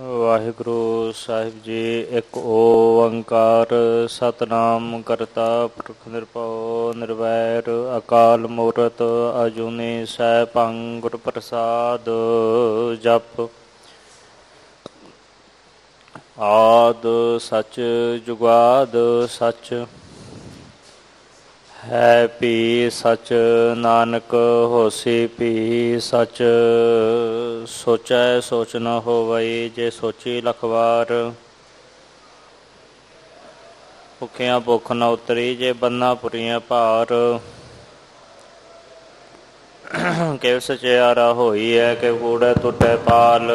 ਵਾਹਿਗੁਰੂ ਸਾਹਿਬ ਜੀ, ਇੱਕ ਓੰਕਾਰ ਸਤਨਾਮ ਕਰਤਾ, ਪੁਰਖ ਨਿਰਭਉ, ਨਿਰਵੈਰ, ਅਕਾਲ ਮੂਰਤ, ਅਜੂਨੀ ਸੈਭੰ, ਗੁਰ ਪ੍ਰਸਾਦ, ਜਪ। ਆਦ ਸਚ ਜੁਗਾਦ ਸਚ। ਹੈ ਪੀ ਸਚ ਨਾਨਕ ਹੋਸੀ ਪੀ ਸਚ। ਸੋਚੈ ਸੋਚ ਨ ਹੋਵਈ ਜੇ ਸੋਚੀ ਲਖਵਾਰ। ਭੁੱਖਿਆਂ ਭੁੱਖ ਨ ਉਤਰੀ ਜੇ ਬੰਨਾ ਪੁਰੀਆਂ ਭਾਰ। ਕਿਵ ਸਚਿਆਰਾ ਹੋਈ ਹੈ ਕਿ ਕੂੜਾ ਟੁੱਟੇ ਪਾਲ।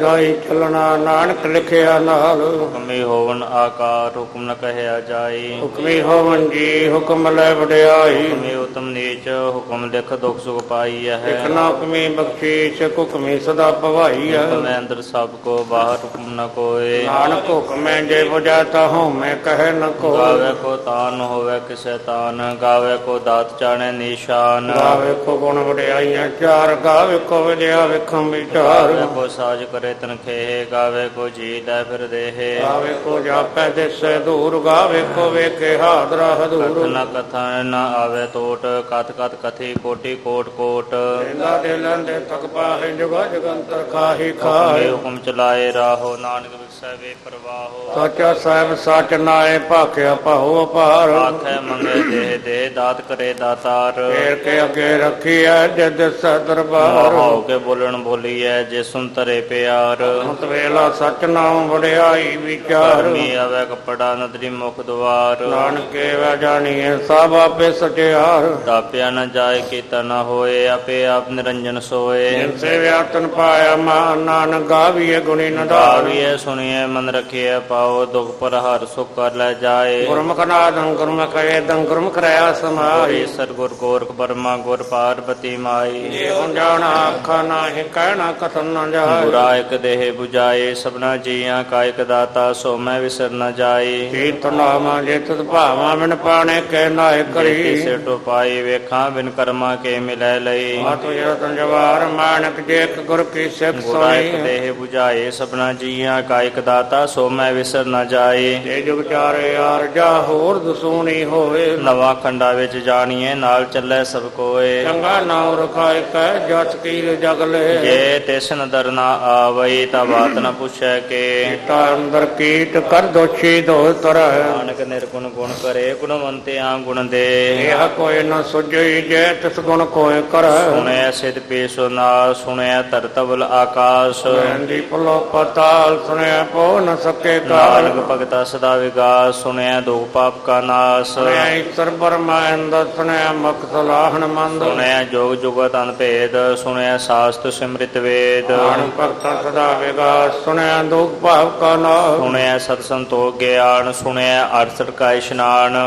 ਜਾਈ ਚਲਣਾ ਨਾਨਕ ਲਿਖਿਆ ਨਾਲ। ਹੁਕਮੀ ਹੋਵਨ ਆਕਾਰ ਹੁਕਮ ਨ ਕਹਿਆ ਜਾਈ। ਹੁਕਮੀ ਹੋਵਨ ਜੀ ਹੁਕਮ ਲੈ ਵਡਿਆਈ। ਹੁਕਮੀ ਉਤਮ ਨੀਚ ਹੁਕਮ ਲਿਖ ਦੁਖ ਸੁਖ ਪਾਈ ਹੈ ਨਾ ਹੁਕਮੀ ਬਖਸ਼ੀਸ਼ ਹੁਕਮੀ ਸਦਾ ਭਵਾਈ ਹੈ ਹੁਕਮ ਅੰਦਰ ਸਭ ਕੋ ਬਾਹਰ ਹੁਕਮ ਨ ਕੋਏ। ਨਾਨਕ ਹੁਕਮੈ ਜੇ ਬੁਝਾਤਾ ਹਉ ਮੈਂ ਕਹੇ ਨ ਕੋ ਗਾਵੇ ਕੋ ਤਾਨ ਹੋਵੇ ਕਿਸੇ ਤਾਨ ਗਾਵੇ ਕੋ ਦਾਤ ਚਾਣੇ ਨਿਸ਼ਾਨ। ਗਾਵੇ ਕੋ ਗੁਣ ਵਡਿਆਈਆਂ ਚਾਰ ਗਾਵੇ ਕੋ ਵਿਦਿਆ ਵਿਖਮ ਵਿਚਾਰ। ਕੋ ਸਾਜ ਕਰੇ ਤਨਖੇ ਗਾਵੇ ਕੋ ਜੀ ਲੈ ਫਿਰ ਦੇਹੇ। ਗਾਵੇ ਕੋ ਜਾਪੈ ਦਿਸੈ ਦੂਰ ਗਾਵੇ ਕੋ ਵੇਖੇ ਹਾਦਰਾ ਹਦੂਰ। ਕਥਨਾ ਕਥਾ ਨ ਆਵੇ ਟੋਟ ਕਤ ਕਤ ਕਥੀ ਕੋਟੀ ਕੋਟ ਕੋਟ। ਲੈਂਦਾ ਦੇ ਲੈਂਦੇ ਤਕ ਪਾਹੇ ਜੁਗਾ ਜਗੰਤਰ ਖਾਹੀ ਖਾਹੇ। ਹੁਕਮ ਚਲਾਏ ਰਾਹੋ ਨਾਨਕ ਵਿਖਸੈ ਵੇ ਪ੍ਰਵਾਹੋ। ਸਾਚਾ ਸਾਹਿਬ ਸੱਚ ਨਾਏ ਭਾਖਿਆ ਭਾਉ ਅਪਾਰ। ਆਖੇ ਮੰਗੇ ਦੇਹ ਦੇ ਦਾਤ ਕਰੇ ਦਾਤਾਰ। ਫੇਰ ਕੇ ਅੱਗੇ ਰੱਖੀਐ ਜਦ ਦਰਬਾਰ। ਹੋ ਕੇ ਬੋਲਣ ਬੋਲੀਐ ਜੇ ਸੁਨ ਤਰੇ ਪਿਆਰ। ਅੰਤ ਵੇਲਾ ਸਚ ਨਾਮ ਵਡਿਆਈ ਵਿਚਾਰ। ਧਰਮੀ ਆਵੇ ਕਪੜਾ ਨਦਰੀ ਮੁਖ ਦਵਾਰ। ਨਾਨਕੇ ਵਾ ਜਾਣੀਏ ਸਭ ਆਪੇ ਸਚਿਆਰ। ਤਾਪਿਆ ਨ ਜਾਏ ਕੀਤਾ ਨ ਹੋਏ ਆਪੇ ਆਪ ਨਿਰੰਜਨ ਸੋਏ। ਜਿਨ ਸੇ ਵਿਆਤਨ ਪਾਇਆ ਮਾਨ ਨਾਨਕ ਗਾਵੀਏ ਗੁਣੀ ਨਦਾਵੀ ਆਵੀਏ ਸੁਣੀਏ ਮਨ ਰਖੀਏ ਪਾਓ ਦੁਖ ਪਰ ਹਰ ਸੁਖ ਕਰ ਲੈ ਜਾਏ। ਗੁਰਮੁਖ ਨਾਦੰ ਗੁਰਮੁਖ ਵੇਦੰ ਗੁਰਮੁਖ ਰਿਆ ਸਮਾਈ। ਈਸਰ ਗੁਰ ਗੋਰਖ ਬਰਮਾ ਗੁਰ ਪਾਰਬਤੀ ਮਾਈ। ਜੇ ਜਾਣਾ ਅੱਖਾਂ ਨਾਹੀ ਕਹਿਣਾ ਕਥਨ ਨ ਜਾਏ। ਗੁਰਾ ਇੱਕ ਦੇਹ 부ਜਾਏ ਸਭਨਾ ਜੀਆਂ ਕਾ ਇਕ ਦਾਤਾ ਸੋ ਮੈਂ ਵਿਸਰ ਨ ਜਾਏ। ਕੀਰਤ ਨਾਮਾ ਜੇ ਤੁਧ ਭਾਵਾਂ ਮਨ ਪਾਣੇ ਕਹਿ ਨਾਇ ਕਰੀ। ਕਿਸੇ ਟੋ ਪਾਈ ਵੇਖਾਂ ਬਿਨ ਕਰਮਾ ਕੇ ਮਿਲੈ ਲਈ। ਮਾਤੁ ਜਤਨ ਜਵਾਰ ਮਾਨਕ ਜੇ ਇੱਕ ਗੁਰ ਕੀ ਗੁਰਾ ਇੱਕ ਸੋਈ। ਦੇਹ 부ਜਾਏ ਸਭਨਾ ਜੀਆਂ ਕਾ ਇਕ ਦਾਤਾ ਸੋ ਮੈਂ ਵਿਸਰ ਨ ਜਾਏ। ਜੇ ਜੁਗ ਚਾਰੇ ਯਾਰ ਜਾ ਹੋਰ ਦਸੂਣੀ ਹੋਵੇ ਨਵਾਂ ਖੰਡਾ ਵਿੱਚ ਜਾਣੀਏ ਨਾਲ ਚੱਲੇ ਸਭ ਕੋਏ। ਚੰਗਾ ਨਾਮ ਰਖਾਇ ਕੈ ਜਸ ਕੀ ਜਗ ਲੈ। ਜੇ ਤਿਸ ਨਦਰ ਨਾ ਆਵਈ ਤਾਂ ਬਾਤ ਨ ਪੁੱਛੈ ਕੇ। ਤਾ ਅੰਦਰ ਕੀਟ ਕਰ ਦੋਛੀ ਦੋ ਤਰਹਿ ਨਾਨਕ ਨਿਰਗੁਣ ਗੁਣ ਕਰੇ ਗੁਣਵੰਤਿਆਂ ਗੁਣ ਦੇ। ਇਹ ਕੋਈ ਨ ਸੁਝਈ ਜੇ ਤਿਸ ਗੁਣ ਕੋਇ ਕਰੈ। ਸੁਣਿਆ ਸਿਧ ਪੇਸੋ ਨਾ ਸੁਣਿਆ ਧਰਤਵਲ ਆਕਾਸ਼। ਦੀ ਪਲੋ ਪਤਾਲ ਸੁਣਿਆ ਪੋ ਨ ਸਕੇ ਕਾਲ। ਨਾਨਕ ਭਗਤਾ ਸਦਾ ਵਿਗਾਸ ਸੁਣਿਆ ਦੁਖ ਪਾਪ ਕਾ ਨਾਸ। ਸੁਣਿਆ ਈਸ਼ਰ ਬਰਮਾ ਅੰਦਰ ਸੁਣਿਆ ਮੁਖ ਸਲਾਹਣ ਮੰਦ। ਸੁਣਿਆ ਜੋਗ ਜੁਗਤ ਅਨ ਭੇਦ ਸੁਣਿਆ ਸਾਸਤ ਸਿਮ੍ਰਿਤ ਵੇਦ। ਨਾਨਕ ਭਗਤਾਂ ਸਦਾ ਵਿਗਾਸ ਸੁਣਿਆ ਦੁਖ ਭਾਵ ਕਾ ਨਾਮ ਸੁਣਿਆ ਸਤ ਸੰਤੋਖ ਗਿਆਨ ਸੁਣਿਆ ਅਰਸਰ ਕਾ ਇਸ਼ਨਾਨ।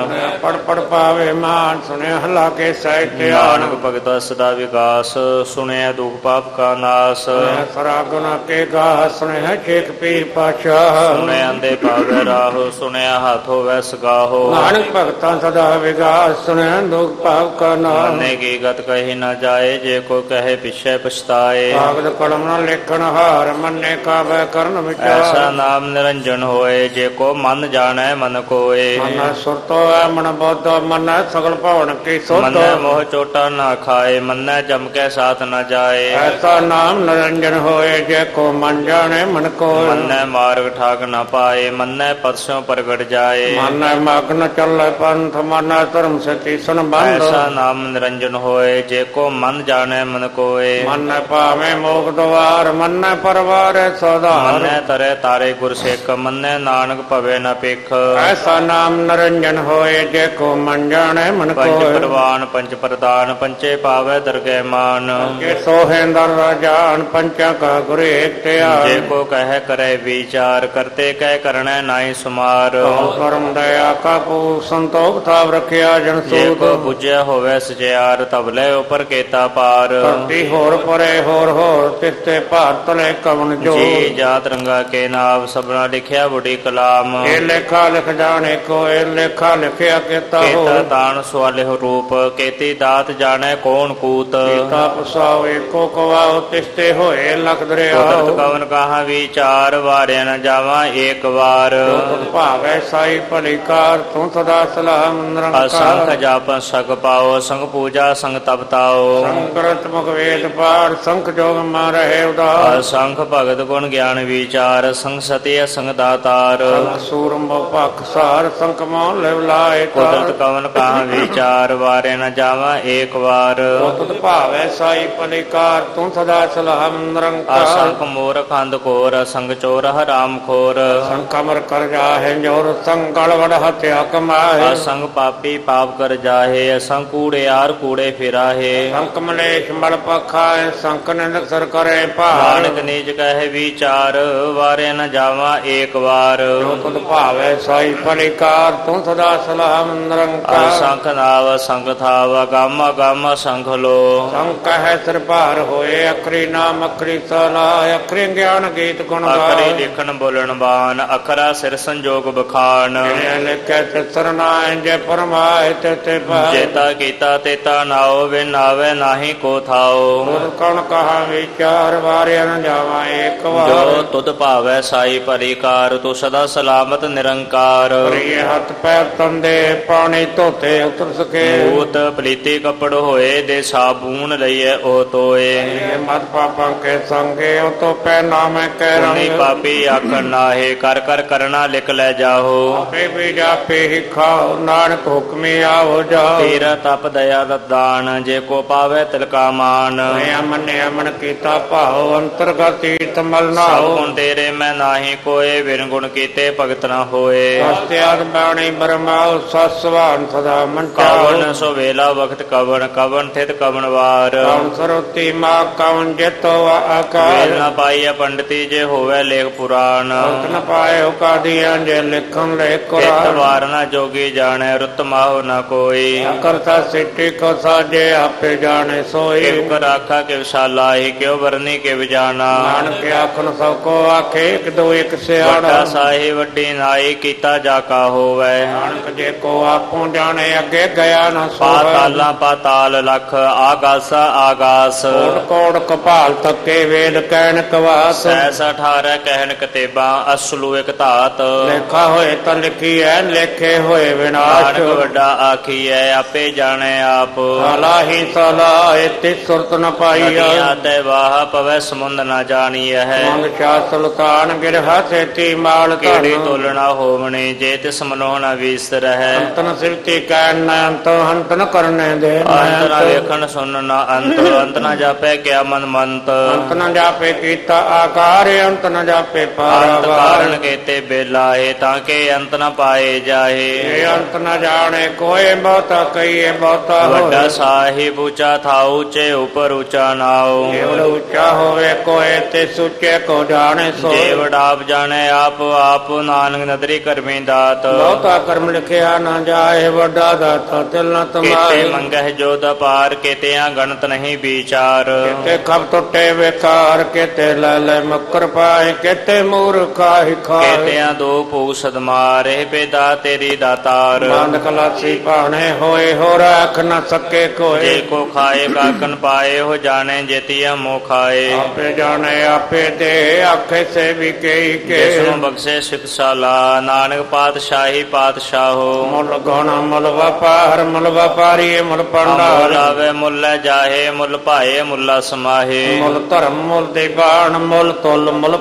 ਪੜ ਪੜ ਪਾਵੇ ਮਾਨ ਸੁਣਿਆ ਹਲਾ ਕੇ ਸਹਿਤਿਆ ਨਾਨਕ ਭਗਤਾ ਸਦਾ ਵਿਗਾਸ ਸੁਣਿਆ ਦੁਖ ਪਾਪ ਕਾ ਨਾਸ। ਸਰਾ ਗੁਨਾ ਕੇ ਗਾ ਸੁਣਿਆ ਛੇਕ ਪੀਰ ਪਾਸ਼ਾ ਸੁਣਿਆ ਅੰਦੇ ਪਾਵੇ ਰਾਹੋ ਸੁਣਿਆ ਹੱਥ ਹੋਵੇ ਸਗਾਹੋ। ਨਾਨਕ ਭਗਤਾਂ ਸਦਾ ਵਿਗਾਸ ਸੁਣਿਆ ਦੁਖ ਭਾਵ ਕਾ ਨਾਮ। ਮੰਨੇ ਕੀ ਗਤ ਕਹੀ ਨਾ ਜਾਏ ਜੇ ਕੋ ਕਹੇ ਪਿਛੇ ਪਛਤਾਏ। ਕਾਗਦ ਕਲਮ ਨਾਲ ਲਿਖਣ ਹਾਰ ਮੰਨੇ ਕਾਵੇ ਕਰਨ ਐਸਾ ਵਿਚਾਰ ਨਾਮ ਨਿਰੰਜਨ ਹੋਏ ਜੇ ਕੋ ਮਨ ਜਾਣੈ ਮਨ ਕੋਏ। ਮਨ ਸੁਰਤੋ ਹੈ ਮਨ ਬੋਧ ਮਨ ਸਗਲ ਭਵਨ ਕੀ ਸੁਧ ਮੰਨੈ ਮੋਹ ਚੋਟਾ ਨਾ ਖਾਏ ਮੰਨੈ ਜਮ ਕੇ ਸਾਥ ਨਾ ਜਾਏ। ਐਸਾ ਨਾਮ ਨਿਰੰਜਨ ਹੋਏ ਜੇ ਕੋ ਮਨ ਜਾਣੇ ਮਨ ਕੋਇ ਮੰਨੈ ਮਾਰਗ ਠਾਕ ਨਾ ਪਾਏ ਮੰਨੈ ਪਤਸੋਂ ਪ੍ਰਗਟ ਜਾਏ। ਮਨ ਮਗਨ ਚੱਲੇ ਪੰਥ ਮਨ ਧਰਮ ਸਤੀ ਸੰਬੰਧ। ਐਸਾ ਨਾਮ ਨਿਰੰਜਨ ਹੋਏ ਜੇ ਕੋ ਮਨ ਜਾਣੈ ਮਨ ਕੋਏ। ਮਨ ਪਾਵੇਂ ਮੋਖ ਦਵਾਰ ਮਨ ਪਰਵਾਰ ਸਦਾ ਮੰਨੈ ਤਰੇ ਤਾਰੇ ਗੁਰ ਸਿੱਖ ਮੰਨੈ ਨਾਨਕ ਭਵੇ ਨਾ ਪਿਖ ਐਸਾ ਨਾਮ ਨਿਰੰਜਨ ਹੋਏ ਜੇ ਕੋ ਮਨ ਜਾਣੇ ਮਨ ਪੰਜ ਕੋਇ ਪ੍ਰਵਾਨ ਪੰਜ ਪ੍ਰਦਾਨ ਪੰਚੇ ਪਾਵੇ ਦਰਗਹਿ ਮਾਨ। ਜੇ ਸੋਹੇਂਦਰ ਰਾਜਾਨ ਪੰਚਾ ਕਾ ਗੁਰ ਏਕ ਜੇ ਤਿਆਰ ਕੋ ਕਹਿ ਕਰੇ ਵਿਚਾਰ ਕਰਤੇ ਕਹਿ ਕਰਣੈ ਨਾਹੀ ਸੁਮਾਰ। ਕਰਮ ਦਇਆ ਕਾ ਪੂ ਸੰਤੋਖ ਥਾਵ ਰਖਿਆ ਜਨ ਸੂਤ ਕੋ ਬੁਝਿਆ ਹੋਵੇ ਸਚਿਆਰ ਤਬ ਲੈ ਉਪਰ ਕੇਤਾ ਪਾਰ। ਧਰਤੀ ਹੋਰ ਪਰੇ ਹੋਰ ਹੋਰ ਤਿਸਤੇ ਭਾਰਤ ਲੈ ਕਵਨ ਜੋ ਜੀ ਜਾਤ ਰੰਗਾ ਕੇ ਨਾਮ ਸਭਨਾ ਲਿਖਿਆ ਬੁੜੀ ਕਲਾਮ। ਇਹ ਲੇਖਾ ਲਿਖ ਜਾਣੇ ਕੋ ਇਹ ਲੇਖਾ ਲਿਖਿਆ ਕੀਤਾ ਹੋ ਕੇਤਾ ਤਾਣ ਸਵਾਲੇ ਰੂਪ ਕੇਤੀ ਦਾਤ ਜਾਣੈ ਕੌਣ ਕੂਤ। ਕੀਤਾ ਪਸਾਓ ਏਕੋ ਕਵਾਓ ਤਿਸਤੇ ਹੋਏ ਲਖ ਦਰਿਆਓ ਕਵਨ ਕਹਾ ਵਿਚਾਰ ਵਾਰਿਆ ਨ ਜਾਵਾਂ ਏਕ ਵਾਰ। ਤੁਧ ਭਾਵੈ ਸਾਈ ਭਲੀ ਕਾਰ ਤੂੰ ਸਦਾ ਸਲਾਮ ਅਸੰਖ ਨਿਰੰਕਾਰ ਜਪ ਸਗ ਪਾਓ ਸੰਗ ਪੂਜਾ ਸੰਗ ਤਪਤਾਓ ਸੰਕਰਤ ਮੁਖ ਵੇਦ ਪਾੜ ਸੰਖ ਜੋਗ ਮਾ ਰਹੇ ਉਦਾਰ। ਅਸੰਖ ਭਗਤ ਗੁਣ ਗਿਆਨ ਵਿਚਾਰ ਸੰਗ ਸਤਿ ਅਸੰਗ ਦਾਤਾਰ। ਸੂਰਮ ਭਖ ਸਾਰ ਸੰਖ ਮੋਹ ਲਿਵ ਲਾਏ ਕੁਦਰਤ ਕਵਨ ਕਹਾ ਵਿਚਾਰ ਵਾਰਿਆ ਨ ਜਾਵਾਂ ਏਕ ਵਾਰ। ਤੁਧ ਭਾਵੈ ਸਾਈ ਭਲੀ ਕਾਰ ਤੂੰ ਸਦਾ ਸਲਾਮ ਨਿਰੰਕਾਰ। ਅਸੰਖ ਮੋਰ ਖੰਦ ਕੋਰ ਅਸੰਗ ਚੋਰ ਹਰਾਮ ਖੋਰ। ਸੰਕਮਰ ਕਰ ਜਾਹੇ ਜੋਰ ਸੰਗਲ ਵੜ ਹਤਿਆ ਕਮਾਹੇ। ਅਸੰਗ ਪਾਪੀ ਪਾਪ ਕਰ ਜਾਹੇ ਅਸੰਗ ਕੂੜਿਆਰ ਕੂੜੇ ਫਿਰਾਹੇ। ਸੰਕ ਮਲੇਸ਼ ਮਲ ਪਖਾਏ ਸੰਕ ਨਿੰਦਕ ਸਰ ਕਰੇ ਭਾਰ। ਨਾਨਕ ਨੀਚ ਕਹੇ ਵਿਚਾਰ ਵਾਰਿਆ ਨ ਜਾਵਾਂ ਏਕ ਵਾਰ। ਜੋ ਤੁਧ ਭਾਵੈ ਸਾਈ ਭਲੀ ਕਾਰ ਤੂੰ ਸਦਾ ਸਲਾਮ ਨਿਰੰਕਾਰ। ਅਸੰਖ ਨਾਵ ਸੰਗ ਥਾਵ ਗਮ ਗਮ ਸੰਖ ਲੋ। ਸੰਕ ਹੈ ਸਿਰ ਭਾਰ ਹੋਏ ਅਕਰੀ ਨਾਮ ਅਕਰੀ ਸਲਾ ਅਕਰੀ ਗਿਆਨ ਗੀਤ ਗੁਣ ਗਾਏ। ਲਿਖਣ ਬੋਲਣ ਬਾਨ ਅਖਰਾ ਸਿਰ ਸੰਜੋਗ ਬਖਾਨ। ਲਿਖੈ ਤੇ ਸਰਨਾਇ ਜੇ ਪਰਮਾਇ ਤੇ ਤੇ ਪਾਏ ਜੇਤਾ ਕੀਤਾ ਤੇਤਾ ਨਾਉ ਵੇ ਨਾਵੇ ਨਾਹੀ ਕੋ ਥਾਓ। ਗੁਰ ਕਣ ਕਹਾ ਵਿਚਾਰ ਵਾਰਿਆ ਨ ਜਾਵਾ ਜੋ ਵਾਰ। ਤੁਧ ਭਾਵੈ ਸਾਈ ਪਰਿਕਾਰ ਤੂੰ ਸਦਾ ਸਲਾਮਤ ਨਿਰੰਕਾਰ। ਪ੍ਰਿਯ ਹੱਥ ਪੈਰ ਤੰਦੇ ਪਾਣੀ ਧੋਤੇ ਉਤਰ ਸਕੇ। ਭੂਤ ਪਲੀਤੀ ਕਪੜ ਹੋਏ ਦੇ ਸਾਬੂਨ ਲਈਏ ਉਹ ਤੋਏ। ਮਤ ਪਾਪਾਂ ਕੇ ਸੰਗੇ ਉਹ ਤੋਂ ਪੈ ਨਾਮੈ ਕਹਿ ਰੰਗ ਪਾਪੀ ਆਖਣ ਨਾਹੇ ਕਰ ਕਰ ਕਰਨਾ ਲਿਖ ਲੈ ਜਾਹੋ। ਆਪੇ ਵੀ ਜਾਪੇ ਹੀ ਖਾਓ ਨਾਨਕ ਹੁਕਮੀ ਆਵੋ ਜਾਓ ਤੇਰਾ ਤਪ ਦਇਆ ਦਾਨ ਜੇ ਕੋ ਪਾਵੇ ਤਿਲਕਾ ਮਾਨ ਮੈਂ ਅਮਨ ਅਮਨ ਕੀਤਾ ਭਾਉ ਅੰਤਰਗਤ ਤੀਰਥ ਮਲ ਨਾਓ ਗੁਣ ਤੇਰੇ ਮੈਂ ਨਾਹੀ ਕੋਏ ਵਿਰਨ ਗੁਣ ਕੀਤੇ ਭਗਤ ਨਾ ਹੋਏ। ਸਤਿਆਦ ਬਾਣੀ ਬਰਮਾਉ ਸਸਵਾਨ ਸਦਾ ਮਨ ਕਵਨ ਸੋ ਵੇਲਾ ਵਖਤ ਕਵਨ ਕਵਨ ਥਿਤ ਕਵਨ ਵਾਰ। ਕੌਣ ਸਰੋਤੀ ਮਾ ਕੌਣ ਜਿਤੋ ਆਕਾਰ ਵੇਲ ਨਾ ਪਾਈਐ ਪੰਡਤੀ ਜੇ ਹੋਵੇ ਲੇਖ ਪੁਰਾਣ। ਅੰਤ ਨ ਪਾਏ ਕਾਦੀਆਂ ਜੇ ਲਿਖਣ ਲੈ ਕੁਰਾਨ। ਵਾਰ ਨਾ ਜੋਗੀ ਜਾਣੈ ਰੁੱਤ ਮਾਹੁ ਨਾ ਕੋਈ। ਕਰਤਾ ਸਿੱਟੀ ਕੋ ਸਾਜੇ ਆਪੇ ਜਾਣੇ ਸੋਈ। ਕਿਵ ਕਰ ਆਖਾ ਕਿਵ ਸਾਲਾ ਹੀ ਕਿਉ ਵਰਨੀ ਕਿਵ ਜਾਣਾ ਨਾਨਕ ਆਖਣ ਸਭ ਕੋ ਆਖੇ ਇੱਕ ਦੋ ਇੱਕ ਵੱਡਾ ਸਿਆਣਾ ਸਾਹੀ ਵੱਡੀ ਨਾਈ ਕੀਤਾ ਜਾ ਕਾ ਹੋਵੇ। ਨਾਨਕ ਜੇ ਕੋ ਆਪੋ ਜਾਣੇ ਅੱਗੇ ਗਿਆ ਨਾ ਸੋਵੇ। ਪਾਤਾਲਾਂ ਪਾਤਾਲ ਲਖ ਆਗਾਸ ਆਗਾਸ। ਕੋੜ ਕੋੜ ਕਪਾਲ ਤੱਕੇ ਵੇਦ ਕਹਿਣ ਕਵਾਸ। ਸੈਸ 18 ਕਹਿਣ ਕਤੇਬਾਂ ਅਸਲੂ ਇਕ ਧਾਤ। ਲੇਖਾ ਹੋਏ ਤਾਂ ਲਿਖੀ ਐ ਲੇਖੇ ਹੋਏ ਵਿਨਾਸ਼। ਨਾਨਕ ਵੱਡਾ ਆਖੀਐ ਆਪੇ ਜਾਣੈ ਆਪ। ਸਾਲਾ ਹੀ ਸਾਲਾ ਇਤੇ ਸੁਰਤ ਨ ਪਾਈਆ ਨਦੀਆਂ ਤੇ ਵਾਹ ਪਵੈ ਸਮੁੰਦ ਨਾ ਜਾਣੀਐ। ਹੈ ਮੰਗ ਸ਼ਾ ਸੁਲਤਾਨ ਗਿਰਹਾ ਸੇਤੀ ਮਾਲ ਕਿਹੜੀ ਤੋਲਣਾ ਹੋਵਣੀ ਜੇ ਤਿਸ ਮਨੋਹ ਨਾ ਵੀਸਰ ਹੈ ਅੰਤਨ ਸਿਵਤੀ ਕਹਿਣ ਨ ਅੰਤ ਹੰਤ ਨ ਕਰਨੇ ਦੇ ਅੰਤ ਨਾ ਅੰਤ ਵੇਖਣ ਸੁਣਨ ਨਾ ਅੰਤ ਅੰਤ ਨਾ ਜਾਪੈ ਕਿਆ ਮਨ ਮੰਤ। ਨ ਜਾਪੇ ਕੀਤਾ ਆਕਾਰ ਅੰਤ ਨ ਜਾਪੇ ਅੰਤ ਕਾਰਨ ਕੇਤੇ ਬੇਲਾਏ ਤਾਂ ਕਿ ਅੰਤ ਨਾ ਪਾਏ ਜਾਏ। ਇਹ ਅੰਤ ਨ ਜਾਣੇ ਕੋਈ ਬਹੁਤਾ ਕਹੀਏ ਬਹੁਤਾ ਵੱਡਾ ਸਾਹਿਬ ਉੱਚਾ ਥਾ ਉੱਚੇ ਉਪਰ ਉੱਚਾ ਨਾਉ। ਜੇਵੜ ਉੱਚਾ ਹੋਵੇ ਕੋਈ ਤੇ ਸੁੱਚੇ ਕੋ ਜਾਣੇ ਸੋ। ਜੇ ਵਡਾਪ ਜਾਣੇ ਆਪ ਆਪ ਨਾਨਕ ਨਦਰੀ ਕਰਮੀ ਦਾਤ। ਬਹੁਤਾ ਕਰਮ ਲਿਖਿਆ ਨਾ ਜਾਏ ਵੱਡਾ ਦਾਤਾ ਤਿਲ ਨ ਕੇਤੇ ਤਮਾਏ ਮੰਗਹਿ ਜੋ ਦਪਾਰ ਕੇਤਿਆਂ ਗਣਤ ਨਹੀਂ ਵਿਚਾਰ। ਕਿਤੇ ਖਬ ਟੁੱਟੇ ਵੇਕਾਰ ਕਿਤੇ ਲੈ ਲੈ ਮੱਕਰ ਪਾਏ ਕਿਤੇ ਮੂਰਖਾ ਹੀ ਖਾਏ। ਕੇਤਿਆਂ ਦੋ ਭੂ ਸਦਮਾਰੇ ਬੇਦਾ ਤੇਰੀ ਦਾਤਾਰ ਬੰਦ ਕਲਾਸੀ ਭਾਣੇ ਹੋਏ ਹੋ ਰੱਖ ਨ ਸਕੇ ਜੇ ਕੋਈ ਕੋ ਖਾਏ ਕਾਕਨ ਪਾਏ ਹੋ ਜਾਣੇ ਜੇਤੀਆ ਮੋ ਖਾਏ। ਆਪੇ ਜਾਣੇ ਆਪੇ ਦੇ ਆਖੇ ਸੇ ਵੀ ਕਈ ਕੇ। ਜਿਸ ਨੂੰ ਬਖਸ਼ੇ ਸਿਕਸ਼ਾਲਾ ਨਾਨਕ ਪਾਤਸ਼ਾਹੀ ਪਾਤਸ਼ਾਹੋ। ਮੁੱਲ ਗਾਣਾ ਮੁੱਲ ਵਪਾਰ ਮੁੱਲ ਵਪਾਰੀ ਮੁੱਲ ਪੰਡਾਰ ਆਵੇ ਮੁੱਲ ਜਾਹੇ ਮੁੱਲ ਭਾਏ ਮੁੱਲਾ ਸਮਾਹੇ। ਮੁੱਲ ਧਰਮ ਮੁੱਲ ਦੀਵਾਨ ਮੁੱਲ ਤੁਲ ਮੁੱਲ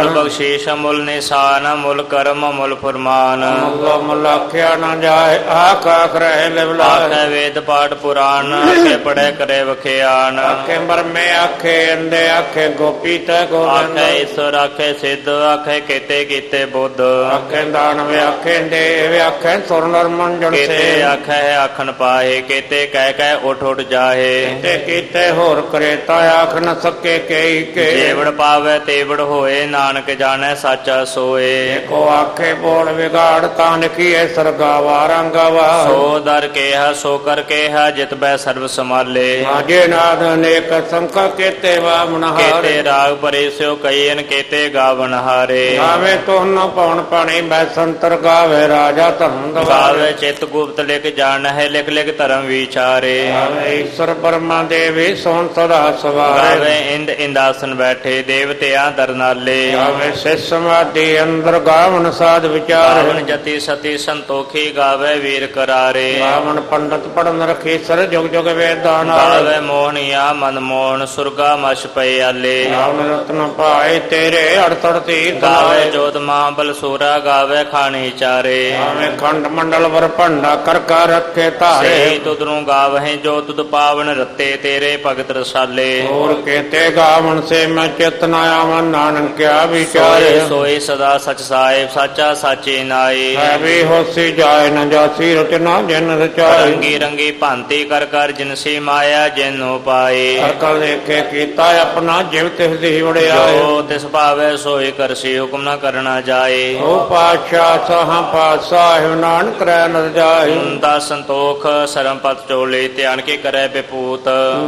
ਮੁੱਲ ਬਖਸ਼ੀਸ਼ ਮੁੱਲ ਨਿਸ਼ਾਨ ਮੁੱਲ ਕਰਮ ਮੁੱਲ ਫਰਮਾਨ। ਮੁੱਲ ਮੁੱਲ ਆਖਿਆ ਨਾ ਜਾਏ ਆਖ ਆਖ ਰਹੇ ਲਿਵਲਾ। ਆਖੇ ਵੇਦ ਪਾਠ ਪੁਰਾਣ ਆਖੇ ਪੜੇ ਕਰੇ ਵਖਿਆਨ। ਆਖੇ ਮਰਮੇ ਆਖੇ ਅੰਦੇ ਆਖੇ ਗੋਪੀ ਤੇ ਗੋਬਿੰਦ। ਆਖੇ ਈਸ਼ਵਰ ਆਖੇ ਸਿੱਧ ਆਖੇ ਕੀਤੇ ਕੀਤੇ ਬੁੱਧ। ਆਖੇ ਦਾਨ ਵੇ ਆਖੇ ਦੇ ਵੇ ਆਖੇ ਸੁਰਨਰ ਮੰਜਣ ਕੀਤੇ ਸੇ ਆਖੇ ਆਖਣ ਪਾਏ ਕੀਤੇ ਕਹਿ ਕਹਿ ਉਠ ਉਠ ਜਾਹੇ। ਤੇ ਕੀਤੇ ਹੋਰ ਕਰੇ ਤਾ ਆਖ ਨ ਸਕੇ ਕਈ ਕੇ ਜੇਵੜ ਪਾਵੇ ਤੇਵੜ ਹੋਏ ਨਾਨਕ ਜਾਣੈ ਸਾਚਾ ਸੋਏ। ਕੋ ਆਖੇ ਬੋਲ ਵਿਗਾੜ ਤਾਂ ਲਿਖੀਏ ਸਰਗਾਵਾ ਰੰਗਵਾ। ਸੋ ਦਰ ਕੇਹਾ ਸੋ ਕਰ ਕੇਹਾ ਜਿਤ ਬੈ ਸਰਬ ਸਮਾਲੇ ਆਜੇ ਨਾਦ ਅਨੇਕ ਸੰਕਾ ਕੀਤੇ ਵਾ ਮਨਹਾਰ। ਕੀਤੇ ਰਾਗ ਭਰੇ ਸਿਓ ਕਈਨ ਕੇਤੇ ਗਾਵਨ ਹਾਰੇ। ਗਾਵੇ ਤੋਹਨੋ ਪਉਣ ਪਾਣੀ ਮੈਂ ਸੰਤਰ ਗਾਵੇ ਰਾਜਾ ਧਰਮ ਗਾਵੇ ਚਿਤ ਗੁਪਤ ਲਿਖ ਜਾਣ ਹੈ ਲਿਖ ਲਿਖ ਧਰਮ ਵਿਚਾਰੇ। ਗਾਵੇ ਈਸ਼ਰ ਬਰਮਾ ਦੇਵੀ ਸੋਨ ਸਦਾ ਸਵਾਰੇ। ਗਾਵੇ ਇੰਦ ਇੰਦਾਸਨ ਬੈਠੇ ਦੇਵਤਿਆਂ ਦਰਨਾਲੇ। ਗਾਵੇ ਸੇ ਸਮਾਧੀ ਅੰਦਰ ਗਾਵਨ ਸਾਧ ਵਿਚਾਰ। ਗਾਵਨ ਜਤੀ ਸਤੀ ਸੰਤੋਖੀ ਗਾਵੇ ਵੀਰ ਕਰਾਰੇ। ਗਾਵਨ ਪੰਡਤ ਪੜਨ ਰਖੀ ਸਰ ਜੁਗ ਜੁਗ ਵੇਦਾਂ ਨਾਲ। ਗਾਵੇ ਮੋਹਣੀਆ ਮਨ ਮੋਹਣ ਸੁਰਗਾ ਮਛ ਪਏ ਆਲੇ। ਗਾਵਨ ਰਤਨ ਪਾਏ ਤੇਰੇ ਅੜਤੜ ਤੀਰਥ ਗਾਵੇ ਜੋਤ ਮਹਾਬਲ ਸੂਰਾ ਗਾਵੇ ਖਾਣੀ ਚਾਰੇ। ਗਾਵੇ ਖੰਡ ਮੰਡਲ ਵਰ ਭੰਡਾ ਕਰ ਕਰ ਰੱਖੇ ਧਾਰੇ। ਤੁਧਰੋਂ ਗਾਵਹਿ ਜੋ ਤੁਧ ਪਾਵਨ ਰਤੇ ਤੇਰੇ ਭਗਤ ਰਸਾਲੇ। ਹੋਰ ਕੇਤੇ ਗਾਵਨ ਸੇ ਮੈਂ ਚਿਤਨ ਆਵਨ ਨਾਨਕ ਕਿਆ ਵਿਚਾਰੇ ਸੋਏ ਸੋਏ ਸਦਾ ਸਚ ਸਾਹਿਬ ਸਾਚਾ ਸਾਚੇ ਨਾਏ। ਹੈ ਵੀ ਹੋਸੀ ਜਾਏ ਨ ਜਾਸੀ ਰਚਨਾ ਜਿਨ ਰਚਾਏ। ਰੰਗੀ ਰੰਗੀ ਭਾਂਤੀ ਕਰ ਕਰ ਜਿਨਸੀ ਮਾਇਆ ਜਿਨੋ ਪਾਏ। ਹਰ ਕਲ ਦੇਖੇ ਕੀਤਾ ਆਪਣਾ ਜਿਵ ਤਿਸ ਦੀ ਵੜਿਆਏ। ਜੋ ਤਿਸ ਭਾਵੇ ਸੋਈ ਕਰਸੀ ਹੁਕਮ ਨਾ ਕਰਨਾ ਜਾਏ। ਓ ਪਾਤਸ਼ਾਹ ਸਾਹਾਂ ਪਾਤਸ਼ਾਹ ਨਾਨਕ ਰਹਿ ਨ ਜਾਏ। ਦਾ ਸੰਤੋਖ ਸਰਮਪਤ ਚੋਲੇ ਧਿਆਨ ਕੇ ਕਰੈ ਬਿਪੂਤ।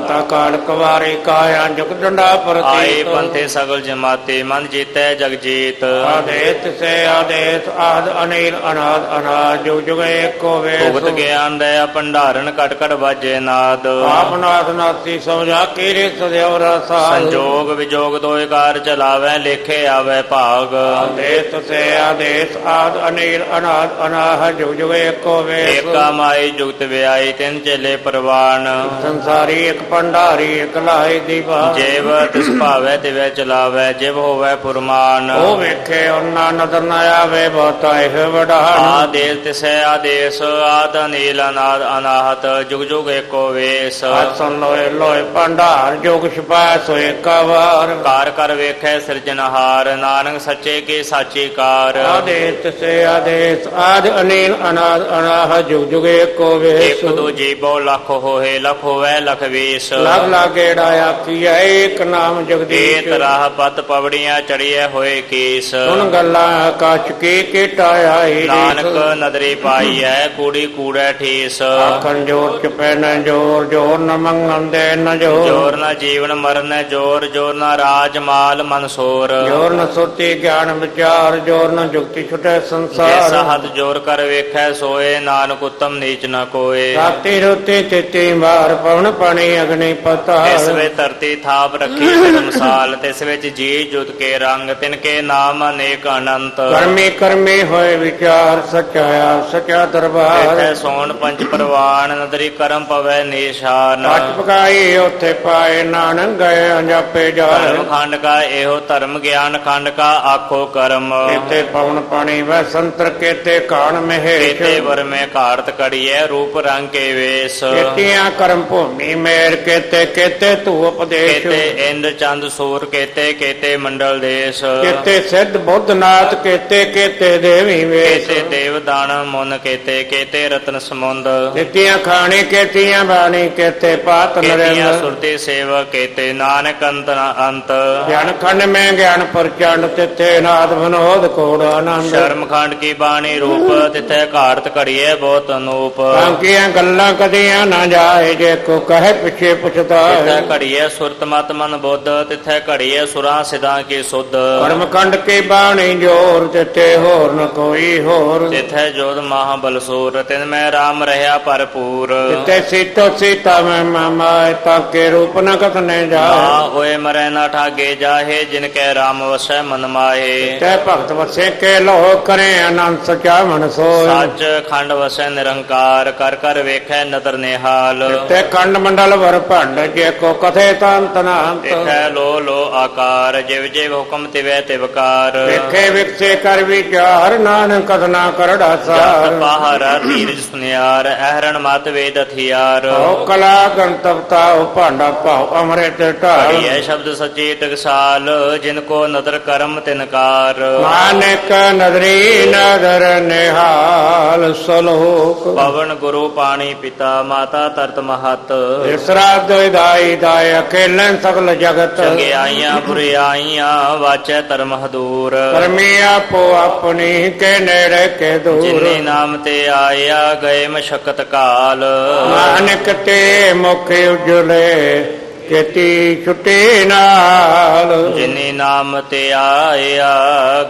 ਤਾ ਕਾਲ ਕਵਾਰੇ ਕਾਇਆ ਜੁਗ ਡੰਡਾ ਆਏ ਪ੍ਰਤੀਤ ਪੰਥੇ ਸਗਲ ਜਮਾਤੇ ਮਨ ਜੀਤੈ ਜਗ ਜੀਤ ਆਦੇਤ ਸੇ ਆਦੇਤ ਆਦ ਅਨੀਲ ਅਨਾਦ ਅਨਾਦ ਜੁਗ ਜੁਗ ਏਕੋ ਭੁਗਤ ਵੇਸ ਗਿਆਨ ਦਇਆ ਭੰਡਾਰਨ ਕਟ ਕਟ ਵਾਜੇ ਨਾਦ। ਆਪ ਨਾਥ ਨਾਤੀ ਸਮਝਾ ਕੀਰੇ ਸਦਿਉ ਰਸਾ। ਸੰਜੋਗ ਵਿਜੋਗ ਦੋਇ ਕਾਰ ਚਲਾਵੈ ਲੇਖੇ ਆਵੈ ਭਾਗ। ਆਦੇਤ ਸੇ ਆਦੇਤ ਆਦ ਅਨੀਲ ਅਨਾਦ ਅਨਾਹ ਜੁਗ ਜੁਗ ਏਕੋ ਵੇਸ ਏਕਾ ਮਾਈ ਜੁਗਤ ਵਿਆਈ ਤਿੰਨ ਚੇਲੇ ਪਰਵਾਨ। ਸੰਸਾਰੀ ਇੱਕ ਭੰਡਾਰੀ ਇੱਕ ਲਾਈ ਦੀਵਾ। ਜੇਵ ਤਿਸ ਭਾਵੈ ਤਿਵੈ ਚਲਾਵੈ ਜਿਵ ਹੋਵੈ ਪੁਰਮਾਨ ਉਹ ਵੇਖੇ ਉਹਨਾਂ ਨਦਰ ਨ ਆਵੇ ਬਹੁਤਾ ਇਹ ਵਡਾਣ ਆਦੇਸ ਤਿਸੈ ਆਦੇਸ ਆਦ ਨੀਲ ਅਨਾਦ ਅਨਾਹਤ ਜੁਗ ਜੁਗ ਏਕੋ ਵੇਸ। ਆਸਨ ਲੋਏ ਲੋਏ ਭੰਡਾਰ ਜੋਗ ਛਪਾਇ ਸੋਏ ਕਵਾਰ ਕਾਰ ਕਰ ਵੇਖੈ ਸਿਰਜਨਹਾਰ ਨਾਨਕ ਸੱਚੇ ਕੀ ਸਾਚੀ ਕਾਰ। ਆਦੇਤ ਸੇ ਆਦੇਸ ਆਦ ਅਨੀਲ ਅਨਾਦ ਅਨਾਹ ਜੁਗ ਜੁਗ ਏਕੋ ਵੇਸ। ਇੱਕ ਦੋ ਜੀਵੋ ਲੱਖ ਹੋਏ ਲੱਖ ਹੋਵੈ ਲਖ ਵੀਸ। ਲਗ ਲਾਗੇੜਾ ਆਖੀਐ ਏਕ ਨਾਮ ਜਗਦੀਸ਼। ਤਰਾਹ ਪਤ ਪਵੜੀਆਂ ਚੜੀਐ ਹੋਏ ਕੀਸ। ਸੁਣ ਗੱਲਾਂ ਆਕਾਸ਼ ਕੀ ਕੀਟਾ ਆਈ ਨਾਨਕ ਨਦਰੀ ਪਾਈਐ ਕੂੜੀ ਕੂੜੈ ਠੀਸ। ਆਖਣ ਜੋਰ ਚ ਪੈਣਾ ਜੋਰ ਜੋਰ ਨ ਮੰਗਣ ਦੇ ਨ ਜੋਰ। ਜੋਰ ਨਾ ਜੀਵਨ ਮਰਨ ਜੋਰ ਜੋਰ ਨਾ ਰਾਜ ਮਾਲ ਮਨਸੋਰ। ਜੋਰ ਨ ਸੁਰਤੀ ਗਿਆਨ ਵਿਚਾਰ ਜੋਰ ਨ ਜੁਗਤੀ ਛੁਟੇ ਜੈਸਾ ਸੰਸਾਰ ਹੱਥ ਜੋਰ ਕਰ ਵੇਖੈ ਸੋਏ ਨਾਨਕ ਉਤਮ ਨੀਚ ਨ ਕੋਏ। ਰਾਤੀ ਰੁੱਤੀ ਤਿੱਤੀ ਮਾਰ ਪਵਨ ਪਾਣੀ ਅਗਨੀ ਇਸ ਪਤਾਲ ਵੇ ਧਰਤੀ ਥਾਪ ਰੱਖੀ ਧਰਮਸਾਲ ਤਿਸ ਵਿੱਚ ਜੀ ਜੁਤ ਕੇ ਰੰਗ ਤਿਨ ਕੇ ਨਾਮ ਅਨੇਕ ਅਨੰਤ। ਕਰਮੀ ਕਰਮੀ ਹੋਏ ਵਿਚਾਰ ਸਚਾਇਆ ਸਚਾ ਦਰਬਾਰ। ਇਥੇ ਸੋਣ ਪੰਜ ਪ੍ਰਵਾਨ ਨਦਰੀ ਕਰਮ ਪਵੈ ਨਿਸ਼ਾਨ। ਪਟ ਪਕਾਈ ਉੱਥੇ ਪਾਏ ਨਾਨਕ ਗਏ ਅੰਜਾਪੇ ਜਾਏ। ਧਰਮ ਖੰਡ ਕਾ ਇਹੋ ਧਰਮ ਗਿਆਨ ਖੰਡ ਕਾ ਆਖੋ ਕਰਮ। ਕੇਤੇ ਪਵਨ ਪਾਣੀ ਵੈ ਸੰਤਰ ਕੇਤੇ ਕਾਣ ਮਹੇਸ਼। ਕੇਤੇ ਵਰ ਮੈਂ ਘਾਰਤ ਕੜੀਐ ਰੂਪ ਰੰਗ ਕੇ ਵੇਸ। ਕੇਤੀਆਂ ਕਰਮ ਭੂਮੀ ਮੇਰ ਕੇਤੇ ਕੇਤੇ ਤੂ ਉਪਦੇਸ਼। ਕੇਤੇ ਇੰਦ ਚੰਦ ਸੂਰ ਕੇਤੇ ਕੇਤੇ ਮੰਡਲ ਦੇਸ ਕੇਤੇ ਸਿੱਧ ਬੁੱਧ ਨਾਥ ਕੇਤੇ ਕੇਤੇ ਦੇਵੀ ਵੇਸ ਕੇਤੇ ਦੇਵ ਦਾਨ ਮੁਨ ਕੇਤੇ ਕੇਤੇ ਰਤਨ ਸਮੁੰਦ ਕੇਤੀਆਂ ਖਾਣੀ ਕੇਤੀਆਂ ਬਾਣੀ ਕੇਤੇ ਪਾਤ ਕੇਤੀਆਂ ਨਰਿੰਦ ਸੁਰਤੀ ਸੇਵ ਕੇਤੇ ਨਾਨਕ ਅੰਤ ਅੰਤ। ਗਿਆਨ ਖੰਡ ਮੈਂ ਗਿਆਨ ਪ੍ਰਚੰਡ ਤਿੱਥੇ ਨਾਦ ਬਨੋਦ ਕੋੜ ਆਨੰਦ। ਸ਼ਰਮ ਖੰਡ ਕੀ ਬਾਣੀ ਰੂਪ ਤਿਥੈ ਘਾਰਤ ਘੜੀਐ ਬਹੁਤ ਅਨੂਪ। ਬਾਂਕੀਆਂ ਗੱਲਾਂ ਕਦੀਆਂ ਨਾ ਜਾਏ ਜੇ ਕੋ ਕਹੇ ਪਿੱਛੇ ਪੁੱਛਦਾ ਤਿਥੈ ਹੈ ਘੜੀਐ ਸੁਰਤ ਮਤ ਮਨ ਬੁੱਧ ਤਿਥੈ ਘੜੀਐ ਸੁਰਾਂ ਸਿਦਾਂ ਕੀ ਸੁਧ। ਕਰਮ ਖੰਡ ਕੀ ਬਾਣੀ ਜੋਰ ਤਿੱਥੇ ਹੋਰ ਨ ਕੋਈ ਹੋਰ। ਤਿਥੈ ਜੋਧ ਮਹਾਬਲ ਸੂਰ ਤਿਨ ਮੈਂ RAM ਰਹਾ ਭਰਪੂਰ। ਤਿੱਥੇ ਸੀਤੋ ਸੀਤਾ ਮੈਂ ਮਾਮਾਏ ਤਾਕੇ ਰੂਪ ਨ ਕਥਨੇ ਜਾਏ। ਹੋਏ ਮਰੈ ਨਾ ਠਾਗੇ ਜਾਹੇ ਜਿਨ ਕੈ RAM ਵਸੈ ਮਨ ਮਾਹੇ। ਤੈ ਭਗਤ ਵਸੇ ਕੇ ਲੋਹ ਕਰੇ ਅਨੰਤ ਸਚਾ ਮਨ ਸੋਏ। ਸੱਚ ਖੰਡ ਵਸੈ ਨਿਰੰਕਾਰ ਕਰ ਕਰ ਵੇਖੈ ਨਦਰ ਨਿਹਾਲ। ਤੇ ਖੰਡ ਮੰਡਲ ਵਰ ਭੰਡ ਜੇ ਕੋ ਕਥੇ ਤੰਤ ਨਾੰਤ। ਦੇਖੈ ਲੋ ਲੋ ਆਕਾਰ ਜਿਵ ਜਿਵ ਹੁਕਮ ਤਿਵੈ ਤਿਵਕਾਰ ਵੇਖੇ ਵਿਕਸੇ ਕਰ ਵਿਚਾਰ ਨਾਨਕ ਕਥਨਾ ਕਰੜਾ ਜਪ ਸਾਰ ਪਹਾਰਾ ਧੀਰਜ ਸੁਨਿਆਰ ਅਹਰਣ ਮਤ ਵੇਦ ਹਥਿਆਰ। ਓ ਕਲਾ ਗੰਤਵਤਾ ਓ ਭਾਂਡਾ ਭਾਉ ਅਮਰਿਤ ਢਾਲ। ਘੜੀਐ ਸ਼ਬਦ ਸਚੇ ਟਕਸਾਲ ਜਿਨ ਕੋ ਨਦਰ ਕਰਮ ਤਿਨਕਾਰ ਮਾਨਕ ਨਦਰੀ ਨਦਰ ਨਿਹਾਲ ਸਲੋਕ। ਪਵਨ ਗੁਰੂ ਪਾਣੀ ਪਿਤਾ ਮਾਤਾ ਤਰਤ ਮਹਤ। ਇਸਰਾ ਦੋਇਦਾਈ ਦਾਇ ਅਕੇਲਨ ਸਗਲ ਜਗਤ। ਚੰਗਿਆਈਆਂ ਬੁਰਿਆਈਆਂ ਵਾਚੈ ਧਰਮ ਹਦੂਰ ਕਰਮੀ ਆਪੋ ਆਪਣੀ ਕੇ ਨੇੜੇ ਕੇ ਦੂਰ। ਜਿਨੇ ਨਾਮ ਤੇ ਆਇਆ ਗਏ ਮਸ਼ਕਤ ਕਾਲ। ਨਾਨਕ ਤੇ ਮੁਖ ਉਜਲੇ ਕੀਤੀ ਛੁੱਟੀ ਨਾਲ। ਜਿਨੀ ਨਾਮ ਤੇ ਆਇਆ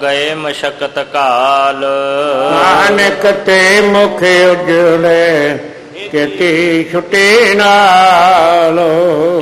ਗਏ ਮਸ਼ਕਤ ਕਾਲ। ਨਾਨਕ ਤੇ ਮੁਖ ਉਜਲੇ ਕੀਤੀ ਛੁੱਟੀ ਨਾਲ।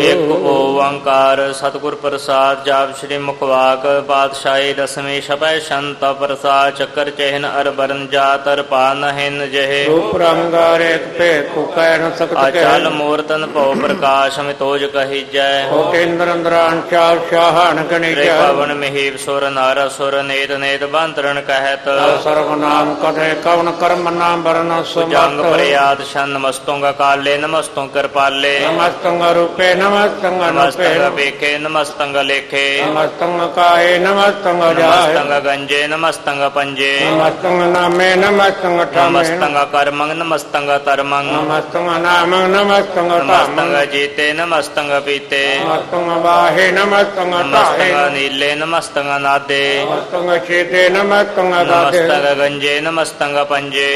ਇਕ ਓੰਕਾਰ ਸਤਿਗੁਰ ਪ੍ਰਸਾਦ ਜਾਪ ਸ੍ਰੀ ਮੁਖਵਾਕ ਪਾਤਸ਼ਾਹੀ ਦਸਵੇਂ ਛਪੈ ਸ਼ੰਤ ਪ੍ਰਸਾਦ ਚੱਕਰ ਚਹਿਨ ਅਰ ਬਰਨ ਜਾਤਰ ਪਾਨ ਹਿਨ ਜਹ। ਰੂਪ ਰੰਗਾਰ ਇੱਕ ਭੇ ਕੋ ਕਹਿ ਨ ਸਕਤ ਅਚਲ ਕਹਿ। ਮੂਰਤਨ ਭਉ ਪ੍ਰਕਾਸ਼ ਮਿਤੋਜ ਕਹੀਜੈ। ਕੋਟੇ ਇੰਦਰ ਅੰਦਰਾਨ ਚਾਲ ਸ਼ਾਹਣ ਗਣੀ ਜਾ ਪਵਨ ਮਹੀਪ ਸੁਰ ਨਰ ਸੁਰ ਨੇਤ ਨੇਤ ਬੰਤਰਣ ਕਹਿਤ। ਸਰਵ ਨਾਮ ਕਦੇ ਕਵਨ ਕਰਮ ਨਾਮ ਬਰਨ ਜੰਗ ਸੁਮਤ ਪ੍ਰਿਆਦ ਸ਼ਨ ਨਮਸਤੋਂ ਕਾਲੇ ਨਮਸਤੋਂ ਕਿਰਪਾਲੇ। ਨਮਸਤੰਗ ਰੂਪੇ ਨਮਸਤੰਗ ਨਮਸਤੰਗ ਅਨੂਪੇ ਵੇਖੇ ਨਮਸਤੰਗ ਲੇਖੇ ਨਮਸਤੰਗ ਕਾਏ ਨਮਸਤੰਗ ਜਾਏ ਨਮਸਤੰਗ ਗੰਜੇ ਨਮਸਤੰਗ ਪੰਜੇ ਨਮਸਤੰਗ ਨਾਮੇ ਨਮਸਤੰਗ ਠਾਮੇ ਨਮਸਤੰਗ ਕਰਮੰਗ ਨਮਸਤੰਗ ਧਰਮੰਗ ਨਮਸਤੰਗ ਨਾਮ ਨਮਸਤੰਗ ਨਮਸਤੰਗ ਧਾਮ ਜੀਤੇ ਨਮਸਤੰਗ ਪੀਤੇ ਨਮਸਤੰਗ ਬਾਹੇ ਨਮਸਤੰਗ ਤਾਹੇ ਨੀਲੇ ਨਮਸਤੰਗ ਨਾਦੇ ਨਮਸਤੰਗ ਛੇਤੇ ਨਮਸਤੰਗ ਦਾਤੇ ਨਮਸਤੰਗ ਗੰਜੇ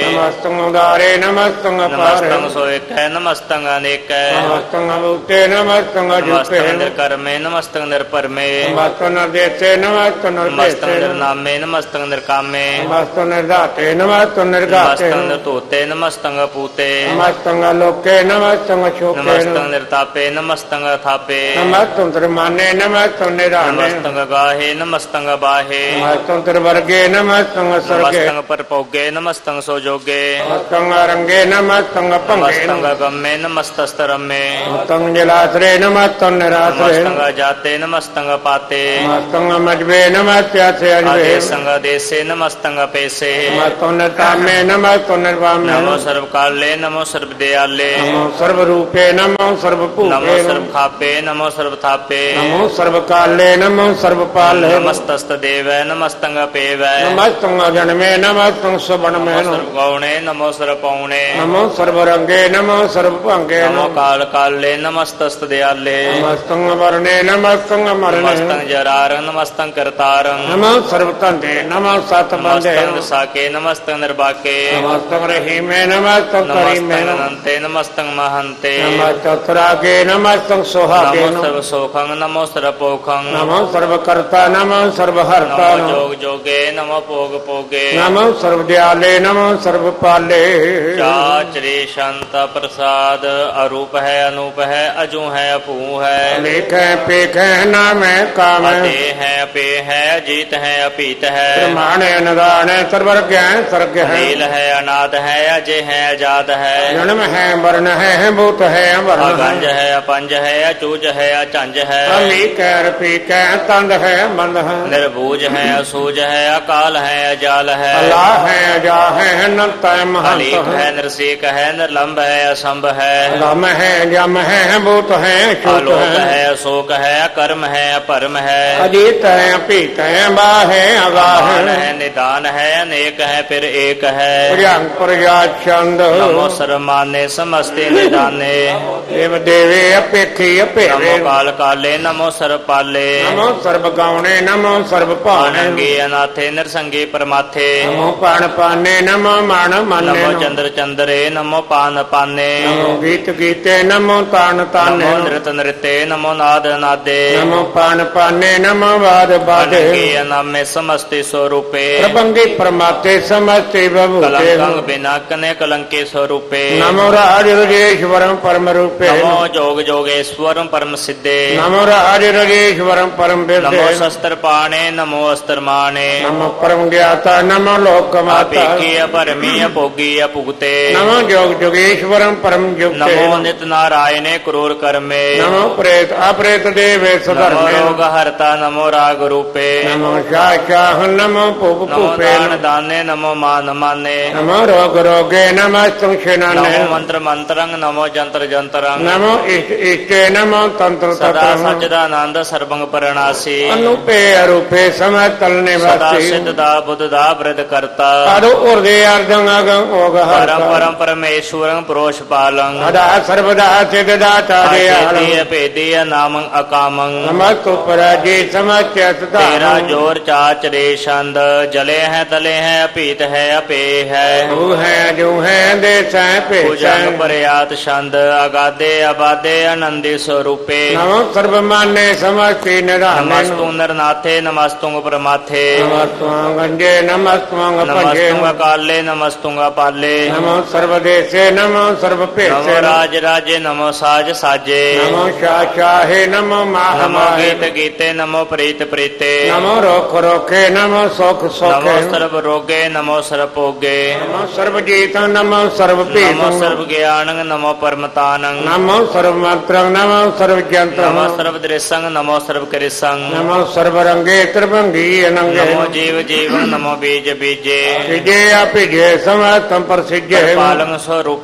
सो एक है नमस्तंग अनेक है नमस्तंग उठे नमस्तंग झूठे नमस्तंग कर में नमस्तंग नर पर में नमस्तंग नर देते नमस्तंग नर नमस्तंग नर नाम में नमस्तंग नर काम में नमस्तंग नर दाते नमस्तंग नर गाते नमस्तंग नर तोते नमस्तंग पूते नमस्तंग लोके नमस्तंग छोके नमस्तंग नर तापे नमस्तंग थापे नमस्तंग नर माने नमस्तंग नर नमस्तंग गाहे नमस्तंग बाहे नमस्तंग नर वर्गे नमस्तंग सर्गे नमस्तंग पर पौगे नमस्तंग सोजोगे नमस्तंग रंगे नमस्तंग ਨਮਸਤੰਗ ਜਾਤੇ ਨਮਸਤੰਗ ਪਾਤੇ ਨਮਸਤੰਗ ਮਜਬੇ ਨਮਸਤਿਆਸੇ ਅਜਵੇ ਆਦੇਸੰਗ ਦੇਸੇ ਨਮਸਤੰਗ ਪੇਸੇ ਨਮਸਤੰਗ ਨਿਰਤਾਮੇ ਨਮਸਤੰਗ ਨਿਰਵਾਮੇ ਨਮੋ ਸਰਬ ਕਾਲੇ ਨਮੋ ਸਰਬ ਦਿਆਲੇ ਨਮੋ ਸਰਵ ਰੂਪੇ ਨਮੋ ਸਰਵ ਨਮੋ ਭੂਪੇ ਸਰਬ ਖਾਪੇ ਨਮੋ ਸਰਬ ਥਾਪੇ ਨਮੋ ਸਰਵ ਕਾਲੇ ਨਮੋ ਸਰਵ ਪਾਲੇ ਨਮਸਤਸਤ ਦੇਵੈ ਨਮਸਤੰਗ ਪੇਵੈ ਨਮਸਤੰਗ ਜਨਮੇ ਨਮਸਤੰਗ ਸੁਬਨਮੇ ਨਮੋ ਸਰਬ ਗੌਣੇ ਨਮੋ ਸਰਬ ਪੌਣੇ ਨਮੋ ਸਰਵ ਭੰਗੇ ਨਮੋ ਕਾਲ ਕਾਲੇ ਨਮਸਤਸਤ ਦਿਆਲੇ। ਨਮਸਤੰਗ ਵਰਨੇ ਨਮਸਤੰਗ ਮਰਨੇ ਨਮਸਤੰਗ ਜਰਾਰੰ ਨਮਸਤੰਗ ਕਰਤਾਰੰ। ਨਮੋ ਸਰਵ ਤੰਦੇ ਨਮੋ ਸਤ ਬੰਦੇ। ਨਮਸਤੰਗ ਸਾਕੇ ਨਮਸਤੰਗ ਨਿਰਬਾਕੇ ਨਮਸਤੰਗ ਰਹੀਮੇ ਨਮਸਤੰਗ ਕਰੀਮੇ। ਨਮਸਤੰਗ ਅਨੰਤੇ ਨਮਸਤੰਗ ਮਹੰਤੇ। ਨਮਸਤੰਗ ਤਰਾਗੇ ਨਮਸਤੰਗ ਸੁਹਾਗੇ। ਨਮੋ ਸਰਬ ਸੋਖੰ ਨਮੋ ਸਰਬ ਪੋਖੰ। ਨਮੋ ਸਰਵ ਕਰਤਾ ਨਮੋ ਸਰਵ ਹਰਤਾ। ਨਮੋ ਜੋਗ ਜੋਗੇ ਨਮੋ ਭੋਗ ਭੋਗੇ। ਨਮੋ ਸਰਵ ਦਿਆਲੇ ਨਮੋ ਸਰਵ ਪਾਲੇ। ਚਾਚਰੇ ਸ਼ੰਤ ਪ੍ਰਸਾਦ ਅਰੂਪ ਹੈ ਅਨੂਪ ਹੈ ਅਜੂ ਹੈ ਅਭੂ ਹੈ। ਲੇਖੈ ਪੇਖੈ ਨਾਮੈ ਕਾਮੈ। ਅਤੇ ਹੈ ਅਪੇ ਹੈ ਅਜੀਤ ਹੈ ਅਪੀਤ ਹੈ। ਪ੍ਰਮਾਣੇ ਅਨਦਾਨ ਸਰਵਰ ਗਿਆਨ ਸਰਗ ਹੈ ਨੀਲ ਹੈ ਅਨਾਦ ਹੈ ਅਜੇ ਹੈ। ਅਜਾਦ ਹੈ ਜਨਮ ਹੈ ਵਰਨ ਹੈ ਭੂਤ ਹੈ। ਵਰਨ ਅਗੰਜ ਹੈ ਅਪੰਜ ਹੈ ਅਚੂਜ ਹੈ ਅਚੰਜ ਹੈ। ਅਲੀ ਕੈ ਰਪੀ ਕੈ ਤੰਦ ਹੈ ਮੰਦ ਹੈ। ਨਿਰਭੂਜ ਹੈ ਅਸੂਜ ਹੈ ਅਕਾਲ ਹੈ ਅਜਾਲ ਹੈ। ਅਲਾ ਹੈ ਜਾ ਹੈ ਅਨੰਤ ਹੈ ਮਹੰਤ ਅਲੀਕ ਹੈ। ਹੈ ਨਿਰਸੀਕ ਹੈ ਨਿਰਲੰਭ ਹੈ ਅਸੰਭ ਹੈ। ਗਮ ਹੈ ਜਮ ਹੈ ਭੂਤ ਹੈ ਆਲੋਕ ਹੈ। ਅਸ਼ੋਕ ਹੈ ਅਕਰਮ ਹੈ ਅਪਰਮ ਹੈ। ਅਜੀਤ ਹੈ ਅਪੀਤ ਹੈ ਬਾਹ ਹੈ ਮਾਨ ਹੈ। ਨਿਦਾਨ ਹੈ ਅਨੇਕ ਹੈ ਫਿਰ ਏਕ ਹੈ। ਪ੍ਰਯੰਗ ਪ੍ਰਜਾ ਚੰਦ। ਨਮੋ ਸਰਮਾਨੇ ਸਮਸਤੇ ਨਿਦਾਨੇ। ਦੇਵ ਦੇਵੇ ਅਪੇਖੀ ਅਪੇਰੇ। ਨਮੋ ਕਾਲ ਕਾਲੇ ਨਮੋ ਸਰਪਾਲੇ। ਨਮੋ ਸਰਬ ਗਾਉਣੇ ਨਮੋ ਸਰਬ ਭਾਣੇ ਅਨਾਥੇ ਨਿਰਸੰਗੇ ਪਰਮਾਥੇ। ਨਮੋ ਪਾਣ ਪਾਨੇ ਨਮੋ ਮਾਨ। ਮਾਨੇ ਨਮੋ ਨਮੋ ਪਾਨ। ਨਮੋ ਗੀਤ ਗੀਤੇ ਨਮੋ ਤਾਨ ਤਾਨੇ। ਨਮੋ ਨ੍ਰਿਤ ਨ੍ਰਿਤੇ ਨਮੋ ਨਾਦ ਨਾਦੇ। ਨਮੋ ਪਾਨ ਪਾਨੇ ਨਮੋ ਬਾਦ ਬਾਦੇ ਅਨੰਗੇ ਅਨਾਮੇ ਸਮਸਤੇ ਸਰੂਪੇ ਪ੍ਰਬੰਗੀ ਪ੍ਰਮਾਤੇ ਸਮਸਤੇ ਬਭੂਤੇ ਕਲੰਕੰ ਬਿਨਾ ਕਨੇ ਕਲੰਕੇ ਸਰੂਪੇ ਨਮੋ ਰਾਜ ਰਜੇਸ਼ਵਰਮ ਪਰਮ ਰੂਪੇ। ਨਮੋ ਜੋਗ ਜੋਗੇਸ਼ਵਰੰ ਪਰਮ ਸਿੱਧੇ। ਨਮੋ ਰਾਜ ਰਜੇਸ਼ਵਰਮ ਪਰਮ ਨਮੋ ਬਿਰਦੇ ਸ਼ਸਤਰ ਪਾਣੇ ਨਮੋ ਅਸਤਰ ਮਾਣੇ। ਨਮੋ ਪਰਮ ਗਿਆਤਾ ਨਮੋ ਲੋਕ ਮਾਤਾ। ਆਪੇਕੀ ਅਪਰਮੀ ਅਭੋਗੀ ਅਭੁਗਤੇ। ਨਮੋ ਜੋਗ ਜੋਗੇਸ਼ਵਰਮ ਪਰਮ ਜੁਗਤੇ ਨਮੋ ਨਿਤ ਨਾਰਾਇਣੇ ਕਰੂਰ ਕਰਮੇ ਨਮੋ ਪ੍ਰੇਤ ਅਪ੍ਰੇਤ ਦੇਵੇ ਨਮੋ ਸਧਰਮੇ ਰੋਗ ਹਰਤਾ ਨਮੋ ਰਾਗ ਰੂਪੇ ਨਮੋ ਸ਼ਾਹ ਸ਼ਾਹ ਨਮੋ ਭੂਪ ਨਮੋ ਭੂਪੇ ਦਾਨ ਨਮੋ ਮਾਨ ਮਾਨੇ ਨਮੋ ਰੋਗ ਰੋਗੇ ਨਮੋ ਸੰਖੇਨਾਨੇ ਨਮੋ ਮੰਤਰ ਮੰਤਰੰ ਨਮੋ ਜੰਤਰ ਜੰਤਰੰ ਨਮੋ ਇਸ਼ਟ ਇਸ਼ਟੇ ਨਮੋ ਤੰਤਰ ਸਦਾ ਤੰਤਰ ਸਚਦਾਨੰਦ ਸਰਬੰਗ ਪਰਣਾਸੀ ਅਨੂਪੇ ਅਰੂਪੇ ਸਮੈ ਤਲਨੇ ਸਦਾ ਵਾਸੀ ਸਿੱਧ ਦਾ ਬੁੱਧ ਦਾ ਪੂਰੰ ਪ੍ਰੋਸ਼ ਪਾਲੰ। ਸਦਾ ਸਰਬਦਾ ਸਿਧ ਦਾਤਾ ਦਿਆਲ ਆਚੇਤੀ ਅਭੇਦੀ ਨਾਮੰ ਅਕਾਮੰ। ਨਮਸਤੁ ਪਰਾਜੇ ਸਮਚਿ ਸਦਾ ਤੇਰਾ ਜੋਰ ਚਾਚ ਰੇ ਛੰਦ ਜਲੇ ਹੈ ਤਲੇ ਹੈ ਅਭੀਤ ਹੈ ਅਪੇ ਹੈ। ਤੂ ਹੈ ਜੋ ਹੈ ਦੇ ਭੁਜੰਗ ਭੇਸੈ ਪਰਿਆਤ ਛੰਦ ਅਗਾਦੇ ਆਬਾਦੇ ਆਨੰਦੀ ਸਰੂਪੇ। ਨਮੋ ਸਰਬ ਮਾਨੇ ਸਮਸਤੀ ਨਿਰਾਨੇ। ਨਮਸਤੁ ਨਰਨਾਥੇ ਨਮਸਤੁ ਪ੍ਰਮਾਥੇ। ਨਮਸਤੁ ਗੰਜੇ ਨਮਸਤੁ ਪੰਜੇ ਨਮਸਤੁ ਕਾਲੇ ਨਮਸਤੁ ਪਾਲੇ ਨਮੋ ਸਰਬ ਦੇਸੇ ਨਮੋ ਸਰਬ ਨਮੋ ਭੇਸੇ ਰਾਜ ਰਾਜੇ ਨਮੋ ਸਾਜ ਸਾਜੇ ਨਮੋ ਸ਼ਾ ਸ਼ਾਹੇ ਨਮੋ ਮਾਹ ਨਮੋ ਮਾਹੇ ਗੀਤ ਗੀਤੇ ਨਮੋ ਪ੍ਰੀਤ ਪ੍ਰੀਤੇ ਨਮੋ ਰੋਖ ਰੋਖੇ ਨਮੋ ਸੁਖ ਸੁਖੇ ਨਮੋ ਸਰਬ ਰੋਗੇ ਨਮੋ ਸਰਬ ਭੋਗੇ ਨਮੋ ਸਰਬ ਜੀਤ ਨਮੋ ਸਰਬ ਨਮੋ ਭੀਤ ਸਰਬ ਗਿਆਨੰ ਨਮੋ ਪਰਮਤਾਨੰ ਨਮੋ ਸਰਬ ਮੰਤਰੰ ਨਮੋ ਸਰਬ ਜੰਤਰੰ ਨਮੋ ਸਰਬ ਦ੍ਰਿਸੰਗ ਨਮੋ ਸਰਬ ਕ੍ਰਿਸੰਗ ਨਮੋ ਸਰਬ ਰੰਗੇ ਤ੍ਰਿਭੰਗੀ ਅਨੰਗੇ ਨਮੋ ਜੀਵ ਜੀਵਨ ਨਮੋ ਬੀਜ ਬੀਜੇ ਸਿਜੇ ਆਪਿਜੇ ਸਮਤੰ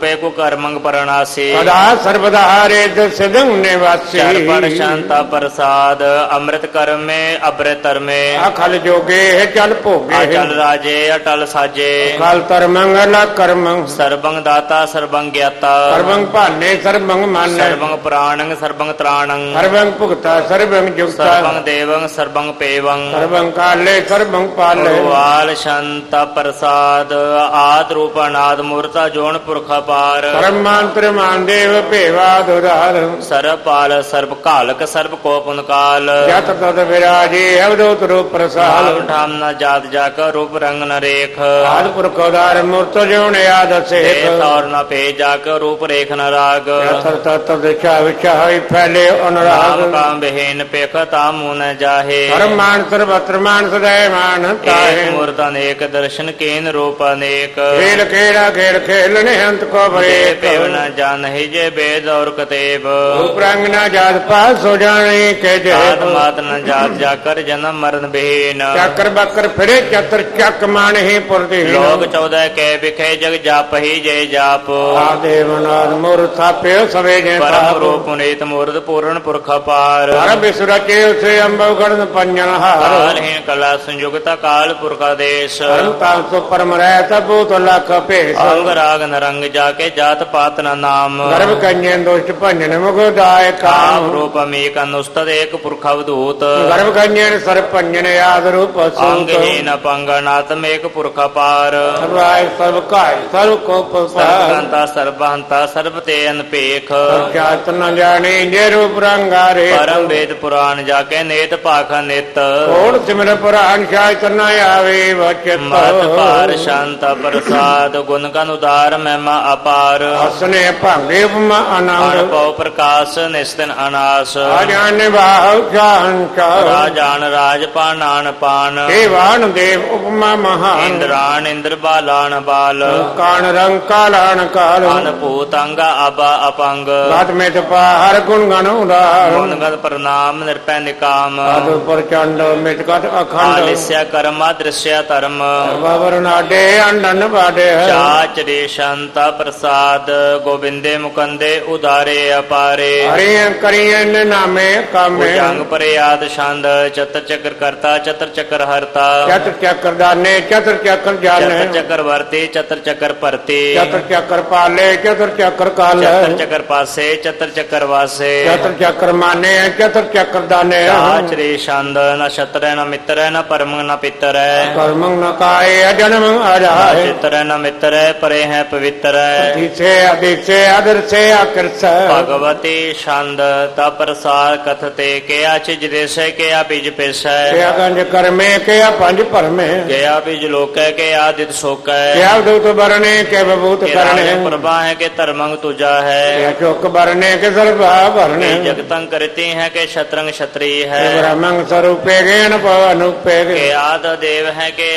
ਸਰੂਪੇ ਕੁ ਕਰਮੰਗ ਪਰਣਾਸੀ ਸਦਾ ਸਰਬਦਾ ਹਰੇ ਦਸਦੰ ਨਿਵਾਸੀ। ਚਰ ਪਰ ਸ਼ਾਂਤਾ ਪ੍ਰਸਾਦ ਅੰਮ੍ਰਿਤ ਕਰਮੇ ਅਬ੍ਰਿਤ ਤਰਮੇ ਅਖਲ ਜੋਗੇ ਚਲ ਭੋਗੇ। ਅਚਲ ਰਾਜੇ ਅਟਲ ਸਾਜੇ। ਅਖਲ ਤਰ ਮੰਗਲ ਕਰਮੰ ਸਰਬੰਗ ਦਾਤਾ ਸਰਬੰਗ ਗਿਆਤਾ। ਸਰਬੰ ਭਾਨੇ ਸਰਬੰ ਮਾਨੈ। ਸਰਬੰਗ ਪ੍ਰਾਣੰ ਸਰਬੰਗ ਤ੍ਰਾਣੰ ਸਰਬੰ ਭੁਗਤਾ ਸਰਬੰ ਜੁਗਤਾ। ਸਰਬੰਗ ਦੇਵੰ ਸਰਬੰਗ ਪੇਵੰ ਸਰਬੰ ਕਾਲੇ ਸਰਬੰ ਪਾਲੇ। ਵਾਲ ਸ਼ੰਤ ਪ੍ਰਸਾਦ ਆਦ ਰੂਪ ਅਨਾਦ ਮੂਰਤਾ ਜੋਨ ਪੁਰਖ ਅਪਾਰ ਸਰਬ ਮੰਤਰ ਮਾਨ ਦੇਵ ਭੇਵਾ ਦੁਰਾਰ ਸਰਬ ਪਾਲ ਸਰਬ ਕਾਲਕ ਸਰਬ ਕੋਪਨ ਕਾਲ। ਜਤ ਤਤ ਵਿਰਾਜੇ ਅਵਦੋਤ ਰੂਪ ਪ੍ਰਸਾਦ ਹਾਲ ਠਾਮ ਨ ਜਾਤ ਜਾ ਕਰ ਰੂਪ ਰੰਗ ਨ ਰੇਖ। ਆਦ ਪੁਰਖ ਉਦਾਰ ਮੂਰਤ ਜਿਉ ਨਿਆਦ ਤੇ ਸੇਖ ਤੌਰ ਨ ਪੇ ਜਾ ਕਰ ਰੂਪ ਰੇਖ ਨ ਰਾਗ। ਜਤ ਤਤ ਦਿਸ਼ਾ ਵਿਚਾ ਹੋਈ ਫੈਲੇ ਅਨੁਰਾਗ। ਕਾਮ ਬਹਿਨ ਪੇਖ ਤਾਮੂ ਨ ਜਾਹੇ। ਸਰਬ ਮਾਨ ਸਰਬਤਰ ਮਾਨ ਸਦੈ ਮਾਨ ਤਾਹੇ। ਮੂਰਤ ਅਨੇਕ ਦਰਸ਼ਨ ਕੇਨ ਰੂਪ ਅਨੇਕ। ਖੇਲ ਖੇੜਾ ਖੇੜ ਖੇਲਣੇ ਅੰਤ ਕੋ ਤੇ ਬਰੇ ਪੇਵ ਨ ਜਾਣਹਿ ਜੇ ਬੇਦ ਔਰ ਕਤੇਬ। ਉਪਰੰਗ ਨਾ ਜਾਤ ਪਾਸ ਹੋ ਜਾਣੇ ਕੇ ਜੇ। ਆਤ ਮਾਤ ਨ ਜਾਤ ਜਾ ਕਰ ਜਨਮ ਮਰਨ ਬਹਿਨ। ਚੱਕਰ ਬੱਕਰ ਫਿਰੇ ਚਤਰ ਚੱਕ ਮਾਨਹਿ ਪੁਰਦੇ ਲੋਕ 14 ਕੈ ਵਿਖੇ ਜਗ ਜਾਪਹਿ ਜੇ ਜਾਪ। ਆਦੇਵ ਨਾਦ ਮੁਰ ਥਾਪਿਓ ਸਵੇ ਜੇ ਪਰਮ ਰੂਪ ਪੁਨੀਤ ਮੂਰਤ ਪੂਰਨ ਪੁਰਖ ਅਪਾਰ। ਹਰ ਬਿਸਰਚੇ ਉਸੇ ਅੰਬਉ ਗੜਨ ਪੰਜਨ ਹਾਰ। ਕਾਲਹੀਨ ਕਲਾ ਸੰਯੁਗਤਾ ਕਾਲ ਪੁਰਖ ਆਦੇਸ਼। ਧਰਮ ਤਾਂ ਸੋ ਪਰਮ ਰਹਿ ਤਬੂਤ ਲੱਖ ਭੇਸ। ਅੰਗ ਰਾਗ ਨਰੰਗ ਜਾ ਕੇ ਜਾਤ ਪਾਤ ਨ ਨਾਮ। ਗਰਭ ਕੰਜੇ ਦੁਸ਼ਟ ਭੰਜਨ ਮੁਖ ਦਾਇ ਕਾਮ। ਰੂਪ ਅਮੀਕ ਅਨੁਸਤਦ ਏਕ ਪੁਰਖ ਅਵਧੂਤ ਗਰਭ ਕੰਜੇ ਸਰ ਭੰਜਨ ਆਦ ਰੂਪ ਸੂਤ ਅੰਗਹੀਨ ਪੰਗਨਾਤਮ ਏਕ ਪੁਰਖ ਅਪਾਰ ਸਰਵਾਇ ਸਰਬ ਕਾਇ ਸਰਬ ਕੋ ਪਸਾਰ ਸਰਬੰਤਾ ਸਰਬਹੰਤਾ ਸਰਬ ਤੇ ਅਨਪੇਖ। ਜਾਤ ਨ ਜਾਣੇ ਜੇ ਰੂਪ ਰੰਗਾਰੇ ਪਰਮ ਵੇਦ ਪੁਰਾਨ ਜਾ ਕੇ ਨੇਤ ਭਾਖ ਨਿਤ। ਕੋੜ ਸਿਮਰ ਪੁਰਾਨ ਸ਼ਾਇਤ ਨ ਆਵੇ ਵਚਤ। ਮਤ ਪਾਰ ਸ਼ਾਂਤ ਪ੍ਰਸਾਦ ਗੁਣ ਕਨ ਉਦਾਰ ਮਹਿਮਾ ਅਪਾਰ ਹਸਨੇ ਭਾਂਗੇ ਉਪਮਾ ਅਨ ਆਨੰਦ ਪਉ ਪ੍ਰਕਾਸ਼ ਨਿਸਤਨ ਅਨਾਸ। ਆਜਾਨ ਬਾਹੁ ਜਾਨ ਕਾ। ਰਾਜਾਨ ਰਾਜ ਪਾਨਾਨ ਪਾਨ ਦੇਵਾਨ ਦੇਵ ਉਪਮਾ ਮਹਾਨ। ਇੰਦਰਾਨ ਇੰਦਰ ਬਾਲਾਨ ਬਾਲ। ਕਾਣ ਰੰਗ ਕਾਲਾਨ ਕਾਲ। ਅਨ ਭੂਤ ਅੰਗ ਅਬਾ ਅਪੰਗ। ਗਤ ਮੇਟ ਪਾਹਰ ਗੁਣ ਗਣ ਉਦਾਰ ਗੁਣ ਗਤ ਪ੍ਰਨਾਮ ਨਿਰਪੈ ਨਿਕਾਮ। ਆਦ ਪ੍ਰਚੰਡ ਮਿਟ ਗਤ ਅਖੰਡ। ਆਲਿਸਿਆ ਕਰਮਾ ਦ੍ਰਿਸ਼ਯ ਧਰਮ। ਬਵਰ ਨਾਡੇ ਅੰਡਨ ਬਾਡੇ ਚਾਚ ਰੇ ਸ਼ੰਤਾ ਪ੍ਰਸਾਦ ਗੋਬਿੰਦੇ ਮੁਕੰਦੇ ਉਦਾਰੇ ਅਪਾਰੇ ਹਰੀਆਂ ਕਰੀਐਨ ਨਾਮੇ ਕਾਮੇ ਭੁਜੰਗ ਪਰਿਆਦ ਛੰਦ ਚਤਰ ਚੱਕਰ ਕਰਤਾ ਚਤਰ ਚੱਕਰ ਹਰਤਾ ਚਤਰ ਚੱਕਰ ਦਾਨੇ ਚਤਰ ਚੱਕਰ ਜਾਣੇ ਚਤਰ ਚੱਕਰ ਵਰਤੇ ਚਤਰ ਚੱਕਰ ਭਰਤੇ ਚਤਰ ਚੱਕਰ ਪਾਲੇ ਚਤਰ ਚੱਕਰ ਕਾਲ ਚਤਰ ਚੱਕਰ ਪਾਸੇ ਚਤਰ ਚੱਕਰ ਵਾਸੇ ਚਤਰ ਚੱਕਰ ਮਾਨੇ ਚਤਰ ਚੱਕਰ ਦਾਨੇ ਚਾਚ ਰੇ ਛੰਦ ਨ ਛਤਰੈ ਨ ਮਿੱਤਰੈ ਨ ਪਰਮ ਨ ਪਿਤਰੈ ਕਰਮੰ ਨ ਕਾਏ ਅਜਨਮ ਨਾ ਅਜਾਏ ਚਿਤਰੈ ਨ ਮਿੱਤਰੈ ਪਰੇ ਹੈ ਪਵਿੱਤਰੈ ਦਿਸੇ ਅਦਿਸੇ ਅਦਰਸੇ ਅਕਰਸ ਭਗਵਤੀ ਛੰਦ ਤਾ ਪ੍ਰਸਾਦ ਕਥਤੇ ਕਿਆ ਚਿਜ ਦੇਸੈ ਕਿਆ ਬਿਜ ਪੇਸੈ ਕਿਆ ਗੰਜ ਕਰਮੇ ਕਿਆ ਪੰਜ ਭਰਮੇ ਕਿਆ ਬਿਜ ਲੋਕੈ ਕਿਆ ਦਿਤ ਸੋਕੈ ਕਿਆ ਦੂਤ ਬਰਨੇ ਕਿ ਬਬੂਤ ਕਿਆ ਕਰਨੇ ਪ੍ਰਭਾ ਹੈ ਕਿ ਧਰਮੰਗ ਤੁਜਾ ਹੈ ਕਿਆ ਚੁੱਕ ਬਰਨੇ ਕਿ ਸਰਬਾ ਭਰਨੇ ਕਿ ਜਗਤੰ ਕਰਤੀ ਹੈ ਕਿ ਸ਼ਤਰੰਗ ਛਤਰੀ ਕਿ ਹੈ ਬ੍ਰਹਮੰ ਸਰੂਪੇ ਗੇਨ ਪਵ ਅਨੂਪੇ ਕਿ ਗੇ ਆਦ ਦੇਵ ਹੈ ਕਿ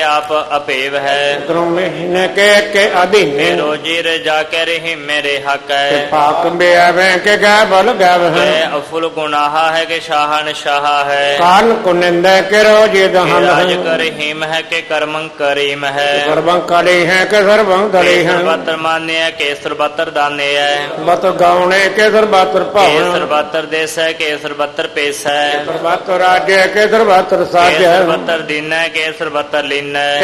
ਆਪ ਅਪੇਵ ਹੈ ਤਰੁ ਮਹੀਨੇ ਕੇ ਕੇ ਅਧੀਨੇ ਕਿ ਰੋਜੀ ਰਜਾ ਕੇ ਰਹੀ ਮੇਰੇ ਹੱਕ ਕਿ ਹੈ ਪਾਕ ਬਿਆਵੇ ਕਿ ਗੈ ਬਲ ਗਵ ਕਿ ਹੈ ਅਫੁਲ ਗੁਨਾਹ ਹੈ ਕਿ ਸ਼ਾਹਨ ਸ਼ਾਹ ਹੈ ਕਾਨ ਕੁਨਿੰਦੇ ਕਿ ਰੋਜੀ ਕਿ ਦਹਨ ਰਾਜ ਹੈ ਕਰੀਮ ਹੈ ਕਿ ਕਰਮੰ ਕਰੀਮ ਹੈ ਸਰਬੰ ਕਲੀ ਹੈ ਕਿ ਸਰਬੰ ਦਲੀ ਕੇ ਹੈ ਸਰਬਤਰ ਮਾਨਿਆ ਕੇ ਸਰਬਤਰ ਦਾਨੇ ਹੈ ਬਤ ਗਾਉਣੇ ਕੇ ਸਰਬਤਰ ਕੇ ਭਾਵਨ ਸਰਬਤਰ ਦੇਸ ਹੈ ਕੇ ਸਰਬਤਰ ਪੇਸ ਹੈ ਸਰਬਤਰ ਰਾਜੇ ਕੇ ਸਰਬਤਰ ਕੇ ਸਾਜੈ ਸਰਬਤਰ ਦਿਨ ਹੈ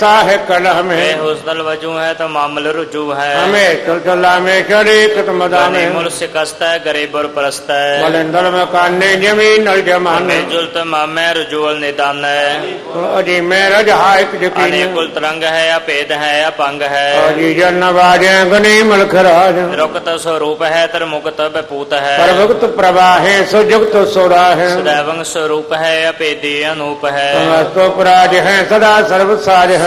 ਥਾਪੇ ਕੇਸਰ ਬੱਤਰ ਭਾਨੈ ਕੇਸਰ ਬੱਤਰ ਮਾਨੈ ਕੇਸਰ ਬਾਤਰ ਇੰਦਰੇ ਕੇਸਰ ਬਾਤਰ ਕੇਸਰ ਚੰਦਰੇ ਬੰਕ ਲੀਮੈ ਕੇ ਪਰਮੰਗ ਫਹੀ ਮੈਂ ਇਹ ਆਕਲ ਅਲਾਮੇ ਕੇ ਸਾਹੇ ਕਲ ਹਮੇ ਇਹ ਹੁਸਦਲ ਵਜੂ ਹੈ ਤਾਂ ਮਾਮਲ ਰੁਜੂ ਹੈ ਹਮੇ ਚਲ ਚਲਾ ਮੇ ਸ਼ਰੀਕ ਤਮਦਾਨੇ ਗਨੇ ਮੁਰ ਸਿਕਸਤੈ ਗਰੀਬਰ ਪ੍ਰਸਤੈ ਬਲੰਦਲ ਮਕਾਨੇ ਜ਼ਮੀਨ ਨਲ ਜਮਾਨੇ ਮੇ ਜੁਲਤ ਮਾਮੈ ਰਜੂਲ ਨਿਦਾਨੈ ਅਜੀ ਮੇ ਰਜਹਾਇਕ ਜਕੀਨ ਅਨੇਕੁਲ ਤਰੰਗ ਹੈ ਅਪੇਦ ਹੈ ਅਪੰਗ ਹੈ ਅਜੀ ਜਨ ਵਾਜੇ ਗਨੀ ਮਲਖ ਰਾਜ ਰੁਕਤ ਸਰੂਪ ਹੈ ਤਰ ਮੁਕਤ ਬਪੂਤ ਹੈ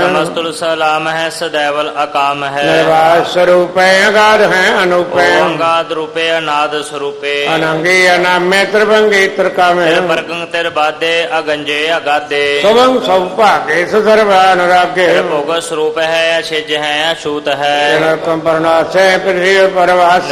समस्तुल सलाम है सदैवल अकाम है निर्वास स्वरूप अगाध है अनुपय अंगाद रूपे अनाद स्वरूपे अनंगी अनामे त्रिभंगी त्रिका में परकंग तिर बाधे अगंजे अगाधे सुभंग सौभाग्य सर्व अनुराग्य भोग स्वरूप है अछिज है अछूत है कम्परनाश है पृथ्वी परवास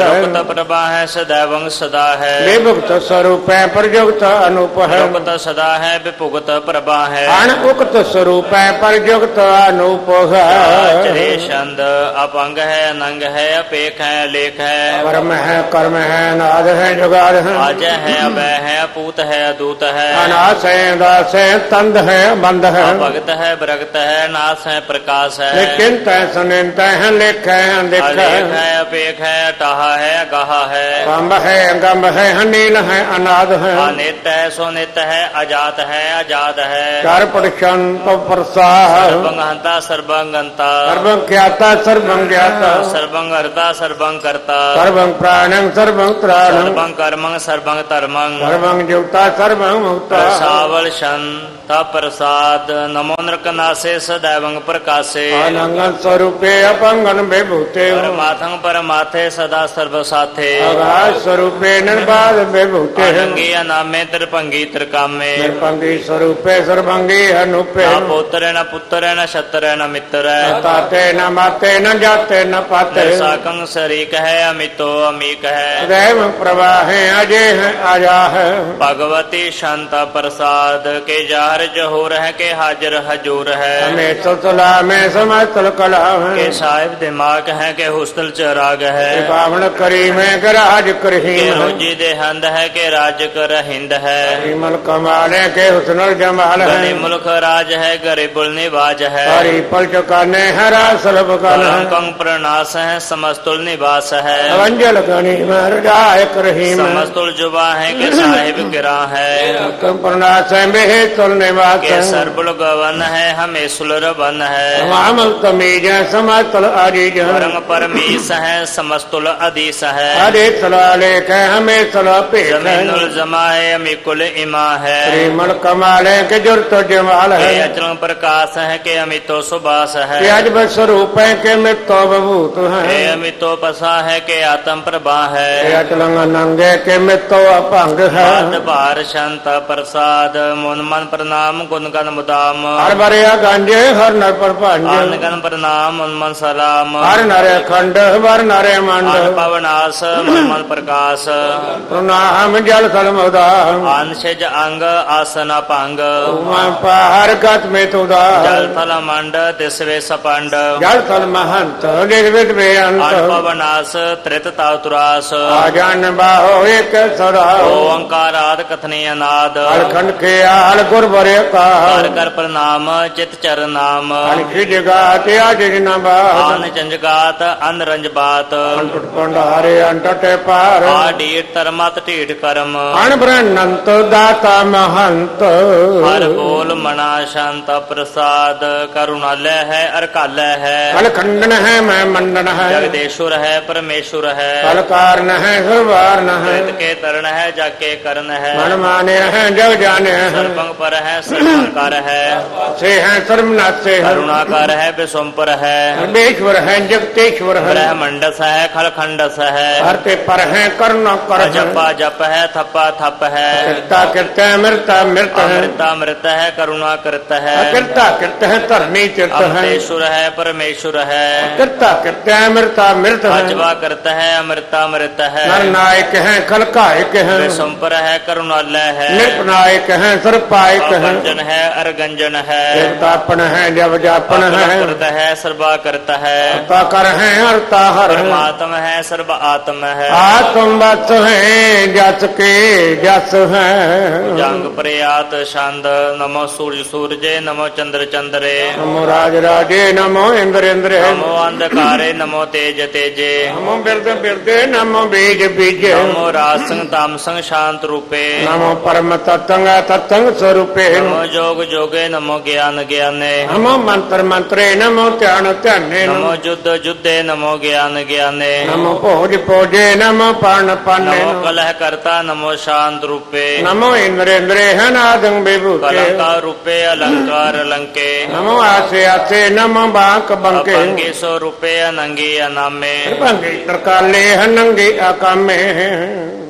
प्रभा है सदैव सदा है विभुक्त स्वरूप है प्रयुक्त अनुप है सदा है विभुक्त प्रभा है अण उक्त स्वरूप है प्रयुक्त ਅਨੂਪ ਹੈ ਚਰੇ ਛੰਦ ਅਪੰਗ ਹੈ ਅਨੰਗ ਹੈ ਅਪੇਖ ਹੈ ਲੇਖ ਹੈ। ਕਰਮ ਹੈ ਕਰਮ ਹੈ ਨਾਦ ਹੈ ਜੁਗਾਦ ਹੈ। ਆਜ ਹੈ ਅਬੈ ਹੈ ਅਪੂਤ ਹੈ ਅਦੂਤ ਹੈ। ਅਨਾਸ ਹੈ ਦਾਸ ਹੈ ਤੰਦ ਹੈ ਬੰਦ ਹੈ। ਭਗਤ ਹੈ ਬ੍ਰਗਤ ਹੈ ਨਾਸ ਹੈ ਪ੍ਰਕਾਸ਼ ਹੈ। ਲੇਕਿਨ ਤੈ ਸੁਨਿੰਤ ਹੈ ਲਿਖ ਹੈ ਅਲੇਖ ਹੈ ਅਪੇਖ ਹੈ ਅਟਾਹਾ ਹੈ ਅਗਾਹਾ ਹੈ। ਕੰਬ ਹੈ ਗੰਬ ਹੈ ਹਨੀਲ ਹੈ ਅਨਾਦ ਹੈ। ਅਨਿਤ ਹੈ ਸੋਨਿਤ ਹੈ ਅਜਾਤ ਹੈ ਆਜ਼ਾਦ ਹੈ। ਚਾਰ ਪਰਸ਼ੰਤ ਪ੍ਰਸਾਹ ਸਰਬੰਗ ਹੰਤਾ ਸਰਬੰਗ ਅੰਤਾ ਸਰਬੰ ਖਿਆਤਾ ਸਰਬੰ ਗਿਆਤਾ ਸਰਬੰਗ ਹਰਤਾ ਸਰਬੰਗ ਕਰਤਾ ਸਰਬੰ ਪ੍ਰਾਣੰ ਸਰਬੰ ਤ੍ਰਾਣੰ ਸਰਬੰਗ ਕਰਮੰਗ ਸਰਬੰਗ ਧਰਮੰਗ ਸਰਬੰ ਜੁਗਤਾ ਸਰਬੰ ਮੁਕਤਾ ਸਾਵਲ ਸ਼ੰਤਾ ਪ੍ਰਸਾਦ ਨਮੋ ਨਰਕਨਾਸੇ ਸदैवं ਪ੍ਰਕਾਸੇ ਆਨੰਗਨ ਸਰੂਪੇ ਅਪੰਗਨ ਬੇਭੂਤੇ ਪਰਮਾਥੰ ਪਰਮਾਥੇ ਸਦਾ ਸਰਬ ਸਾਥੇ ਆਗਾਸ ਸਰੂਪੇ ਨਿਰਬਾਦ ਬੇਭੂਤੇ ਅਨੰਗੀ ਅਨਾਮੇ ਤਿਰਪੰਗੀ ਤਿਰਕਾਮੇ ਨਿਰਪੰਗੀ ਸਰੂਪੇ ਸਰਬੰਗੀ ਅਨੂਪੇ ਨਾ ਪੋਤਰ ਨ ਪੁੱਤਰ ਨ ਛਤਰ ਨ ਮਿੱਤਰ ਤਾਤੇ ਨ ਮਾਤੇ ਨ ਜਾਤੇ ਨ ਪਾਤੇ ਸਾਕੰ ਸਰੀਕ ਹੈ ਅਮਿਤੋ ਅਮੀਕ ਹੈ ਦੇਵ ਪ੍ਰਵਾਹੇ ਅਜੇ ਹੈ ਆਜਾ ਹੈ ਭਗਵਤੀ ਸ਼ਾਂਤਾ ਪ੍ਰਸਾਦ ਕੇ ਜਾਹਰ ਜਹੂਰ ਹੈ ਕੇ ਹਾਜ਼ਰ ਹਜੂਰ ਹੈ ਹਮੇ ਤੁਤਲਾ ਮੈਂ ਸਮਤਲ ਕਲਾ ਕੇ ਹੈ ਸਾਹਿਬ ਦਿਮਾਗ ਹੈ ਕੇ ਹੁਸਤਲ ਚਰਾਗ ਹੈ ਪਾਵਨ ਕਰੀ ਮੈਂ ਗਰਾਜ ਕੇ ਕਰਹੀ ਰੋਜੀ ਦੇ ਹੰਦ ਹੈ ਕੇ ਰਾਜ ਕਰ ਹਿੰਦ ਹੈ ਮਲ ਕਮਾਲੇ ਕੇ ਹੁਸਨਲ ਜਮਾਲ ਗਨੀ ਹੈ ਮੁਲਕ ਰਾਜ ਹੈ ਗਰੀਬੁਲ ਨਿਵਾਜ ਹੈ ਹਰੀ ਪਲ ਚਕਾਨੇ ਹਰਾ ਸਰਬ ਕਲ ਹੈ ਕੰਗ ਪ੍ਰਣਾਸ ਹੈ ਸਮਸਤੁਲ ਨਿਵਾਸ ਹੈ ਅਵੰਜਲ ਗਣੀ ਮਰ ਜਾਏ ਕਰਹੀ ਮੈਂ ਸਮਸਤੁਲ ਜੁਬਾ ਹੈ ਕੇ ਸਾਹਿਬ ਗਿਰਾ ਹੈ ਕੰ ਪ੍ਰਣਾਸ ਮੇ ਤੁਲ ਨਿਵਾਸ ਕੇ ਸਰਬੁਲ ਗਵਨ ਹੈ ਹਮੇ ਸੁਲਰ ਬਨ ਹੈ ਮਾਮਲ ਤਮੀਜ ਸਮਤਲ ਆਜੀ ਜਨ ਪਰਮ ਪਰਮੀਸ ਹੈ ਸਮਸਤੁਲ ਅਦੀਸ ਹੈ ਹਰੇ ਤਲਾਲੇ ਕਹਿ ਹਮੇ ਤਲਾ ਭੇਟ ਜ਼ਮੀਨੁਲ ਜਮਾ ਹੈ ਅਮਿਕੁਲ ਇਮਾ ਹੈ ਪ੍ਰੀਮਲ ਕਮਾਲੇ ਕੇ ਜੁਰਤ ਜਮਾਲ ਕੇ ਹੈ ਅਚਲ ਪ੍ਰਕਾਸ਼ ਹੈ ਕੇ ਅਮਿਤੋ ਸੁਬਾਸ ਹੈ। ਕਿ ਅਜ ਬਸ ਰੂਪੈ ਕੇ ਮਿਤੋ ਬਭੂਤ ਕੇ ਹੈ ਅਮਿਤੋ ਪਸਾ ਹੈ ਕੇ ਆਤਮ ਪ੍ਰਭਾ ਕਿ ਹੈ ਅਟਲੰਗ ਨੰਗੇ ਕੇ ਮਿਤੋ ਅਭੰਗ ਬਾਦ ਹੈ ਭਾਰ ਸ਼ੰਤ ਪ੍ਰਸਾਦ ਮਨ ਮਨ ਪ੍ਰਣਾਮ ਗੁਣ ਗਨ ਮੁਦਾਮ। ਹਰ ਬਰਿਆ ਗੰਜੇ ਹਰ ਨਰ ਪਰ ਆਨ ਭਾਂਜ ਗਨ ਪ੍ਰਣਾਮ ਮਨ ਮਨ ਸਲਾਮ। ਹਰ ਨਰੇ ਖੰਡ ਵਰ ਨਰੇ ਆਨ ਮੰਡ ਪਵਨਾਸ ਮਨ ਮਨ ਪ੍ਰਕਾਸ਼। ਪ੍ਰਣਾਮ ਜਲ ਥਲ ਮੋਦਾ ਆਨ ਛਜ ਅੰਗ ਮੰਡ ਤਿਸਵੇ ਸਪੰਡ ਜਲ ਥਲ ਮਹੰਤ ਨਿਰਵਿਤ ਆਨ ਬੇਅੰਤ ਪਵਨਾਸ ਤ੍ਰਿਤ ਤਾਉਤਰਾਸ ਆਜਨ ਬਾਹੋ ਇੱਕ ਸਦਾ ਓੰਕਾਰ ਆਦ ਕਥਨੀ ਅਨਾਦ ਅਲਖੰਡ ਕੇ ਆਲ ਗੁਰ ਬਰੇ ਕਾ ਕਰ ਕਰ ਪ੍ਰਣਾਮ ਚਿਤ ਚਰਨ ਨਾਮ ਅਨਖੀ ਜਗਾ ਤੇ ਆਜ ਜਿਨਾ ਚੰਜਗਾਤ ਅਨ ਰੰਜ ਬਾਤ ਪਾਰ ਢੀਠ ਕਰਮ ਬ੍ਰਹਨੰਤ ਦਾਤਾ ਮਹੰਤ ਹਰ ਬੋਲ ਮਨਾ ਸ਼ਾਂਤ ਪ੍ਰਸਾਦ ਕਰੁਣਾਲੈ ਹੈ ਅਰ ਕਾਲੈ ਹੈ ਅਲਖੰਡਨ ਹੈ ਮੈਂ ਮੰਡਨ ਹੈ ਜਗਦੇਸ਼ੁਰ ਹੈ ਪਰਮੇਸ਼ੁਰ ਹੈ ਅਲਕਾਰਨ ਹੈ ਸਰਵਾਰਨ ਹੈ ਪ੍ਰਿਤ ਕੇ ਤਰਨ ਹੈ ਜਾਕੇ ਕਰਨ ਹੈ ਮਨ ਮਾਨਿਆ ਹੈ ਜਗ ਜਾਣਿਆ ਹੈ ਸਰਬੰਗ ਪਰ ਹੈ ਸਰਬੰਗ ਕਰ ਹੈ ਸੇ ਹੈ ਸਰਮਨਾਸੇ ਹੈ ਕਰੁਣਾ ਕਰ ਹੈ ਬਿਸੁੰਪਰ ਹੈ ਪਰਮੇਸ਼ਵਰ ਹੈ ਜਗਤੇਸ਼ਵਰ ਹੈ ਬ੍ਰਹਮੰਡਸ ਹੈ ਖਲਖੰਡਸ ਹੈ ਹਰ ਤੇ ਪਰ ਹੈ ਕਰਨ ਕਰ ਹੈ ਜਪਾ ਜਪ ਹੈ ਥਪਾ ਥਪ ਹੈ ਕਿਰਤਾ ਕਿਰਤਾ ਮਿਰਤਾ ਮਿਰਤ ਹੈ ਅਮ੍ਰਿਤਾ ਅੰਮ੍ਰਿਤ ਹੈ ਕਰੁਣਾ ਕਰਤ ਹੈ ਅਕਿਰਤਾ ਕਿਰਤ ਹੈ ਧਰਮੀ ਚਿਤ ਹੈ। ਸੁਰ ਹੈ ਪਰਮੇਸ਼ੁਰ ਹੈ। ਕਰਤਾ ਕਰਤਾ ਅਮਰਤਾ ਮਿਰਤ ਹੈ। ਅਜਵਾ ਕਰਤਾ ਹੈ ਅਮਰਤਾ ਮਿਰਤ ਹੈ। ਨਰ ਨਾਇਕ ਹੈ ਖਲਕਾਇਕ ਹੈ। ਸੰਪਰ ਹੈ ਕਰੁਣਾਲਾ ਹੈ। ਨਿਰਪਨਾਇਕ ਹੈ ਸਰਪਾਇਕ ਹੈ। ਅਰਗੰਜਨ ਹੈ ਅਰਗੰਜਨ ਹੈ। ਜਗਤਾਪਨ ਹੈ ਜਵਜਾਪਨ ਹੈ। ਕਰਤਾ ਹੈ ਸਰਬਾ ਕਰਤਾ ਹੈ। ਅਰਤਾ ਕਰ ਹੈ ਅਰਤਾ ਹਰ ਆਤਮ ਹੈ ਸਰਬ ਆਤਮ ਹੈ। ਆਤਮ ਬਸ ਹੈ ਜਸ ਕੇ ਜਸ ਹੈ। ਜੰਗ ਪ੍ਰਿਆਤ ਸ਼ੰਦ ਨਮੋ ਸੂਰਜ ਸੂਰਜੇ ਨਮੋ ਚੰਦਰ ਚੰਦਰੇ। नमो राज राजे नमो इंद्र इंद्र नमो अंधकारे नमो तेज तेजे नमो बिरद बिरदे नमो बीज बीजे नमो राज संग ताम संग शांत रूपे नमो परम तत्ंग तत्ंग स्वरूपे नमो जोग जोगे नमो ज्ञान ज्ञाने नमो मंत्र मंत्रे नमो ध्यान ध्याने नमो युद्ध युद्धे नमो ज्ञान ज्ञाने नमो भोज भोजे नमो पान पाने नमो कलह कर्ता नमो शांत रूपे नमो इंद्र इंद्रे हनादं विभूते अलंकार रूपे अलंकार अलंके नमो ਆਸੇ ਆਸੇ ਨਮ ਬਾਂਕ ਬੰਕੇ। ਭੰਗੇ ਸੋ ਰੁਪਏ ਨੰਗੇ ਅਨਾਮੇ। ਬੰਗੇ ਤਰਕਾਲੇ ਹਨੰਗੇ ਆਕਾਮੇ।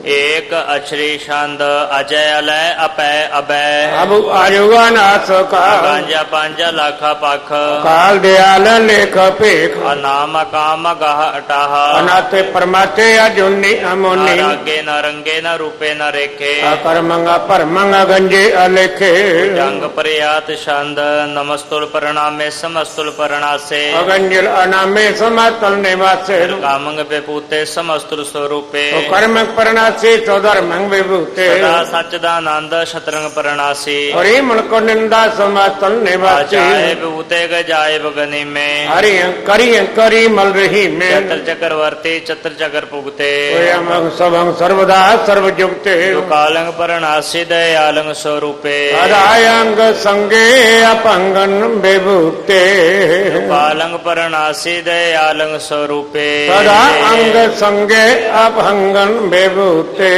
एक अश्री छंद अजय अलय अपय अभय अब आयुगन आसका लख पख। काल दयाल लेख पेख। अनाम काम गहटह अनाथ परमाते अजुनि अमुनि। रागे न रंगे न रूपे न रेखे। अकर्मंगा परमंगा गंजे अलेखे। जंग प्रयात छंद नमस्तुल परणामे समस्तुल परणासे। अगंजल अनामे समस्तुल निवासे। कामंग विपूते समस्तुल स्वरूपे। कर्म परणासे ਪਰਨਾਸੀ ਤੋ ਧਰਮੰ ਵਿਭੂਤੇ सदा सच्चिदानंद शतरंग प्रणासी ਹਰੀ ਮਨ ਕੋ ਨਿੰਦਾ ਸਮਾਤਲ ਨਿਵਾਸੀ आचार्य विभूते गजाय बगनी में ਹਰੀ ਕਰੀ ਕਰੀ ਮਲ ਰਹੀ ਮੈਂ चतर चक्रवर्ती चतर चक्र पुगते ਅਮਗ ਸਭੰ ਸਰਵਦਾ ਸਰਵ ਜੁਗਤੇ कालंग प्रणासी दयालंग स्वरूपे ਅਰਾਯੰਗ ਸੰਗੇ ਅਪੰਗਨ ਵਿਭੂਤੇ कालंग प्रणासी दयालंग स्वरूपे ਸਦਾ ਅੰਗ ਸੰਗੇ ਅਭੰਗਨ ਉਤੇ।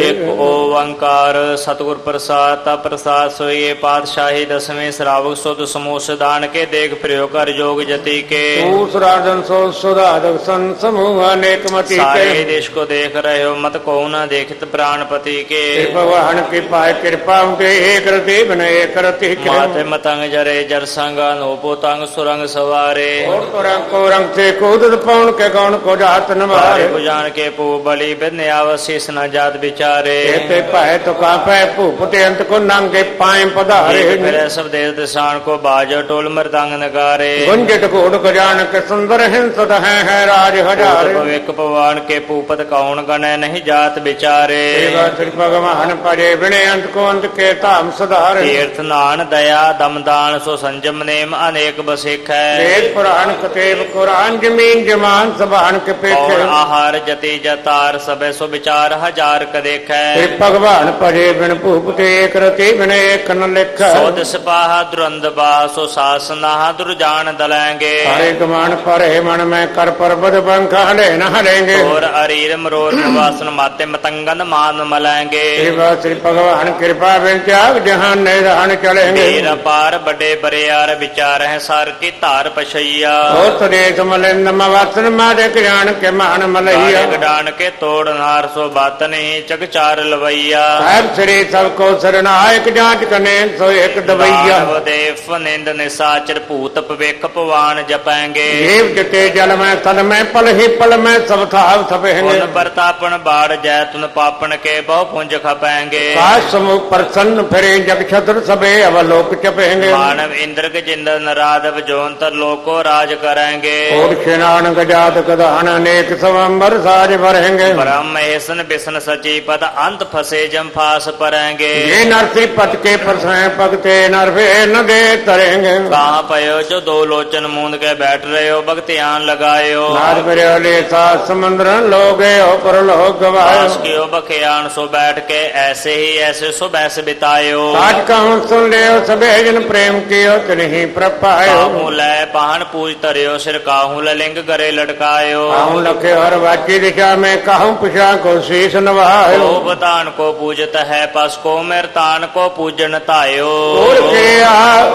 ਇੱਕ ਓੰਕਾਰ ਸਤਗੁਰ ਪ੍ਰਸਾਦ ਤਾ ਪ੍ਰਸਾਦ ਸੋਈਏ ਪਾਤਸ਼ਾਹੀ ਦਸਵੇਂ ਸਰਾਵਕ ਸੁਧ ਸਮੂਹ ਸਦਾਨ ਕੇ ਦੇਖ ਪ੍ਰਯੋ ਕਰ ਜੋਗ ਜਤੀ ਕੇ। ਦੂਸਰਾ ਜਨ ਸੋ ਸੁਧਾਰਕ ਸੰ ਸਮੂਹ ਅਨੇਕ ਮਤੀ ਕੇ। ਸਾਰੇ ਦੇਸ਼ ਕੋ ਦੇਖ ਰਹੇ ਹੋ ਮਤ ਕੋ ਨਾ ਦੇਖਤ ਪ੍ਰਾਣਪਤੀ ਕੇ। ਭਗਵਾਨ ਕੀ ਪਾਇ ਕਿਰਪਾ ਹੁੰਦੇ ਏਕ ਰਤੇ ਬਨੇ ਕਰਤੇ ਕਿ ਮਾਤੇ ਮਤੰਗ ਜਰੇ ਜਰ ਸੰਗਾ ਨੋਪੋ ਤੰਗ ਸੁਰੰਗ ਸਵਾਰੇ। ਔਰ ਤੁਰੰਗ ਕੋ ਰੰਗ ਤੇ ਕੋਦਤ ਪਾਉਣ ਕੇ ਗਾਉਣ ਕੋ ਜਾਤ ਨਮਾਰੇ ਬੁਝਾਨ ਕੇ ਪੂਬ ਬਲੀ ਬਿਨਿਆਵਸੀ ਸਨਾਜਾਤ ਵਿਚਾਰੇ। ਤੇ ਭੈ ਤੋ ਕਾਪੈ ਭੂਪਤੇ ਅੰਤ ਕੋ ਨੰਗੇ ਪਾਏ ਪਧਾਰੇ। ਮੇਰੇ ਸਬਦੇਸ ਦਿਸਾਨ ਕੋ ਬਾਜ ਟੋਲ ਮਰਦੰਗ ਨਗਾਰੇ। ਗੁੰਜਟ ਕੋੜ ਕਜਾਨ ਕੇ ਸੁੰਦਰ ਹਿੰਸਤ ਹੈ ਹੈ ਰਾਜ ਹਜ਼ਾਰੇ। ਭਵਿਕ ਪਵਾਨ ਕੇ ਭੂਪਤ ਕੌਣ ਗਣੈ ਨਹੀਂ ਜਾਤ ਵਿਚਾਰੇ। ਸੇਵਾ ਸ੍ਰੀ ਭਗਵਾਨ ਪਰੇ ਬਿਨੇ ਅੰਤ ਕੋ ਅੰਤ ਕੇ ਧਾਮ ਸੁਧਾਰੇ। ਤੀਰਥ ਨਾਨ ਦਇਆ ਦਮਦਾਨ ਸੋ ਸੰਜਮ ਨੇਮ ਅਨੇਕ ਬਸੇਖੈ। ਵੇਦ ਪੁਰਾਣ ਕਤੇਬ ਕੁਰਾਨ ਜਮੀਨ ਜਮਾਨ ਸਬਾਨ ਕੇ ਪੇਖੇ ਆਹਾਰ ਜਤੀ ਜਤਾ ਵਿਕਾਰ ਸਭੈ ਸੋ ਵਿਚਾਰ ਹਜ਼ਾਰ ਕ ਦੇਖੈ। ਤੇ ਭਗਵਾਨ ਭਜੇ ਬਿਨ ਭੂਪ ਤੇ ਕਰਤੇ ਬਿਨ ਏਕਨ ਲਿਖ। ਸੋ ਤਿਸ ਪਾਹ ਦੁਰੰਦ ਬਾ ਸੋ ਸਾਸਨਾ ਦੁਰਜਾਨ ਦਲੈਂਗੇ। ਸਾਰੇ ਕਮਾਨ ਪਰੇ ਮਨ ਮੈਂ ਕਰ ਪਰਬਦ ਬੰਖਾ ਲੈ ਨਾ ਲੈਂਗੇ ਹੋਰ ਅਰੀਰ ਮਰੋਰ ਨਿਵਾਸਨ ਮਾਤੇ ਮਤੰਗਨ ਮਾਨ ਮਲੈਂਗੇ। ਸੇਵਾ ਸ੍ਰੀ ਭਗਵਾਨ ਕਿਰਪਾ ਬਿਨ ਤਿਆਗ ਜਹਾਨ ਨਿਰਹਾਨ ਚਲੇਂਗੇ। ਤੇਰਾ ਪਾਰ ਬੜੇ ਬਰਿਆਰ ਵਿਚਾਰ ਹੈ ਸਾਰ ਕੀ ਧਾਰ ਪਛਈਆ। ਹੋ ਤਰੇ ਤੁਮਲੇ ਨਮ ਵਾਸਨ ਮਾਰੇ ਗਿਆਨ ਕੇ ਮਾਨ ਮਲਈਆ। ਗਿਆਨ ਕੇ ਕੇ ਤੋੜਨਾਰ ਸੋ ਬਾਤਨੇ ਚਗਚਾਰ ਲਵਈਆ। ਸਹਿਬ ਸ੍ਰੀ ਸਭ ਕੋ ਸਰਨਾਇਕ ਜਾਂਚ ਕਨੇ ਸੋ ਇੱਕ ਦਵਈਆ। ਦੇਵ ਫਨਿੰਦ ਨਿਸਾਚਰ ਭੂਤ ਭਵਿਖ ਪਵਾਨ ਜਪਾਂਗੇ। ਦੇਵ ਜਤੇ ਜਲ ਮੈਂ ਤਨ ਮੈਂ ਪਲ ਹੀ ਪਲ ਮੈਂ ਸਭ ਥਾਵ ਸਭਹਿਨੇ ਉਨ ਵਰਤਾਪਣ ਬਾੜ ਜੈ ਤੁਨ ਪਾਪਣ ਕੇ ਬਹੁ ਪੁੰਜ ਖਪਾਂਗੇ। ਕਾਸ ਸਮੂ ਪ੍ਰਸੰਨ ਫਿਰੇ ਜਗ ਛਤਰ ਸਭੇ ਅਵਲੋਕ ਚਪਹਿਨੇ ਮਾਨਵ ਇੰਦਰ ਗਜਿੰਦਰ ਨਰਾਦਵ ਜੋਨਤਰ ਲੋਕੋ ਰਾਜ ਕਰਾਂਗੇ। ਔਰ ਖਿਨਾਨ ਗਜਾਤ ਕਦਾਨ ਅਨੇਕ ਸਵੰਬਰ ਸਾਜ ਭਰਹਿੰਗ करेंगे। ब्रह्म ऐसन बिसन सची पद अंत फसे जम फास परेंगे। ये नरसी पद के फसाए भगते नरफे नगे तरेंगे। कहा पयो जो दो लोचन मूंद के बैठ रहे हो भक्तियान लगायो। नाथ मेरे ओले सात समुद्र लोगे हो पर लोग गवायो बखियान सो बैठ के ऐसे ही ऐसे सो बैस बितायो। आज कहूँ सुन ले सबे जन प्रेम कियो तिन्ही प्रपायो। लय पहान पूज तरियो सिर काहू लिंग करे लटकायो। लखे और वाची दिशा में कहूँ पिछा को शेष नवायो भूतान को पूजत है पस को मृतान को पूजन तायो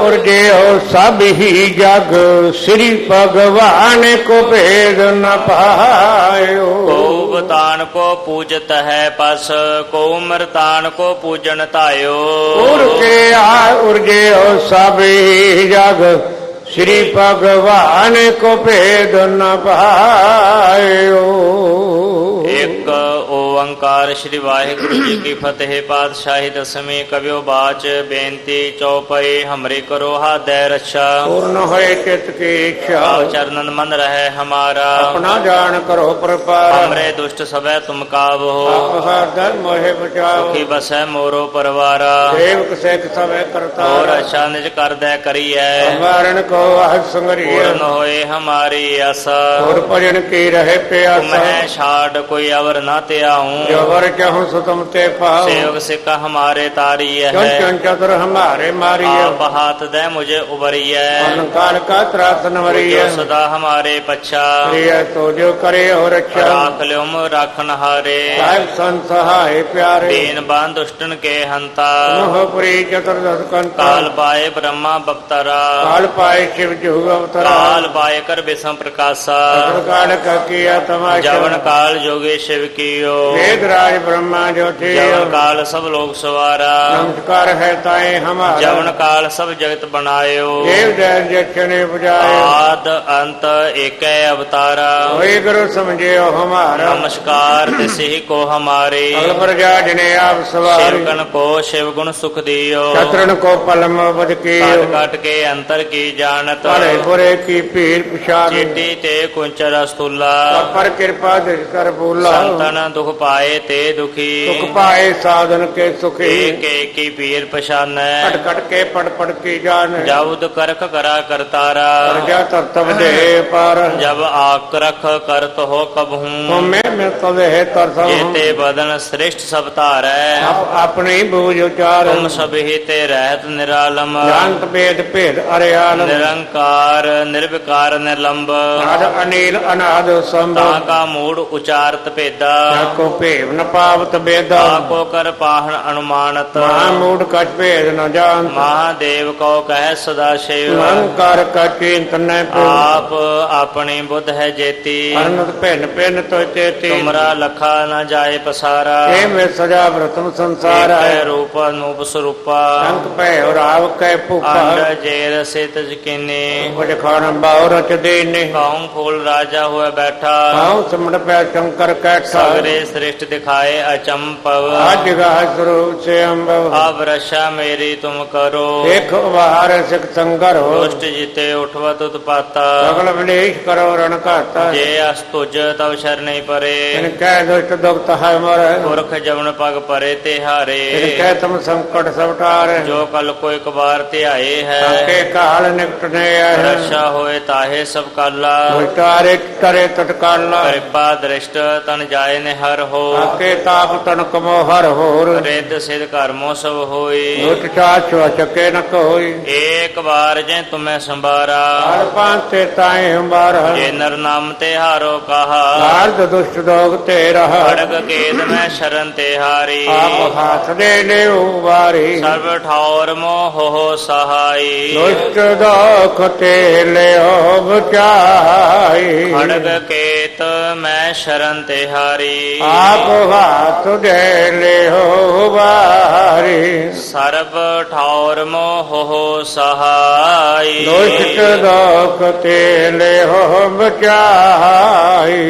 उर जे हो सब ही जग श्री भगवान को भेद न पायो भूतान को पूजत है पस को मृतान को पूजन तायो उर के आ उर जे हो सब ही जग श्री भगवान को भेद न पायो ਇੱਕ ਓੰਕਾਰ ਸ੍ਰੀ ਵਾਹਿਗੁਰੂ ਜੀ ਕੀ ਫਤਿਹ ਪਾਤਸ਼ਾਹੀ ਦਸਵੀਂ ਕਵਿਓ ਬਾਚ ਬੇਨਤੀ ਚੌਪਈ ਹਮਰੀ ਕਰੋ ਹਾਦੈ ਰਛਾ। ਪੂਰਨ ਹੋਏ ਚਿਤ ਕੀ ਇੱਛਾ। ਚਰਨਨ ਮਨ ਰਹਿ ਹਮਾਰਾ। ਆਪਣਾ ਜਾਣ ਕਰੋ ਪ੍ਰਪਾਰ। ਹਮਰੇ ਦੁਸ਼ਟ ਸਭੈ ਤੁਮ ਕਾਵੋ। ਆਪ ਹਰ ਮੋਹਿ ਬਚਾਓ। ਸੁਖੀ ਬਸੈ ਮੋਰੋ ਪਰਵਾਰਾ। ਸੇਵਕ ਸਿੱਖ ਸਵੇ ਕਰਤਾ ਹੋਰ ਅਛਾ ਨਿਜ ਕਰਦੈ ਕਰੀਐ। ਮਾਰਨ ਕੋ ਆਹ ਸੰਗਰੀਏ ਪੂਰਨ ਹੋਏ ਹਮਾਰੀ ਆਸਾ। ਹੋਰ ਭਜਨ ਕੀ ਰਹੇ ਪਿਆਸਾ। ਤੁਮਹਿ ਛਾੜ ਕੋਈ ਅਵਰ ਨਾ ਤਿਆਉ ਜੋ ਵਰ ਚਾਹੂੰ ਸੋ ਤੁਮ ਤੇ ਪਾਓ ਸੇਵਕ ਸਿੱਕਾ ਹਮਾਰੇ ਤਾਰੀ ਹੈ। ਚੰ ਚਤੁਰ ਹਮਾਰੇ ਮਾਰੀਏ ਆਪ ਹਾਥ ਦੇ ਮੁਝੇ ਉਬਰੀਐ ਅਨਕਾਰ ਕਾ ਤਰਾਸਨ ਜੋ ਮਰੀਏ ਸਦਾ ਹਮਾਰੇ ਪਛਾ। ਪ੍ਰਿय ਤੋ ਜੋ ਕਰੇ ਹੋ ਰੱਖਿਆ। ਰਾਖ ਲਿਓਮ ਰਾਖਨ ਹਾਰੇ ਸਾਹਿਬ ਸੰਤ ਸਹਾਇ ਪਿਆਰੇ। ਦੀਨ ਬਾਨ ਦੁਸ਼ਟਨ ਕੇ ਹੰਤਾ। ਮੋਹ ਪੁਰੀ ਚਤੁਰਦਸ ਕੰਤਾ। ਕਾਲ ਪਾਏ ਬ੍ਰਹਮਾ ਬਪਤਰਾ। ਕਾਲ ਪਾਏ ਸ਼ਿਵ ਜੁਗ ਅਵਤਰਾ। ਕਾਲ ਪਾਏ ਕਰ ਬਿਸਮ ਪ੍ਰਕਾਸ਼ਾ। ਕਾਲ ਕਾ ਕੀਆ ਤਮਾਸ਼ਾ ਜਵਨ ਕਾਲ ਜੋਗੇ ਸ਼ਿਵ ਕੀਓ। ਵੇਦ ਰਾਜ ਬ੍ਰਹਮਾ ਜੋਤੀ ਜਵਨ ਕਾਲ ਸਭ ਲੋਕ ਸਵਾਰਾ। ਨਮਸਕਾਰ ਹੈ ਤਾਏ ਹਮਾਰਾ। ਜਵਨ ਕਾਲ ਸਭ ਜਗਤ ਬਣਾਇਓ। ਦੇਵ ਜੈ ਜਛਨੇ 부ਜਾਏ ਆਦ ਅੰਤ ਏਕੈ ਅਵਤਾਰਾ। ਹੋਏ ਗੁਰੂ ਸਮਝਿਓ ਹਮਾਰਾ। ਨਮਸਕਾਰ ਤਿਸਹੀ ਕੋ ਹਮਾਰੇ। ਅਗਲ ਪ੍ਰਜਾ ਜਨੇ ਆਪ ਸਵਾਰ। ਸੇਵਕਨ ਕੋ ਸ਼ਿਵ ਗੁਣ ਸੁਖ ਦਿਓ। ਚਤਰਨ ਕੋ ਪਲਮ ਬਦ ਕੀ ਕਾਟ ਕਾਟ ਕੇ ਅੰਤਰ ਕੀ ਜਾਣਤ। ਭਲੇ ਬੁਰੇ ਕੀ ਭੀੜ ਪਿਛਾਦ ਚੀਟੀ ਤੇ ਬੋਲਾ ਸੰਤਨ ਦੁਖ ਪਾਏ ਤੇ ਦੁਖੀ। ਸੁਖ ਪਾਏ ਸਾਧਨ ਕੇ ਸੁਖੀ। ਏਕ ਏਕੀ ਪੀਰ ਪਛਾਨੈ। ਕਟ ਕਟ ਕੇ ਪੜ ਪੜ ਕੀ ਜਾਣ। ਜਬਦ ਕਰਖ ਕਰਾ ਕਰਤਾਰਾ ਪ੍ਰਜਾ ਤਰਤਵ ਦੇ ਪਰ। ਜਬ ਆਕ ਰਖ ਕਰਤ ਹੋ ਕਬਹੂ। ਤੁਮੇ ਮੈਂ ਤਵੇ ਹੈ ਤਰਸਮ ਜੇਤੇ ਬਦਨ ਸ੍ਰਿਸ਼ਟ ਸਭ ਧਾਰੈ। ਆਪ ਆਪਣੀ ਬੂਝ ਉਚਾਰ। ਤੁਮ ਸਭੀ ਤੇ ਰਹਿਤ ਨਿਰਾਲਮ। ਜਾਣਤ ਭੇਦ ਭੇਦ ਅਰਿਆਲ ਨਿਰੰਕਾਰ ਨਿਰਵਿਕਾਰ ਨਿਰਲੰਬ। ਅਨੀਲ ਅਨਾਦ ਸੰਭ। ਤਾ ਕਾ ਮੂੜ ਉਚਾਰਤ ਭੇਦਾ। ਕੋ ਭੇਵ ਨ ਪਾਵਤ ਬੇਦਾ। ਕੋ ਕਰ ਪਾਹਣ ਅਨੁਮਾਨਤ। ਮਹਾ ਮੂੜ ਕਛ ਭੇਦ ਨ ਜਾਣ ਮਹਾਦੇਵ ਕੋ ਕਹਿ ਸਦਾ ਸ਼ਿਵ। ਅਹੰਕਾਰ ਕਾ ਚਿੰਤ ਨ ਪੂ ਆਪ ਆਪਣੀ ਬੁੱਧ ਹੈ ਜੇਤੀ। ਅਨੰਦ ਭਿੰਨ ਭਿੰਨ ਤੋ ਚੇਤੀ। ਤੁਮਰਾ ਲਖਾ ਨ ਜਾਏ ਪਸਾਰਾ। ਇਹ ਮੇ ਸਜਾ ਬ੍ਰਤਮ ਸੰਸਾਰ ਹੈ। ਰੂਪ ਅਨੂਪ ਸਰੂਪਾ। ਅੰਕ ਭੈ ਰਾਵ ਕੈ ਭੂਪਾ ਅੰਡ ਜੇਰ ਸਿਤ ਜਕਿਨੇ। ਵਜ ਖਾਨ ਬਾਉ ਰਚ ਦੇਨੇ। ਕੌਂ ਫੂਲ ਰਾਜਾ ਹੋਇ ਬੈਠਾ। ਆਉ ਸਿਮਟ ਪੈ ਸ਼ੰਕਰ ਕੈਠਾ ਸਗਰੇ ਸ੍ਰਿਸ਼ਟ ਦਿਖਾਏ ਅਚੰਪਵ ਅੱਜ ਗਾਹ ਸਰੂਪ ਸੇ ਅੰਬਵ ਅਬ ਰਸ਼ਾ ਮੇਰੀ ਤੁਮ ਕਰੋ ਦੇਖ ਵਾਰ ਸਿਖ ਸੰਗਰ ਹੋ ਦੁਸ਼ਟ ਜਿਤੇ ਉਠਵਤ ਉਤਪਾਤਾ ਸਗਲ ਵਿਲੇਸ਼ ਕਰੋ ਰਣ ਘਾਤਾ ਜੇ ਅਸ ਤੁਜ ਤਵ ਸ਼ਰਨੈ ਪਰੇ ਇਨ ਕਹਿ ਦੁਸ਼ਟ ਦੁਖਤ ਹੈ ਮਰ ਪੁਰਖ ਜਵਨ ਪਗ ਪਰੇ ਤੇ ਇਨ ਹਾਰੇ ਕਹਿ ਤਮ ਸੰਕਟ ਸਭ ਟਾਰ ਜੋ ਕਲ ਕੋ ਇੱਕ ਵਾਰ ਧਿਆਏ ਹੈ ਕੇ ਕਾਲ ਨਿਕਟ ਨੇ ਆਏ ਰਸ਼ਾ ਹੋਏ ਤਾਹੇ ਸਭ ਕਾਲਾ ਉਲਟਾਰੇ ਤਨ ਜਾਏ ਨੇ ਹਰ ਹੋ। ਆਕੇ ਤਾਪ ਤਨ ਕਮੋ ਹਰ। ਹੋਰ ਰਿੱਧ ਸਿਧ ਕਰਮੋ ਸਭ ਹੋਈ ਦੁਟ ਚਾਛ ਚੱਕੇ ਨ ਕੋਈ। ਏਕ ਵਾਰ ਜੇ ਤੁਮੈ ਸੰਭਾਰਾ। ਹਰ ਪਾਂਤੇ ਤਾਏ ਹਮਾਰ ਜੇ ਨਰ ਨਾਮ ਤੇ ਹਾਰੋ ਕਹਾ। ਨਾਰਦ ਦੁਸ਼ਟ ਦੋਗ ਤੇ ਰਹਾ। ਖੜਗ ਕੇਦ ਮੈਂ ਸ਼ਰਨ ਤੇ ਹਾਰੀ। ਆਪ ਹੱਥ ਦੇ ਲਿਓ ਵਾਰੀ। ਸਰਬ ਠੌਰ ਮੋਹ ਹੋ ਸਹਾਈ। ਦੁਸ਼ਟ ਦੋਖ ਤੇ ਲਿਓ ਬਚਾਈ ਖੜਗ ਕੇਤ ਮੈਂ ਸ਼ਰਨ ਤੇ ਹਾਰੀ ਆਪ ਹੱਥ ਦੇ ਲਿਓ ਵਾਰੀ। ਸਰਬ ਠੌਰ ਮੋਹ ਹੋ ਸਹਾਈ। ਦੁਸ਼ਟ ਦੋਖ ਤੇ ਲਿਓ ਬਚਾਈ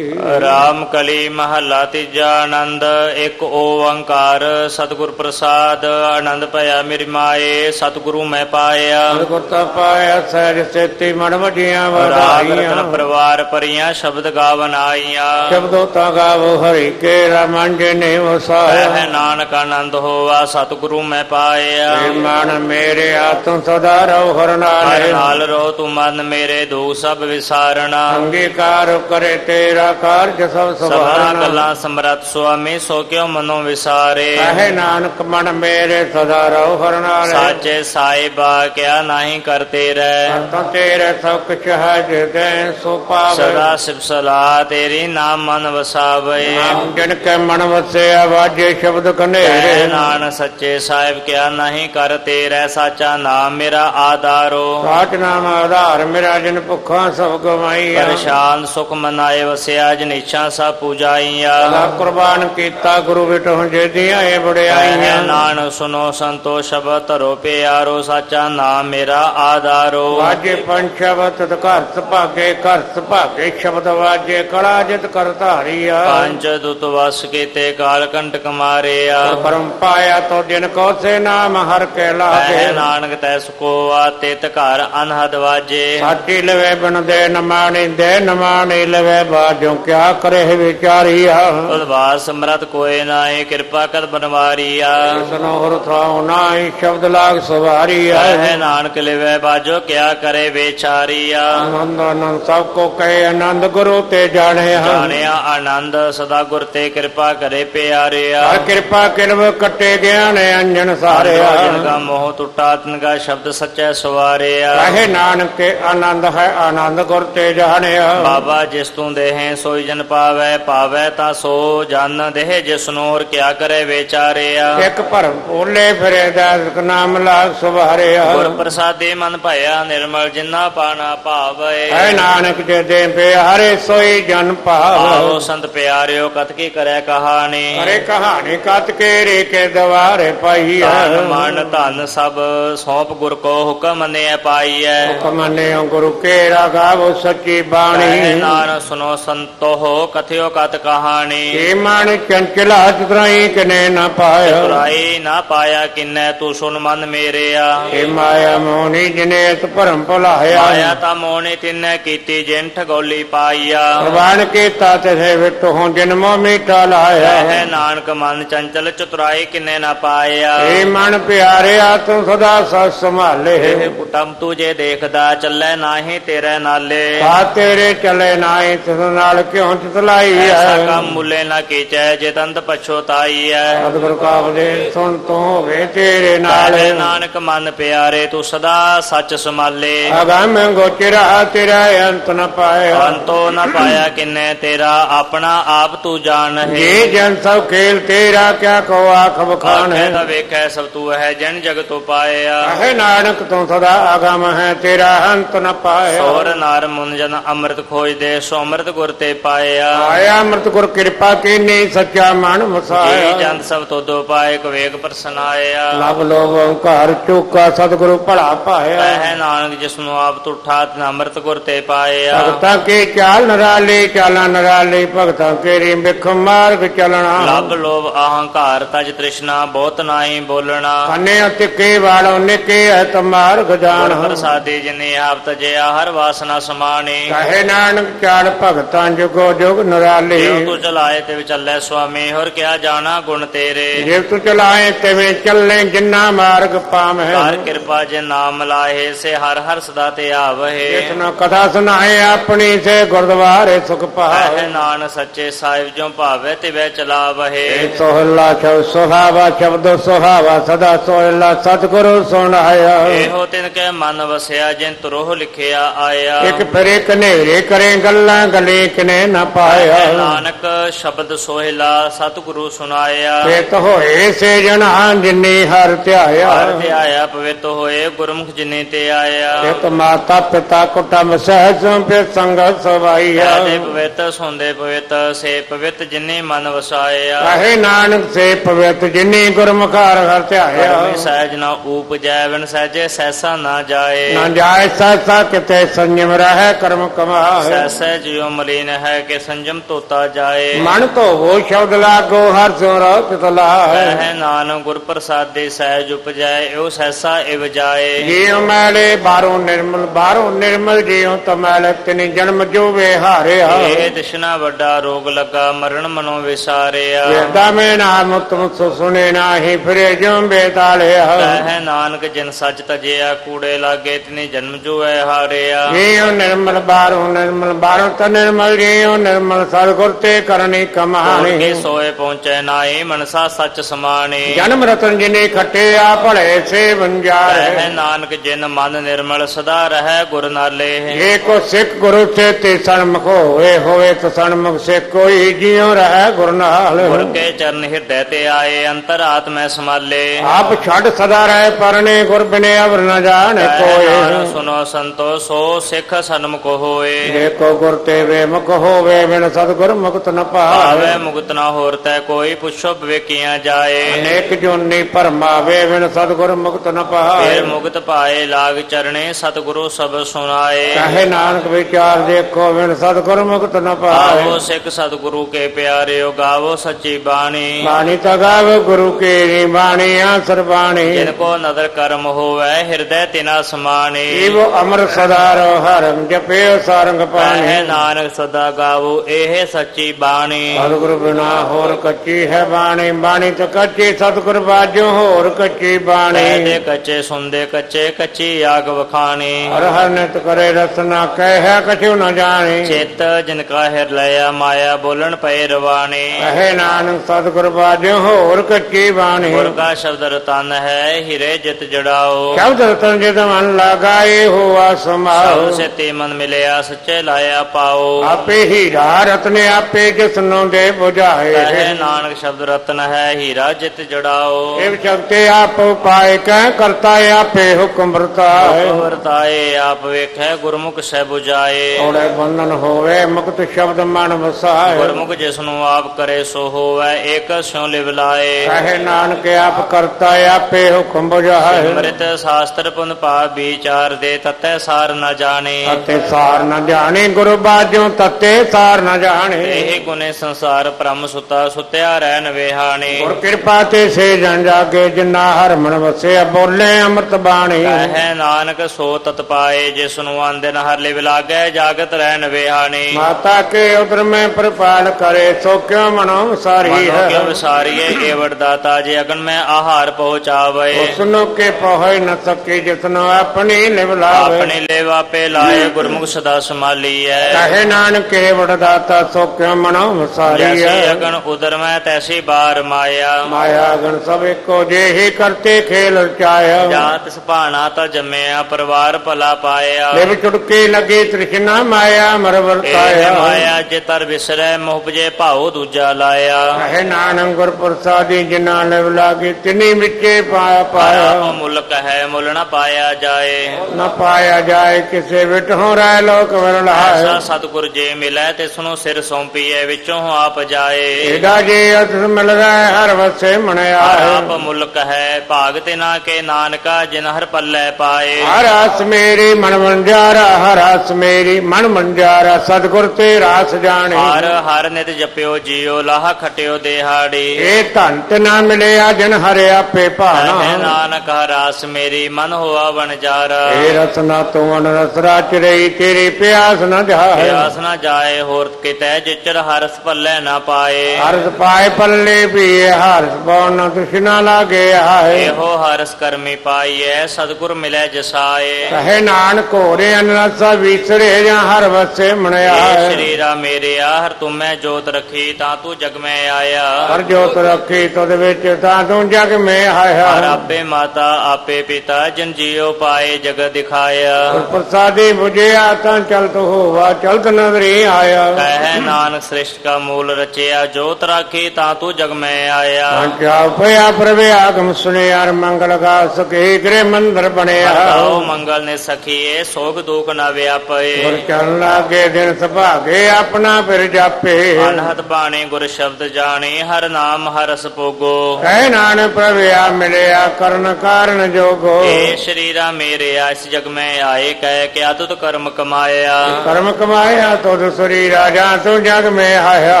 ਰਾਮ ਕਲੀ ਮਹੱਲਾ ਤੀਜਾ ਆਨੰਦ ਇੱਕ ਓੰਕਾਰ ਸਤਿਗੁਰ ਪ੍ਰਸਾਦ ਆਨੰਦ ਭਇਆ ਮੇਰੀ ਮਾਏ ਸਤਿਗੁਰੂ ਮੈਂ ਪਾਇਆ। ਗੁਰਤਾ ਪਾਇਆ ਸਹਿਜ ਸੇਤੀ ਮਨ ਵਡੀਆਂ ਵਧਾਈਆਂ ਪਰਿਵਾਰ ਪਰੀਆਂ ਸ਼ਬਦ ਗਾਵਨ ਆਈਆਂ। ਸ਼ਬਦੋ ਤਾ ਗਾਵੋ ਹਰੀ ਕੇ ਰਮਨ ਜਨੇ ਵਸਾਇਆ ਕਹਿ ਨਾਨਕ ਆਨੰਦ ਹੋਵਾ ਸਤਿਗੁਰੂ ਮੈਂ ਪਾਇਆ। ਮਨ ਮੇਰੇ ਆਤਮ ਸਦਾ ਰਹੁ ਹਰ ਨਾਲੇ ਨਾਲ ਰੋ ਤੂੰ ਮਨ ਮੇਰੇ ਦੁਖ ਸਭ ਵਿਸਾਰਣਾ। ਅੰਗੀਕਾਰ ਕਰੇ ਤੇਰਾ ਸਭ ਸਭਨਾ ਸੁਭਾਨਾ ਗੱਲਾਂ ਸਮਰਤ ਸੁਆਮੀ ਸੋ ਕਿਉ ਮਨੋ ਵਿਸਾਰੇ? ਕਹੇ ਨਾਨਕ ਮਨ ਮੇਰੇ ਸਦਾ ਰਹੁ ਹਰ ਨਾਲੇ ਸਾਚੇ ਸਾਹਿਬਾ ਕਿਆ ਨਹੀਂ ਕਰਤੇ ਰਹਿ। ਅੰਤ ਤੇਰੇ ਸਭ ਕੁਛ ਹੈ ਜਿਤੇ ਸੋ ਪਾਵੇ। ਸਦਾ ਸਿਫ ਸਲਾਹ ਤੇਰੀ ਨਾਮ ਮਨ ਵਸਾਵੇ। ਨਾਮ ਜਨ ਕੇ ਮਨ ਵਸਿਆ ਵਾਜੇ ਸ਼ਬਦ ਕਨੇਰੇ ਨਾਨ ਸੱਚੇ ਸਾਹਿਬ ਕਿਆ ਨਹੀਂ ਕਰਤੇ ਰਹਿ। ਸਾਚਾ ਨਾਮ ਮੇਰਾ ਆਧਾਰੋ। ਸਾਚ ਨਾਮ ਆਧਾਰ ਮੇਰਾ ਜਿਨ ਭੁੱਖਾਂ ਸਭ ਗਵਾਈਆ। ਪਰੇਸ਼ਾਨ ਸੁਖ ਮਨਾਏ ਵਸਿਆ ਜਿਨ ਨੀਚਾਂ ਸਭ ਪੂਜਾਈਆ। ਸਦਾ ਕੁਰਬਾਨ ਕੀਤਾ ਗੁਰੂ ਵਿਟੋ ਜਿਹਦੀਆਂ ਇਹ ਕਹਿ ਬੜਿਆਈਆਂ ਨਾਨਕ ਸੁਨੋ ਸੰਤੋ ਸ਼ਬਦ ਧਰੋ ਪਿਆਰੋ ਸਾਚਾ ਨਾਮ ਮੇਰਾ ਆਧਾਰੋ। ਵਾਜੇ ਪੰਚਵਤ ਘਰਤ ਭਾਗੇ ਘਰਤ ਭਾਗੇ ਸ਼ਬਦ ਵਾਜੇ ਕਲਾ ਜਿਤ ਕਰ ਧਾਰੀਆ। ਪੰਜ ਦੁਤ ਵਸ ਕੀਤੇ ਕਾਲ ਕੰਟਕ ਮਾਰਿਆ। ਪਰਮ ਪਾਇਆ ਤੋ ਦਿਨ ਕੋ ਸੇ ਨਾਮ ਹਰ ਕੇ ਲਾਗੇ। ਨਾਨਕ ਤੈ ਸਕੋ ਆਤੇ ਘਰ ਅਨਹਦ ਵਾਜੇ। ਸਾਚੀ ਲਵੇ ਬਨ ਦੇ ਨਮਾਣੀ ਦੇ ਨਮਾਣੀ ਲਵੇ ਬਾਜੋ ਕਿਆ ਕਰੇ ਵਿਚਾਰੀਆ ਉਦਵਾਸ ਸਮਰਤ ਕੋਏ ਨਾਏ ਕਿਰਪਾ ਕਰ ਬਨਵਾਰੀਆ ਸਨੋ ਹਰ ਥਾਉ ਨਾਹੀ ਸ਼ਬਦ ਲਾਗ ਸਵਾਰੀਆ ਕਹਿ ਨਾਨਕ ਲਿਵੈ ਬਾਜੋ ਕਿਆ ਕਰੇ ਵਿਚਾਰੀਆ ਆਨੰਦ ਆਨੰਦ ਸਭ ਕੋ ਕਹੇ ਆਨੰਦ ਗੁਰੂ ਤੇ ਜਾਣਿਆ। ਜਾਣਿਆ ਆਨੰਦ ਸਦਾ ਗੁਰ ਤੇ ਕਿਰਪਾ ਕਰੇ ਪਿਆਰਿਆ ਹਰ ਕਿਰਪਾ ਕਿਲਵ ਕੱਟੇ ਗਿਆਨ ਅੰਜਨ ਸਾਰਿਆ ਜਿਨ ਕਾ ਮੋਹ ਟੁੱਟਾ ਤਿਨ ਕਾ ਸ਼ਬਦ ਸੱਚੈ ਸਵਾਰਿਆ ਕਹੇ ਨਾਨਕ ਕੇ ਆਨੰਦ ਹੈ ਆਨੰਦ ਗੁਰ ਤੇ ਜਾਣਿਆ। ਬਾਬਾ ਜਿਸ ਤੂੰ ਦੇਹੇ ਸੋਈ ਜਨ ਪਾਵੈ ਪਾਵੈ ਤਾਂ ਸੋ ਜਨ ਦੇਹ ਜਿਸ ਨੂੰ ਹੋਰ ਕਿਆ ਕਰੇ ਵਿਚਾਰਿਆ। ਇੱਕ ਭਰਮ ਬੋਲੇ ਫਿਰੇ ਦਾਸਕ ਨਾਮ ਲਾਗ ਸੁਭਾਰਿਆ ਗੁਰ ਪ੍ਰਸਾਦੇ ਮਨ ਭਇਆ ਨਿਰਮਲ ਜਿਨਾ ਪਾਣਾ ਭਾਵੈ। ਹੈ ਨਾਨਕ ਜੇ ਦੇ ਪਿਆਰੇ ਸੋਈ ਜਨ ਭਾਵ। ਆਓ ਸੰਤ ਪਿਆਰਿਓ ਕਤ ਕੀ ਕਰੈ ਕਹਾਣੀ। ਅਰੇ ਕਹਾਣੀ ਕਤ ਕੇ ਰੇ ਕੇ ਦਵਾਰੇ ਪਾਈਆ ਧਨ ਮਨ ਧਨ ਸਭ ਸੌਂਪ ਗੁਰ ਕੋ ਹੁਕਮ ਮੰਨਿਆ ਪਾਈਐ। ਕਮਨਿਓ ਗੁਰੂ ਕੇ ਰਾਗਾਵੋ ਸੱਚੀ ਬਾਣੀ। ਨਾਨ ਸੁਨੋ ਸੰਤੋ ਹੋ ਕਥਿਓ ਕਤ ਕਹਾਣੀ। ਏ ਮਨ ਚੰਚਲਾ ਚਤਰਾਈ ਕਨੇ ਨਾ ਪਾਇਆ। ਤੁਰਾਈ ਨਾ ਪਾਇਆ ਕਿਨੈ ਤੂੰ ਸੁਨ ਮਨ ਮੇਰਿਆ। ਏ ਮਾਇਆ ਮੋਨੀ ਜਨੇ ਇਸ ਭਰਮ ਭੁਲਾਇਆ। ਆਇਆ ਤਾਂ ਮੋਨੇ ਤਿਨੈ ਕੀਤੀ ਜਿਨ ਠਗੋਲੀ ਪਾਈਆ। ਪ੍ਰਵਾਨ ਕੀਤਾ ਤੇ ਵਿਟੋ ਜਨਮੋ ਮੀਠਾ ਲਾਇਆ। ਹੈ ਨਾਨਕ ਮਨ ਚੰਚਲ ਚਤੁਰਾਈ ਕਿਨੈ ਨਾ ਪਾਇਆ। ਏ ਮਨ ਪਿਆਰਿਆ ਤੂੰ ਸਦਾ ਸਤ ਸੰਭਾਲੇ। ਇਹ ਕੁਟਮ ਤੂੰ ਜੇ ਦੇਖਦਾ ਚੱਲੇ ਨਾਹੀ ਤੇਰੇ ਨਾਲੇ। ਆ ਤੇਰੇ ਚਲੇ ਨਾਏ ਤਿਸ ਨਾਲ ਕਿਉਂ ਚਤਲਾਈ ਹੈ? ਕੰਮ ਮੁੱਲੇ ਨਾ ਕੀਚੈ ਜੇ ਤੰਦ ਪਛੋਤਾਈ ਐ। ਸਤਿਗੁਰ ਕਾ ਉਪਦੇਸ਼ ਸੁਣ ਤੂੰ ਹੋਵੇ ਤੇਰੇ ਨਾਲ। ਨਾਨਕ ਮਨ ਪਿਆਰੇ ਤੂੰ ਸਦਾ ਸੱਚ ਸੰਭਾਲੇ ਅਗੰਮ ਗੋਚਰਾ ਤੇਰਾ ਅੰਤ ਨ ਪਾਇਆ। ਅੰਤੋ ਨਾ ਪਾਇਆ ਕਿਨੈ ਤੇਰਾ ਆਪਣਾ ਆਪ ਤੂੰ ਜਾਣ ਹੈ। ਜੇ ਜਨ ਸਭ ਖੇਲ ਤੇਰਾ ਕਿਆ ਕੋ ਆਖ ਬਖਾਨ ਆਖੇ ਤਾਂ ਹੈ ਵੇਖੈ ਸਭ ਤੂੰ ਹੈ ਜਨ ਜਗ ਤੋਂ ਪਾਇਆ। ਕਹੇ ਨਾਨਕ ਤੂੰ ਸਦਾ ਅਗੰਮ ਹੈ ਤੇਰਾ ਅੰਤ ਨ ਪਾਇਆ। ਸੋਰ ਨਾਰ ਮੁਨ ਜਨ ਅੰਮ੍ਰਿਤ ਖੋਜਦੇ ਸੋ ਅੰਮ੍ਰਿਤ ਗੁਰ ਤੇ ਪਾਇਆ। ਆਇਆ ਅੰਮ੍ਰਿਤ ਗੁਰ ਕਿਰਪਾ ਕੀਨੀ ਸੱਚਾ ਮਨ ਜੀ ਵਸਾਇਆ ਜਨ ਸਭ ਤੋਂ ਦੋ ਪਾਏ ਕਵੇਗ ਪ੍ਰਸਨਾਇਆ ਲਬ ਲੋਭ ਓੰਕਾਰ ਚੁਕਾ ਸਤਿਗੁਰੂ ਭਲਾ ਪਾਇਆ। ਹੈ ਨਾਨਕ ਜਿਸ ਨੂੰ ਆਪ ਤੂੰ ਠਾਤ ਅੰਮ੍ਰਿਤ ਗੁਰ ਤੇ ਪਾਇਆ। ਭਗਤਾਂ ਕੇ ਚਾਲ ਨਰਾਲੇ ਚਾਲਾਂ ਨਰਾਲੇ ਭਗਤਾਂ ਕੇ ਬਿਖ ਮਾਰਗ ਚਲਣਾ। ਲਬ ਲੋਭ ਅਹੰਕਾਰ ਤਜ ਤ੍ਰਿਸ਼ਨਾ ਬਹੁਤ ਨਾਹੀ ਬੋਲਣਾ। ਅੰਨੇ ਤਿੱਕੇ ਵਾਲੋ ਨਿਕੇ ਹੈ ਤਮਾਰਗ ਗੁਰ ਜਾਣ। ਪ੍ਰਸਾਦੀ ਜਿਨੇ ਆਪ ਤਜਿਆ ਹਰ ਵਾਸਨਾ ਸਮਾਣੀ। ਕਹੇ ਨਾਨਕ ਚਾਲ ਭਗਤਾਂ ਜੁਗੋ ਜੁਗ ਨਰਾਲੇ। ਜਿਉ ਤੂੰ ਚਲਾਏ ਤੇ ਵਿਚੱਲੇ ਸੁਆਮੀ ਹੋਰ ਕਿਆ ਜਾਣਾ ਗੁਣ ਤੇਰੇ? ਜੇ ਤੂੰ ਚਲਾਏ ਤਿਵੇਂ ਚੱਲੇ ਜਿੰਨਾ ਮਾਰਗ ਪਾਵਹਿ ਹਰ ਕਿਰਪਾ ਜੇ ਨਾਮ ਲਾਹੇ ਸੇ ਹਰ ਹਰ ਸਦਾ ਤੇ ਆਵਹਿ। ਇਤਨਾ ਕਥਾ ਸੁਣਾਏ ਆਪਣੀ ਸੇ ਗੁਰਦੁਆਰੇ ਸੁਖ ਪਾਏ ਹੈ ਨਾਨ ਸੱਚੇ ਸਾਹਿਬ ਜੋ ਭਾਵੇ ਤੇ ਵੇ ਚਲਾਵਹਿ ਸੋਹਲਾ ਛਵ ਸੁਹਾਵਾ ਸ਼ਬਦ ਸੁਹਾਵਾ ਸਦਾ ਸੋਹਲਾ ਸਤਿਗੁਰੂ ਸੁਣਾਇਆ। ਇਹੋ ਤਿਨ ਕੇ ਮਨ ਵਸਿਆ ਜਿਨ ਤੁਰੋਹ ਲਿਖਿਆ ਆਇਆ। ਇੱਕ ਫਿਰੇ ਕਨੇਰੇ ਕਰੇ ਗੱਲਾਂ ਗਲੇ ਕਨੇ ਨਾ ਪਾਇਆ। ਨਾਨਕ ਸ਼ਬਦ ਸੋਹਿਲਾ ਸਤਿਗੁਰੂ ਸੁਨਾਇਆ ਚੇਤ ਹੋਏ ਸੇ ਜਣਾ ਜਿਨੇ ਹਰ ਧਿਆਇਆ। ਹਰ ਤੇ ਆਇਆ ਪਵਿੱਤ ਹੋਏ ਗੁਰਮੁਖ ਜਿਨੇ ਤੇ ਆਇਆ। ਚਿਤ ਮਾਤਾ ਪਿਤਾ ਕੁਟੰਬ ਸਹਿਜ ਸੰਪੇ ਸੰਗਤ ਸਵਾਈਆ। ਆਦੇ ਪਵਿੱਤ ਸੁੰਦੇ ਪਵਿੱਤ ਸੇ ਪਵਿੱਤ ਜਿਨੇ ਮਨ ਵਸਾਇਆ। ਕਹੇ ਨਾਨਕ ਸੇ ਪਵਿੱਤ ਜਿਨੇ ਗੁਰਮੁਖਾਰ ਹਰ ਧਿਆਇਆ। ਸਹਿਜ ਨਾ ਊਪਜੈ ਵਿਨ ਸਹਿਜੇ ਸੈਸਾ ਨਾ ਜਾਏ। ਨਾ ਜਾਏ ਸਾਸਾ ਕਿਤੇ ਸੰਜਮ ਰਹਿ ਕਰਮ ਕਮਾਏ। ਸੈਸੈ ਜਿਉ ਮਲੀਨ ਹੈ ਕਿ ਸੰਜਮ ਤੋਤਾ ਜਾਏ। ਮਨ ਧੋਵੋ ਸ਼ਬਦ ਲਾਗੋ ਹਰ ਸੋ ਰਤ ਤਲਾ। ਹੈ ਨਾਨਕ ਗੁਰ ਪ੍ਰਸਾਦੇ ਸਹਿਜ ਉਪਜੈ ਇਹੋ ਸੈਸਾ ਇਵ ਜਾਏ। ਜੀਉ ਮੈਲੇ ਬਾਹਰੋਂ ਨਿਰਮਲ ਬਾਹਰੋਂ ਨਿਰਮਲ ਜੀਉ ਤਮੈਲ ਤਿਨ ਜਨਮ ਜੋ ਵੇ ਹਾਰਿਆ। ਇਹ ਤਿਸ਼ਨਾ ਵੱਡਾ ਰੋਗ ਲੱਗਾ ਮਰਨ ਮਨੋ ਵਿਸਾਰਿਆ। ਵੇਦਾ ਮੈਂ ਨਾਮ ਤੁਮ ਸੁ ਸੁਨੇ ਨਾਹੀ ਫਿਰੇ ਜੋ ਬੇਤਾਲਿਆ ਹੈ ਨਾਨਕ ਜਿਨ ਸੱਚ ਤਜਿਆ ਕੂੜੇ ਲਾਗੇ ਤਿਨੇ ਜਨਮ ਜੋ ਹੈ ਹਾਰਿਆ। ਜੀਉ ਨਿਰਮਲ ਬਾਹਰੋਂ ਨਿਰਮਲ ਬਾਹਰੋਂ ਤ ਨਿਰਮਲ ਜੀਉ। ਨਿਰਮਲ ਸਤਿਗੁਰ ਤੇ ਕਰਨੀ ਕਮਾਣੀ। ਕੇ ਸੋਏ ਪਹੁੰਚੈ ਨਾਹੀ ਮਨਸਾ ਸੱਚ ਸਮਾਣੀ। ਜਨਮ ਰਤਨ ਜਿਨੇ ਖਟਿਆ ਭਲੇ ਸੇ ਵੰਜਾਰ ਹੈ ਨਾਨਕ ਜਿਨ ਮਨ ਨਿਰਮਲ ਸਦਾ ਰਹਿ ਗੁਰ ਨਾਲੇ। ਜੇ ਕੋ ਸਿੱਖ ਗੁਰੂ ਤੇ ਤੇ ਸਨਮੁਖ ਹੋਏ ਹੋਵੇ ਤਾਂ ਸਨਮੁਖ ਸੇ ਕੋਈ ਜਿਉ ਰਹਿ ਗੁਰ ਨਾਲ। ਗੁਰ ਕੇ ਚਰਨ ਹਿਰਦੈ ਤੇ ਆਏ ਅੰਤਰ ਆਤਮੈ ਸਮਾਲੇ। ਆਪ ਛੱਡ ਸਦਾ ਰਹਿ ਪਰਨੇ ਗੁਰ ਬਿਨੇ ਅਵਰ ਨ ਜਾਣ ਕੋਏ। ਸੁਨੋ ਸੰਤੋ ਸੋ ਸਿੱਖ ਸਨਮੁਖ ਹੋਏ। ਜੇ ਕੋ ਗੁਰ ਤੇ ਵੇ ਮੁਖ ਹੋ ਹੋਵੇ ਬਿਨ ਸਤਗੁਰ ਮੁਕਤ ਨ ਭਾਵੇ। ਮੁਕਤ ਨਾ ਹੋਰ ਤੈ ਕੋਈ ਪੁੱਛੋ ਵਿਵੇਕੀਆਂ ਜਾਏ। ਅਨੇਕ ਜੋਨੀ ਭਰਮਾਵੇ ਬਿਨ ਸਤਗੁਰ ਮੁਕਤ ਨ ਫਿਰ ਪਾਵੇ ਮੁਕਤ ਪਾਏ ਲਾਗ ਚਰਣੇ ਸਤਿਗੁਰੂ ਸਬਦ ਸੁਨਾਏ ਕਹੇ ਨਾਨਕ ਵਿਚਾਰ ਦੇਖੋ ਬਿਨ ਸਤਗੁਰ ਮੁਕਤ ਨ ਪਾਵੇ ਆਵੋ ਸਿੱਖ ਸਤਿਗੁਰੂ ਕੇ ਪਿਆਰਿਓ ਗਾਵੋ ਸੱਚੀ ਬਾਣੀ। ਬਾਣੀ ਤਗਾਵ ਗੁਰੂ ਕੀ ਨੀ ਬਾਣੀ ਆਸਰ ਬਾਣੀ। ਜਿਨ ਕੋ ਨਦਰ ਕਰਮ ਹੋਵੇ ਹਿਰਦੈ ਤਿਨਾ ਸਮਾਨੇ ਜੀਵ ਅਮਰ ਸਦਾ ਰੋ ਹਰਮ ਜਪਿਓ ਸਾਰੰਗ ਪਾਣੀ। ਨਾਨਕ ਸਦਾ ਗਾਵੋ ਇਹ ਸੱਚੀ ਬਾਣੀ। ਸਤਿਗੁਰ ਬਿਨਾ ਹੋਰ ਕੱਚੀ ਹੈ ਬਾਣੀ। ਬਾਣੀ ਤਾਂ ਕੱਚੀ ਸਤਿਗੁਰ ਬਾਝੋਂ ਹੋਰ ਕੱਚੀ ਬਾਣੀ। ਕਹਦੇ ਕੱਚੇ ਸੁਣਦੇ ਕੱਚੇ ਕੱਚੀ ਆਗ ਵਖਾਣੀ। ਹਰ ਹਰ ਨਿਤ ਕਰੇ ਰਸਨਾ ਕਹਿ ਕਛੂ ਨ ਜਾਣੀ। ਚਿੱਤ ਜਿਨ ਕਾ ਹਿਰ ਲਿਆ ਮਾਇਆ ਬੋਲਣ ਪਏ ਰਵਾਣੀ। ਕਹੇ ਨਾਨਕ ਸਤਿਗੁਰ ਬਾਝੋਂ ਹੋਰ ਕੱਚੀ ਬਾਣੀ। ਗੁਰ ਕਾ ਸ਼ਬਦ ਰਤਨ ਹੈ ਹਿਰੇ ਜਿਤ ਜੜਾਓ। ਸ਼ਬਦ ਰਤਨ ਜਿਤ ਮਨ ਲਗਾਏ ਹੋਆ ਸਭ ਸਮਾਓ ਸੇਤੀ ਮਨ ਮਿਲਿਆ ਸੱਚੇ ਲਾਇਆ ਪਾਓ। ਆਪੇ ਹੀਰਾ ਰਤਨ ਆਪੇ ਕਿਸਨੋਂ ਦੇ ਬੁਝਾਏ ਹੈ ਨਾਨਕ ਸ਼ਬਦ ਰਤਨ ਹੈ ਹੀਰਾ ਜਿਤ ਜੜਾਓ। ਇਹ ਸ਼ਬਦੇ ਆਪ ਪਾਏ ਕਹਿ ਕਰਤਾ ਆਪੇ ਹੁਕਮ ਵਰਤਾਏ। ਆਪ ਵੇਖੈ ਗੁਰਮੁਖ ਸਹਿ 부ਝਾਏ ਔੜੇ ਬੰਧਨ ਹੋਵੇ ਮੁਕਤ ਸ਼ਬਦ ਮਨ ਵਸਾਏ। ਗੁਰਮੁਖ ਜਿਸ ਨੂੰ ਆਪ ਕਰੇ ਸੋ ਹੋਵੇ ਏਕ ਸਿਉ ਲਿਵ ਲਾਏ। ਕਹੇ ਨਾਨਕ ਆਪ ਕਰਤਾ ਆਪੇ ਹੁਕਮ 부ਝਾਏ ਸਿਮਰਿਤ ਸਾਸਤਰ ਪੁਨ ਪਾ ਵਿਚਾਰ ਦੇ ਤਤੈ ਸਾਰ ਨਾ ਜਾਣੇ। ਤਤੈ ਸਾਰ ਨਾ ਜਾਣੇ ਗੁਰੂ ਬਾਜੋਂ ਤਤੇ ਸਾਰ ਨ ਜਾਣੇ। ਇਹ ਗੁਨੇ ਸੰਸਾਰ ਭ੍ਰਮ ਸੁਤਾ ਸੁਤਿਆ ਰਹਿ ਨਵੇਹਾਣੇ ਗੁਰ ਕਿਰਪਾ ਤੇ ਸੇ ਜਨ ਜਾਗੇ ਜਿਨਾ ਹਰ ਮਨ ਵਸਿਆ ਬੋਲੇ ਅੰਮ੍ਰਿਤ ਬਾਣੀ। ਕਹੈ ਨਾਨਕ ਸੋ ਤਤ ਪਾਏ ਜਿਸ ਨੂੰ ਆਂਦੇ ਨ ਹਰ ਲਿਵ ਲਾਗੈ ਜਾਗਤ ਰਹਿ ਨਵੇਹਾਣੇ ਮਾਤਾ ਕੇ ਉਦਰ ਮੈਂ ਪ੍ਰਪਾਲ ਕਰੇ ਸੋ ਕਿਉ ਮਨੋ ਸਾਰੀ ਮਨੋ ਕਿਉ ਹੈ ਵਿਸਾਰੀਏ ਏਵੜ ਦਾਤਾ ਜੇ ਅਗਨ ਮੈਂ ਆਹਾਰ ਪਹੁੰਚਾਵੇ। ਉਸਨੂੰ ਕੇ ਪਹੁ ਨ ਸਕੇ ਜਿਸਨੂੰ ਆਪਣੀ ਲਿਵ ਲਾਵੇ। ਆਪਣੇ ਲੇਵਾ ਪੇ ਲਾਏ ਗੁਰਮੁਖ ਸਦਾ ਸੰਭਾਲੀਐ। ਕਹੇ ਨਾਨਕ ਕੇ ਵਡ ਦਾਤਾ ਸੋ ਕਿਉ ਮਨੋ ਵਸਾਰੀ ਜੈਸੀ ਹੈ ਅਗਨ ਉਦਰ ਮੈਂ ਤੈਸੀ ਬਾਰ ਮਾਇਆ। ਮਾਇਆ ਗਣ ਸਭ ਇੱਕੋ ਜਿਹੀ ਕਰਤੇ ਖੇਲ ਰਚਾਇਆ। ਜਾਤ ਸੁਭਾਣਾ ਤਾਂ ਜੰਮਿਆ ਪਰਿਵਾਰ ਭਲਾ ਪਾਇਆ। ਲਿਵ ਚੁਟਕੇ ਲਗੇ ਤ੍ਰਿਸ਼ਨਾ ਮਾਇਆ ਮਰ ਵਰਤਾਇਆ। ਮਾਇਆ ਜੇ ਤਰ ਵਿਸਰੈ ਮੁਹਬਜੇ ਭਾਉ ਦੂਜਾ ਲਾਇਆ। ਕਹੇ ਨਾਨਕ ਗੁਰ ਪ੍ਰਸਾਦੀ ਜਿਨਾ ਲਿਵ ਲਾਗੇ ਤਿਨੀ ਵਿੱਚੇ ਪਾਇਆ। ਪਾਇਆ ਮੁਲਕ ਹੈ ਮੁੱਲ ਨਾ ਪਾਇਆ ਜਾਏ। ਨ ਪਾਇਆ ਜਾਏ ਕਿਸੇ ਵਿਟ ਹੋ ਰਹਿ ਲੋਕ ਵਰਲਾਏ ਐਸਾ ਸਤਿਗੁਰ ਜੇ ਮਿਲੈ ਤੇ ਸੁਨੋ ਸਿਰ ਸੌਂਪੀਐ ਵਿੱਚੋਂ ਆਪ ਜਾਏ। ਇਹਦਾ ਜੇ ਅਸ ਮਿਲ ਰਿਹਾ ਹਰ ਵਸੇ ਮਣਿਆ ਹਰ ਆਪ ਮੁਲਕ ਹੈ ਭਾਗ ਤੇ ਨਾ ਕੇ ਨਾਨਕਾ ਜਿਨ ਹਰ ਪੱਲੇ ਪਾਏ। ਹਰ ਆਸ ਮੇਰੀ ਮਨ ਮੰਜਾਰਾ ਹਰ ਆਸ ਮੇਰੀ ਮਨ ਮੰਜਾਰਾ ਸਤਿਗੁਰ ਤੇ ਰਾਸ ਜਾਣੇ। ਹਰ ਹਰ ਨਿਤ ਜਪਿਓ ਜੀਓ ਲਾਹ ਖਟਿਓ ਦੇਹਾੜੀ। ਇਹ ਧਨ ਤੇ ਨਾ ਮਿਲਿਆ ਜਨ ਹਰਿ ਆਪੇ ਭਾਣਾ। ਨਾਨਕ ਹਰਾਸ ਮੇਰੀ ਮਨ ਹੋਆ ਵਣਜਾਰਾ। ਇਹ ਰਸਨਾ ਤੂੰ ਅਨ ਰਸਰਾ ਚ ਰਹੀ ਤੇਰੀ ਪਿਆਸ ਨ ਜਾਏ ਪਿਆਸ ਨਾ ਜਾਏ। ਹੋਰ ਕਿਤੈ ਜਿਚਰ ਹਰਸ ਪੱਲੇ ਨਾ ਪਾਏ। ਹਰਸ ਪਾਏ ਪੱਲੇ ਵੀ ਹਰਸ ਪਾਉ ਨ ਤ੍ਰਿਸ਼ਨਾ ਲਾਗੇ ਆਏ। ਇਹੋ ਹਰਸ ਕਰਮੀ ਪਾਈਐ ਸਤਿਗੁਰ ਮਿਲੈ ਜਸਾਏ। ਕਹੇ ਨਾਨਕ ਹੋਰੇ ਅਨਰਸਾ ਵਿਸਰੇ ਜਾਂ ਹਰ ਵਸੇ ਮਣਿਆ ਇਹ ਸ਼ਰੀਰਾ ਮੇਰਿਆ ਹਰ ਤੁਮੈ ਜੋਤ ਰੱਖੀ ਤਾਂ ਤੂੰ ਜਗ ਮੈਂ ਆਇਆ। ਹਰ ਜੋਤ ਰੱਖੀ ਤੁਧ ਵਿੱਚ ਤਾਂ ਤੂੰ ਜਗ ਮੈਂ ਹਰ ਆਇਆ ਆਪੇ ਮਾਤਾ ਆਪੇ ਪਿਤਾ ਜਨ ਜੀਉ ਪਾਏ ਜਗ ਦਿਖਾਇਆ। ਪ੍ਰਸਾਦੀ 부ਝਿਆ ਤਾਂ ਚਲਤ ਹੋਵਾ ਚਲਤ ਨਦਰੀ ਆਇਆ। ਕਹਿ ਨਾਨਕ ਸ੍ਰਿਸ਼ਟ ਕਾ ਮੂਲ ਰਚਿਆ ਜੋਤ ਰਾਖੀ ਤਾਂ ਤੂੰ ਜਗ ਮੈਂ ਆਇਆ। ਪੰਚਾ ਭਇਆ ਪ੍ਰਵੇ ਆਗਮ ਸੁਣਿਆ ਅਰ ਮੰਗਲ ਗਾ ਸਕੇ ਗ੍ਰਹਿ ਮੰਦਰ ਬਣਿਆ। ਆਓ ਮੰਗਲ ਨੇ ਸਖੀਏ ਸੋਗ ਦੁਖ ਨਾ ਵਿਆਪੇ। ਗੁਰ ਚਰਨ ਲਾਗੇ ਦਿਨ ਸੁਭਾਗੇ ਆਪਣਾ ਫਿਰ ਜਾਪੇ। ਅਨਹਦ ਬਾਣੀ ਗੁਰ ਸ਼ਬਦ ਜਾਣੀ ਹਰ ਨਾਮ ਹਰਸ ਪੋਗੋ ਕਹਿ ਨਾਨਕ ਪ੍ਰਵਿਆ ਮਿਲਿਆ ਕਰਨ ਕਾਰਨ ਜੋਗੋ। ਏ ਸ਼ਰੀਰਾ ਮੇਰੇ ਇਸ ਜਗ ਮੈਂ ਆਏ ਕਹਿ ਕਿਆ ਤੁਧ ਕਰਮ ਕਮਾਇਆ। ਕਰਮ ਕਮਾਇਆ ਤੁਧ ਸਰੀ ਰਾਜਾ ਤੂੰ ਜਗ ਮੈਂ ਆਇਆ।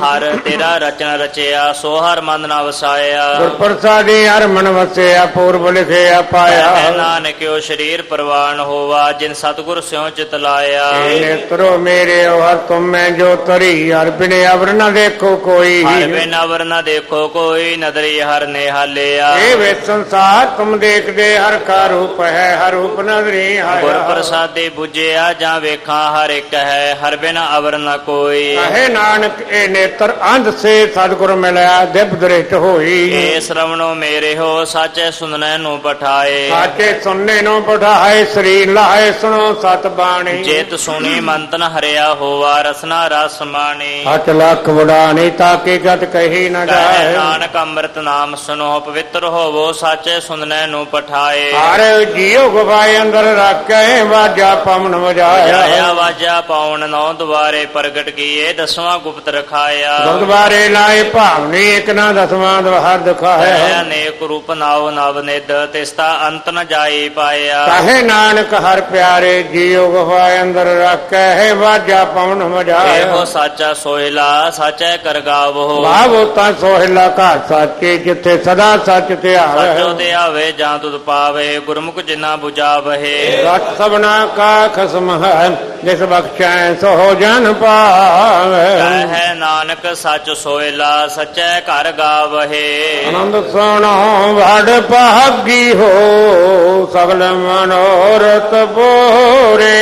ਹਰ ਤੇਰਾ ਰਚਨ ਰਚਿਆ ਸੋ ਹਰ ਮਨ ਨਾ ਵਸਾਇਆ। ਗੁਰ ਪ੍ਰਸਾਦੀ ਹਰ ਮਨ ਵਸਿਆ ਪੂਰਬ ਲਿਖਿਆ ਪਾਇਆ ਨਾਨਕਿਓ ਸ਼ਰੀਰ ਪ੍ਰਵਾਨ ਹੋਵਾ ਜਿਨ ਸਤਗੁਰ ਸਿਉ ਚਿਤ ਲਾਇਆ। ਨੇਤਰੋ ਮੇਰੇ ਹਰ ਤੁਮੈ ਜੋ ਤਰੀ ਹਰ ਬਿਨ ਅਵਰ ਨ ਦੇਖੋ ਕੋਈ। ਹਰ ਬਿਨ ਅਵਰ ਨ ਦੇਖੋ ਕੋਈ ਨਦਰੀ ਹਰ ਨਿਹਾਲਿਆ। ਇਹ ਵੇ ਸੰਸਾਰ ਤੁਮ ਦੇਖਦੇ ਹਰ ਕਾ ਰੂਪ ਹੈ ਹਰ ਰੂਪ ਨਦਰੀ ਗੁਰ ਹੈ। ਪ੍ਰਸਾਦੇ 부ਜਿਆ ਜਾਂ ਵੇਖਾਂ ਹਰ ਇੱਕ ਹੈ ਹਰ ਬਿਨ ਅਵਰ ਨ ਕੋਈ। ਕਹੇ ਨਾਨਕ ਇਹ ਨੇਤਰ ਅੰਧ ਸੇ ਸਤਿਗੁਰ ਮਿਲਿਆ ਦਿਵ ਦ੍ਰਿਸ਼ਟ ਹੋਈ। ਏ ਸ਼ਰਵਣੋ ਮੇਰੇ ਹੋ ਸਾਚੇ ਸੁਨਨੇ ਨੂੰ ਪਠਾਏ ਸਾਚੇ ਸੁਣਨੇ ਨੂੰ ਪਠਾਏ ਸਰੀਰ ਲਾਏ ਸੁਣੋ ਸਤ ਬਾਣੀ। ਜੇਤ ਸੁਣੀ ਮੰਤਨ ਹਰਿਆ ਹੋਵਾ ਰਸਨਾ ਰਸ ਮਾਣੀ। ਹਟ ਲੱਖ ਵਡਾਣੀ ਤਾਕੇ ਗਤ ਕਹੀ ਨ ਜਾਏ। ਨਾਨਕ ਅੰਮ੍ਰਿਤ ਨਾਮ ਸੁਨੋ ਪਵਿੱਤਰ ਹੋਵੋ ਸਾਚੇ ਸੁਨਨੇ ਨੂੰ ਪਠਾਏ ਹਰ ਜੀਉ ਗਵਾਏ ਅੰਦਰ ਰੱਖੇ ਵਾਜਾ ਪਵਨ ਵਜਾਇਆ। ਜਾਇਆ ਵਾਜਾ ਪਾਉਣ ਨੌ ਦਵਾ ਗੁਰਦੁਆਰੇ ਪ੍ਰਗਟ ਕੀਏ ਦਸਵਾਂ ਗੁਪਤ ਰਖਾਇਆ। ਗੁਰਦੁਆਰੇ ਲਾਏ ਭਾਵਨੀ ਇੱਕ ਨਾ ਦਸਵਾਂ ਦਵਹਰ ਹੈ ਦਿਖਾਇਆ ਅਨੇਕ ਰੂਪ ਨਾਉ ਨਵ ਨਿਦ ਤਿਸਤਾ ਅੰਤ ਨ ਜਾਈ ਪਾਇਆ। ਕਹੇ ਨਾਨਕ ਹਰ ਪਿਆਰੇ ਜੀਉ ਗੁਫਾ ਅੰਦਰ ਰੱਖੈ ਹੈ ਵਾਜਾ ਪਵਨ ਇਹੋ ਮਜਾਇਆ ਸਾਚਾ ਸੋਹਿਲਾ ਸਾਚੈ ਕਰ ਗਾਵੋ। ਭਾਵੋ ਤਾਂ ਸੋਹਿਲਾ ਘਰ ਸਾਚੇ ਜਿੱਥੇ ਸਦਾ ਸੱਚ ਸਚੋ ਧਿਆਵੇ ਤੇ ਆਵੇ ਜਾਂ ਤੁਧ ਪਾਵੇ ਗੁਰਮੁਖ ਜਿਨਾ 부ਜਾਵਹਿ ਰਤ ਸਭਨਾ ਕਾ ਖਸਮ ਹੈ ਜਿਸ ਬਖਸ਼ੈ ਸੋ ਜਨ ਪਾਵੇ। ਹੈ ਨਾਨਕ ਸੱਚ ਸੋਹਿਲਾ ਸਚੈ ਘਰ ਗਾਵਹਿ। ਆਨੰਦ ਸੁਣੋ ਵੜ ਭਾਗੀ ਹੋ ਸਗਲ ਮਨੋਰਥ ਪੂਰੇ।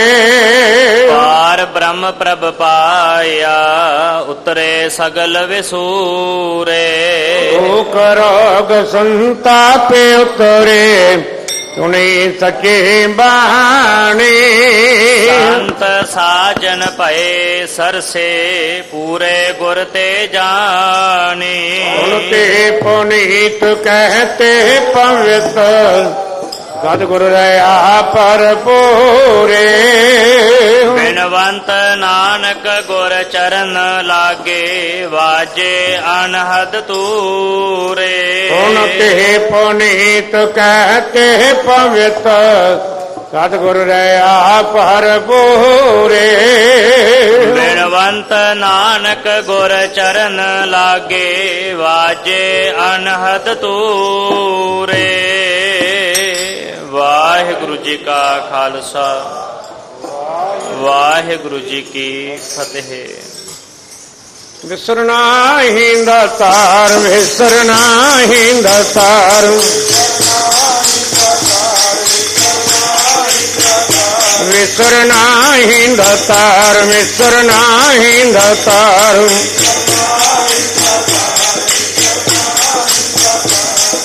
ਪਾਰ ਬ੍ਰਹਮ ਪ੍ਰਭ ਪਾਇਆ ਉਤਰੇ ਸਗਲ ਵਿਸੂਰੇ। ਓ ਕਰੋਗ ਸੰਤਾਪੇ ਉਤਰੇ। ਸੁਣੀ ਸੱਚੇ ਬਾਣੀ। ਸੰਤ ਸਾਜਨ ਭਏ ਸਰਸੇ ਪੂਰੇ ਗੁਰ ਤੇ ਜਾਣੀ। ਉਨਤੇ ਪੁਨੀਤ ਕਹਤੇ ਪਵਿੱਤ। ਸਤਿਗੁਰ ਰਹਾ ਪਰ ਪੂਰੇ ਬਿਨਵੰਤ ਨਾਨਕ ਗੁਰ ਚਰਨ ਲਾਗੇ ਵਾਜੇ ਅਨਹਦ ਤੂਰੇ। ਉਨਤੇ ਪੁਨੀਤ ਕਹਤੇ ਪਵਿੱਤ ਸਤਿਗੁਰ ਰਹਾ ਪਰ ਪੂਰੇ ਬਿਨਵੰਤ ਨਾਨਕ ਗੁਰ ਚਰਨ ਲਾਗੇ ਵਾਜੇ ਅਨਹਦ ਤੂਰੇ। ਵਾਹਿਗੁਰੂ ਜੀ ਕਾ ਖਾਲਸਾ, ਵਾਹਿਗੁਰੂ ਜੀ ਕੀ ਫਤਿਹ। ਵਿਸਰਨਾ ਹੀ ਦਾਤਾਰ ਵਿਸਰਨਾ ਹੀ ਦਾਤਾਰ ਵਿਸਰਨਾ ਹੀ ਦਾਤਾਰ ਵਿਸਰਨਾ ਹੀ ਦਾਤਾਰ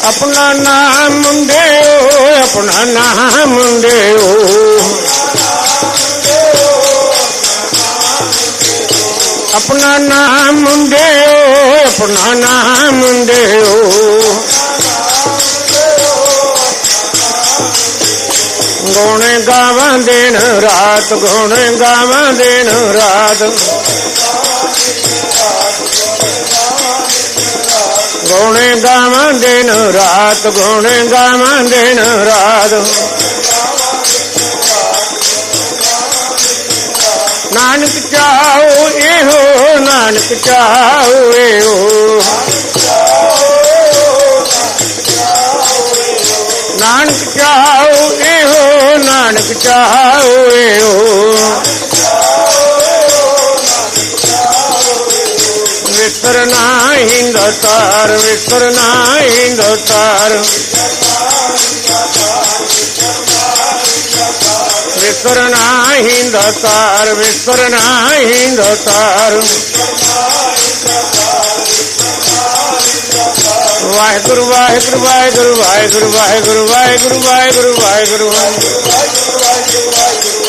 ਆਪਣਾ ਨਾਮ ਮੁੰਡਿਓ, ਆਪਣਾ ਨਾਮ ਮੁੰਡਿਓ। ਆਪਣਾ ਨਾਮ ਮੁੰਡਿਓ, ਆਪਣਾ ਨਾਮ ਮੁੰਡਿਓ। ਗੁਣ ਗਾਵਾਂ ਦੇਣ ਰਾਤ, ਗੁਣ ਗਾਵਾਂ ਦੇਣ ਰਾਤ। ਗੁਣ ਗਾਵਾਂ ਦਿਨ ਰਾਤ ਗੁਣ ਗਾਵਾਂ ਦਿਨ ਰਾਤ। ਨਾਨਕ ਚਾਹੋ, ਇਹੋ ਨਾਨਕ ਚਾਹੋ, ਇਹੋ। ਨਾਨਕ ਚਾਹੋ, ਇਹੋ ਨਾਨਕ ਚਾਹੋ, ਇਹੋ। ਵਿਸਰਨਾ ਹਿੰਦ ਤਾਰ ਵਿਸਰਨਾ ਹਿੰਦ ਤਾਰ ਵਿਸਰਨਾ ਹਿੰਦ ਤਾਰ ਵਿਸਰਨਾ ਵਾਹਿਗੁਰੂ ਵਾਹਿਗੁਰੂ ਵਾਹਿਗੁਰੂ ਵਾਹਿਗੁਰੂ ਵਾਹਿਗੁਰੂ ਵਾਹਿਗੁਰੂ ਵਾਹਿਗੁਰੂ ਵਾਹਿਗੁਰੂ ਵਾਹਿਗੁਰੂ।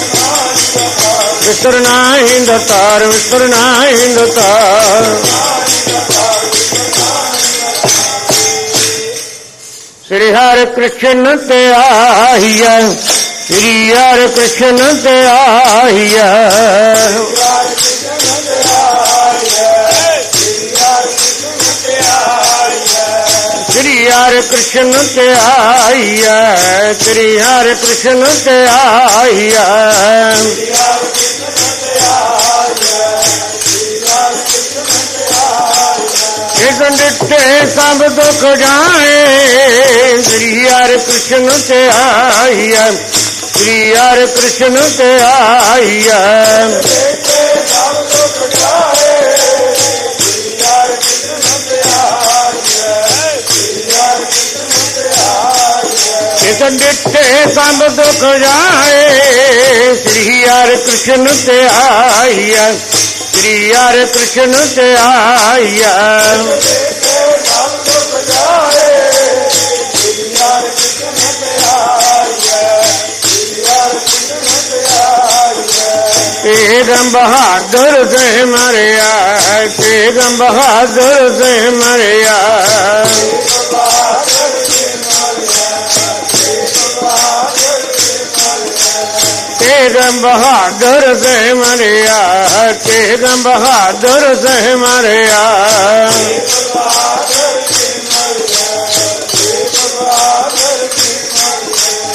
विसर हिंद तार विसर हिंद तार श्री हर कृष्ण ते आहिया श्री हर कृष्ण ते आहिया श्री हर कृष्ण ते आहिया श्री हर कृष्ण ते आहिया ਇਕ ਡਿੱਠੇ ਸਭ ਦੁੱਖ ਜਾਏ, ਸ੍ਰੀ ਹਰਿ ਕ੍ਰਿਸ਼ਨ ਤੇ ਆਈਐ ਸ੍ਰੀ ਹਰਿ ਕ੍ਰਿਸ਼ਨ ਤੇ ਆਈਐ दर्शन दिते दुख जाए। श्री हरे कृष्ण से आइया। श्री हरे कृष्ण से आइया। गम बहादुर से मरिया गम बहादुर से मरिया तेरम बहादुर से मरिया तेरम बहादुर से मरिया।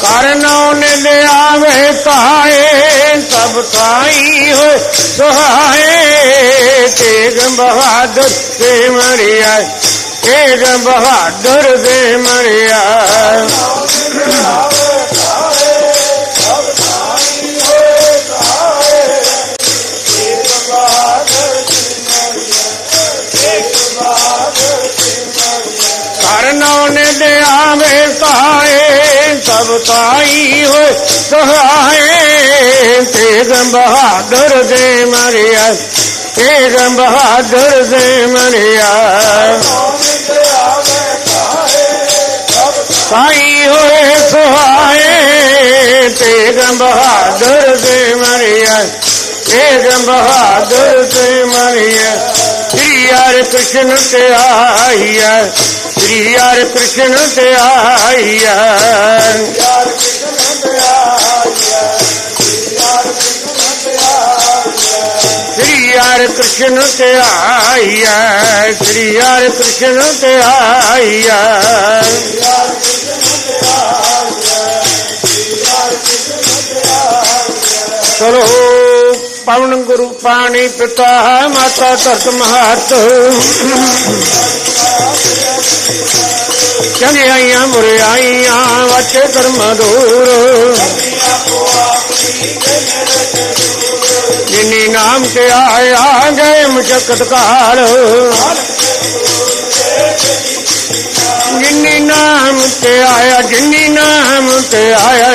करनों ने ले आवे ताए सब ताई हो सहाय। तेरम बहादुर से मरिया तेरम बहादुर से मरिया। आवे ताए, सब ताई हो सहाय तेगम बहादुर से मरिया तेगम बहादुर से मरिया। साई होए सुहाए। तेगम बहादुर से मरिया तेगम बहादुर से मरिया। ਸ੍ਰੀ ਹਰਿ ਕ੍ਰਿਸ਼ਨ ਤੇ ਆਈਐ ਸ੍ਰੀ ਹਰਿ ਕ੍ਰਿਸ਼ਨ ਤੇ ਆਈਐ ਸ੍ਰੀ ਹਰਿ ਕ੍ਰਿਸ਼ਨ ਤੇ ਆਈਐ ਸ੍ਰੀ ਹਰਿ ਕ੍ਰਿਸ਼ਨ ਤੇ ਆਈਐ ਚਲੋ ਪਵਨ ਗੁਰੂ ਪਾਣੀ ਪਿਤਾ ਮਾਤਾ ਧਰਤ ਮਹਤ ਚੰਗਿਆਈਆਂ ਬੁਰਾਈਆਂ ਵਾਚੇ ਕਰਮ ਦੂਰ। ਜਿਨੀ ਨਾਮ ਕੇ ਆਇਆ, ਗਏ ਮੁਸ਼ਕਤ ਕਾਲ ਜਿਨੀ ਨਾਮ ਤੇ ਆਇਆ, ਜਿਨੀ ਨਾਮ ਤੇ ਆਇਆ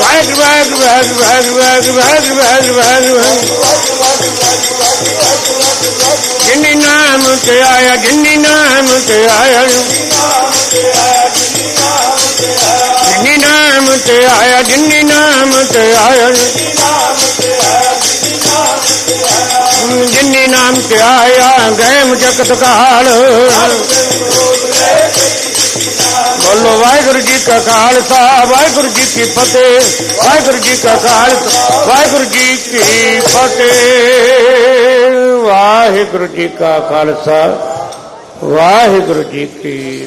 ਵਾਹਿਗੁਰੂ ਵਾਹਿਗੁਰੂ ਵਾਹਿਗੁਰੂ ਵਾਹਿਗੁਰੂ ਵਾਹਿਗੁਰੂ ਵਾਹਿਗੁਰੂ ਵਾਹਿਗੁਰੂ ਵਾਹਿਗੁਰੂ ਵਾਹਿਗੁਰੂ ਜਿਨੀ ਨਾਮ ਤੇ ਆਇਆ ਜਿਨੀ ਨਾਮ ਤੇ ਆਇਆ ਜਿਨੀ ਨਾਮ ਤੇ ਆਇਆ, ਜਿਨੀ ਨਾਮ ਤੇ ਆਇਆ। ਜਿਨੀ ਨਾਮ ਤੇ ਆਇਆ ਗਏ ਮੁਜਕਤ ਕਾਲ। ਬੋਲੋ, ਵਾਹਿਗੁਰੂ ਜੀ ਕਾ ਖਾਲਸਾ, ਵਾਹਿਗੁਰੂ ਜੀ ਕੀ ਫਤਿਹ, ਵਾਹਿਗੁਰੂ ਜੀ ਕਾ ਖਾਲਸਾ, ਵਾਹਿਗੁਰੂ ਜੀ ਕੀ ਫਤਿਹ। ਵਾਹਿਗੁਰੂ ਜੀ ਕਾ ਖਾਲਸਾ, ਵਾਹਿਗੁਰੂ ਜੀ ਕੀ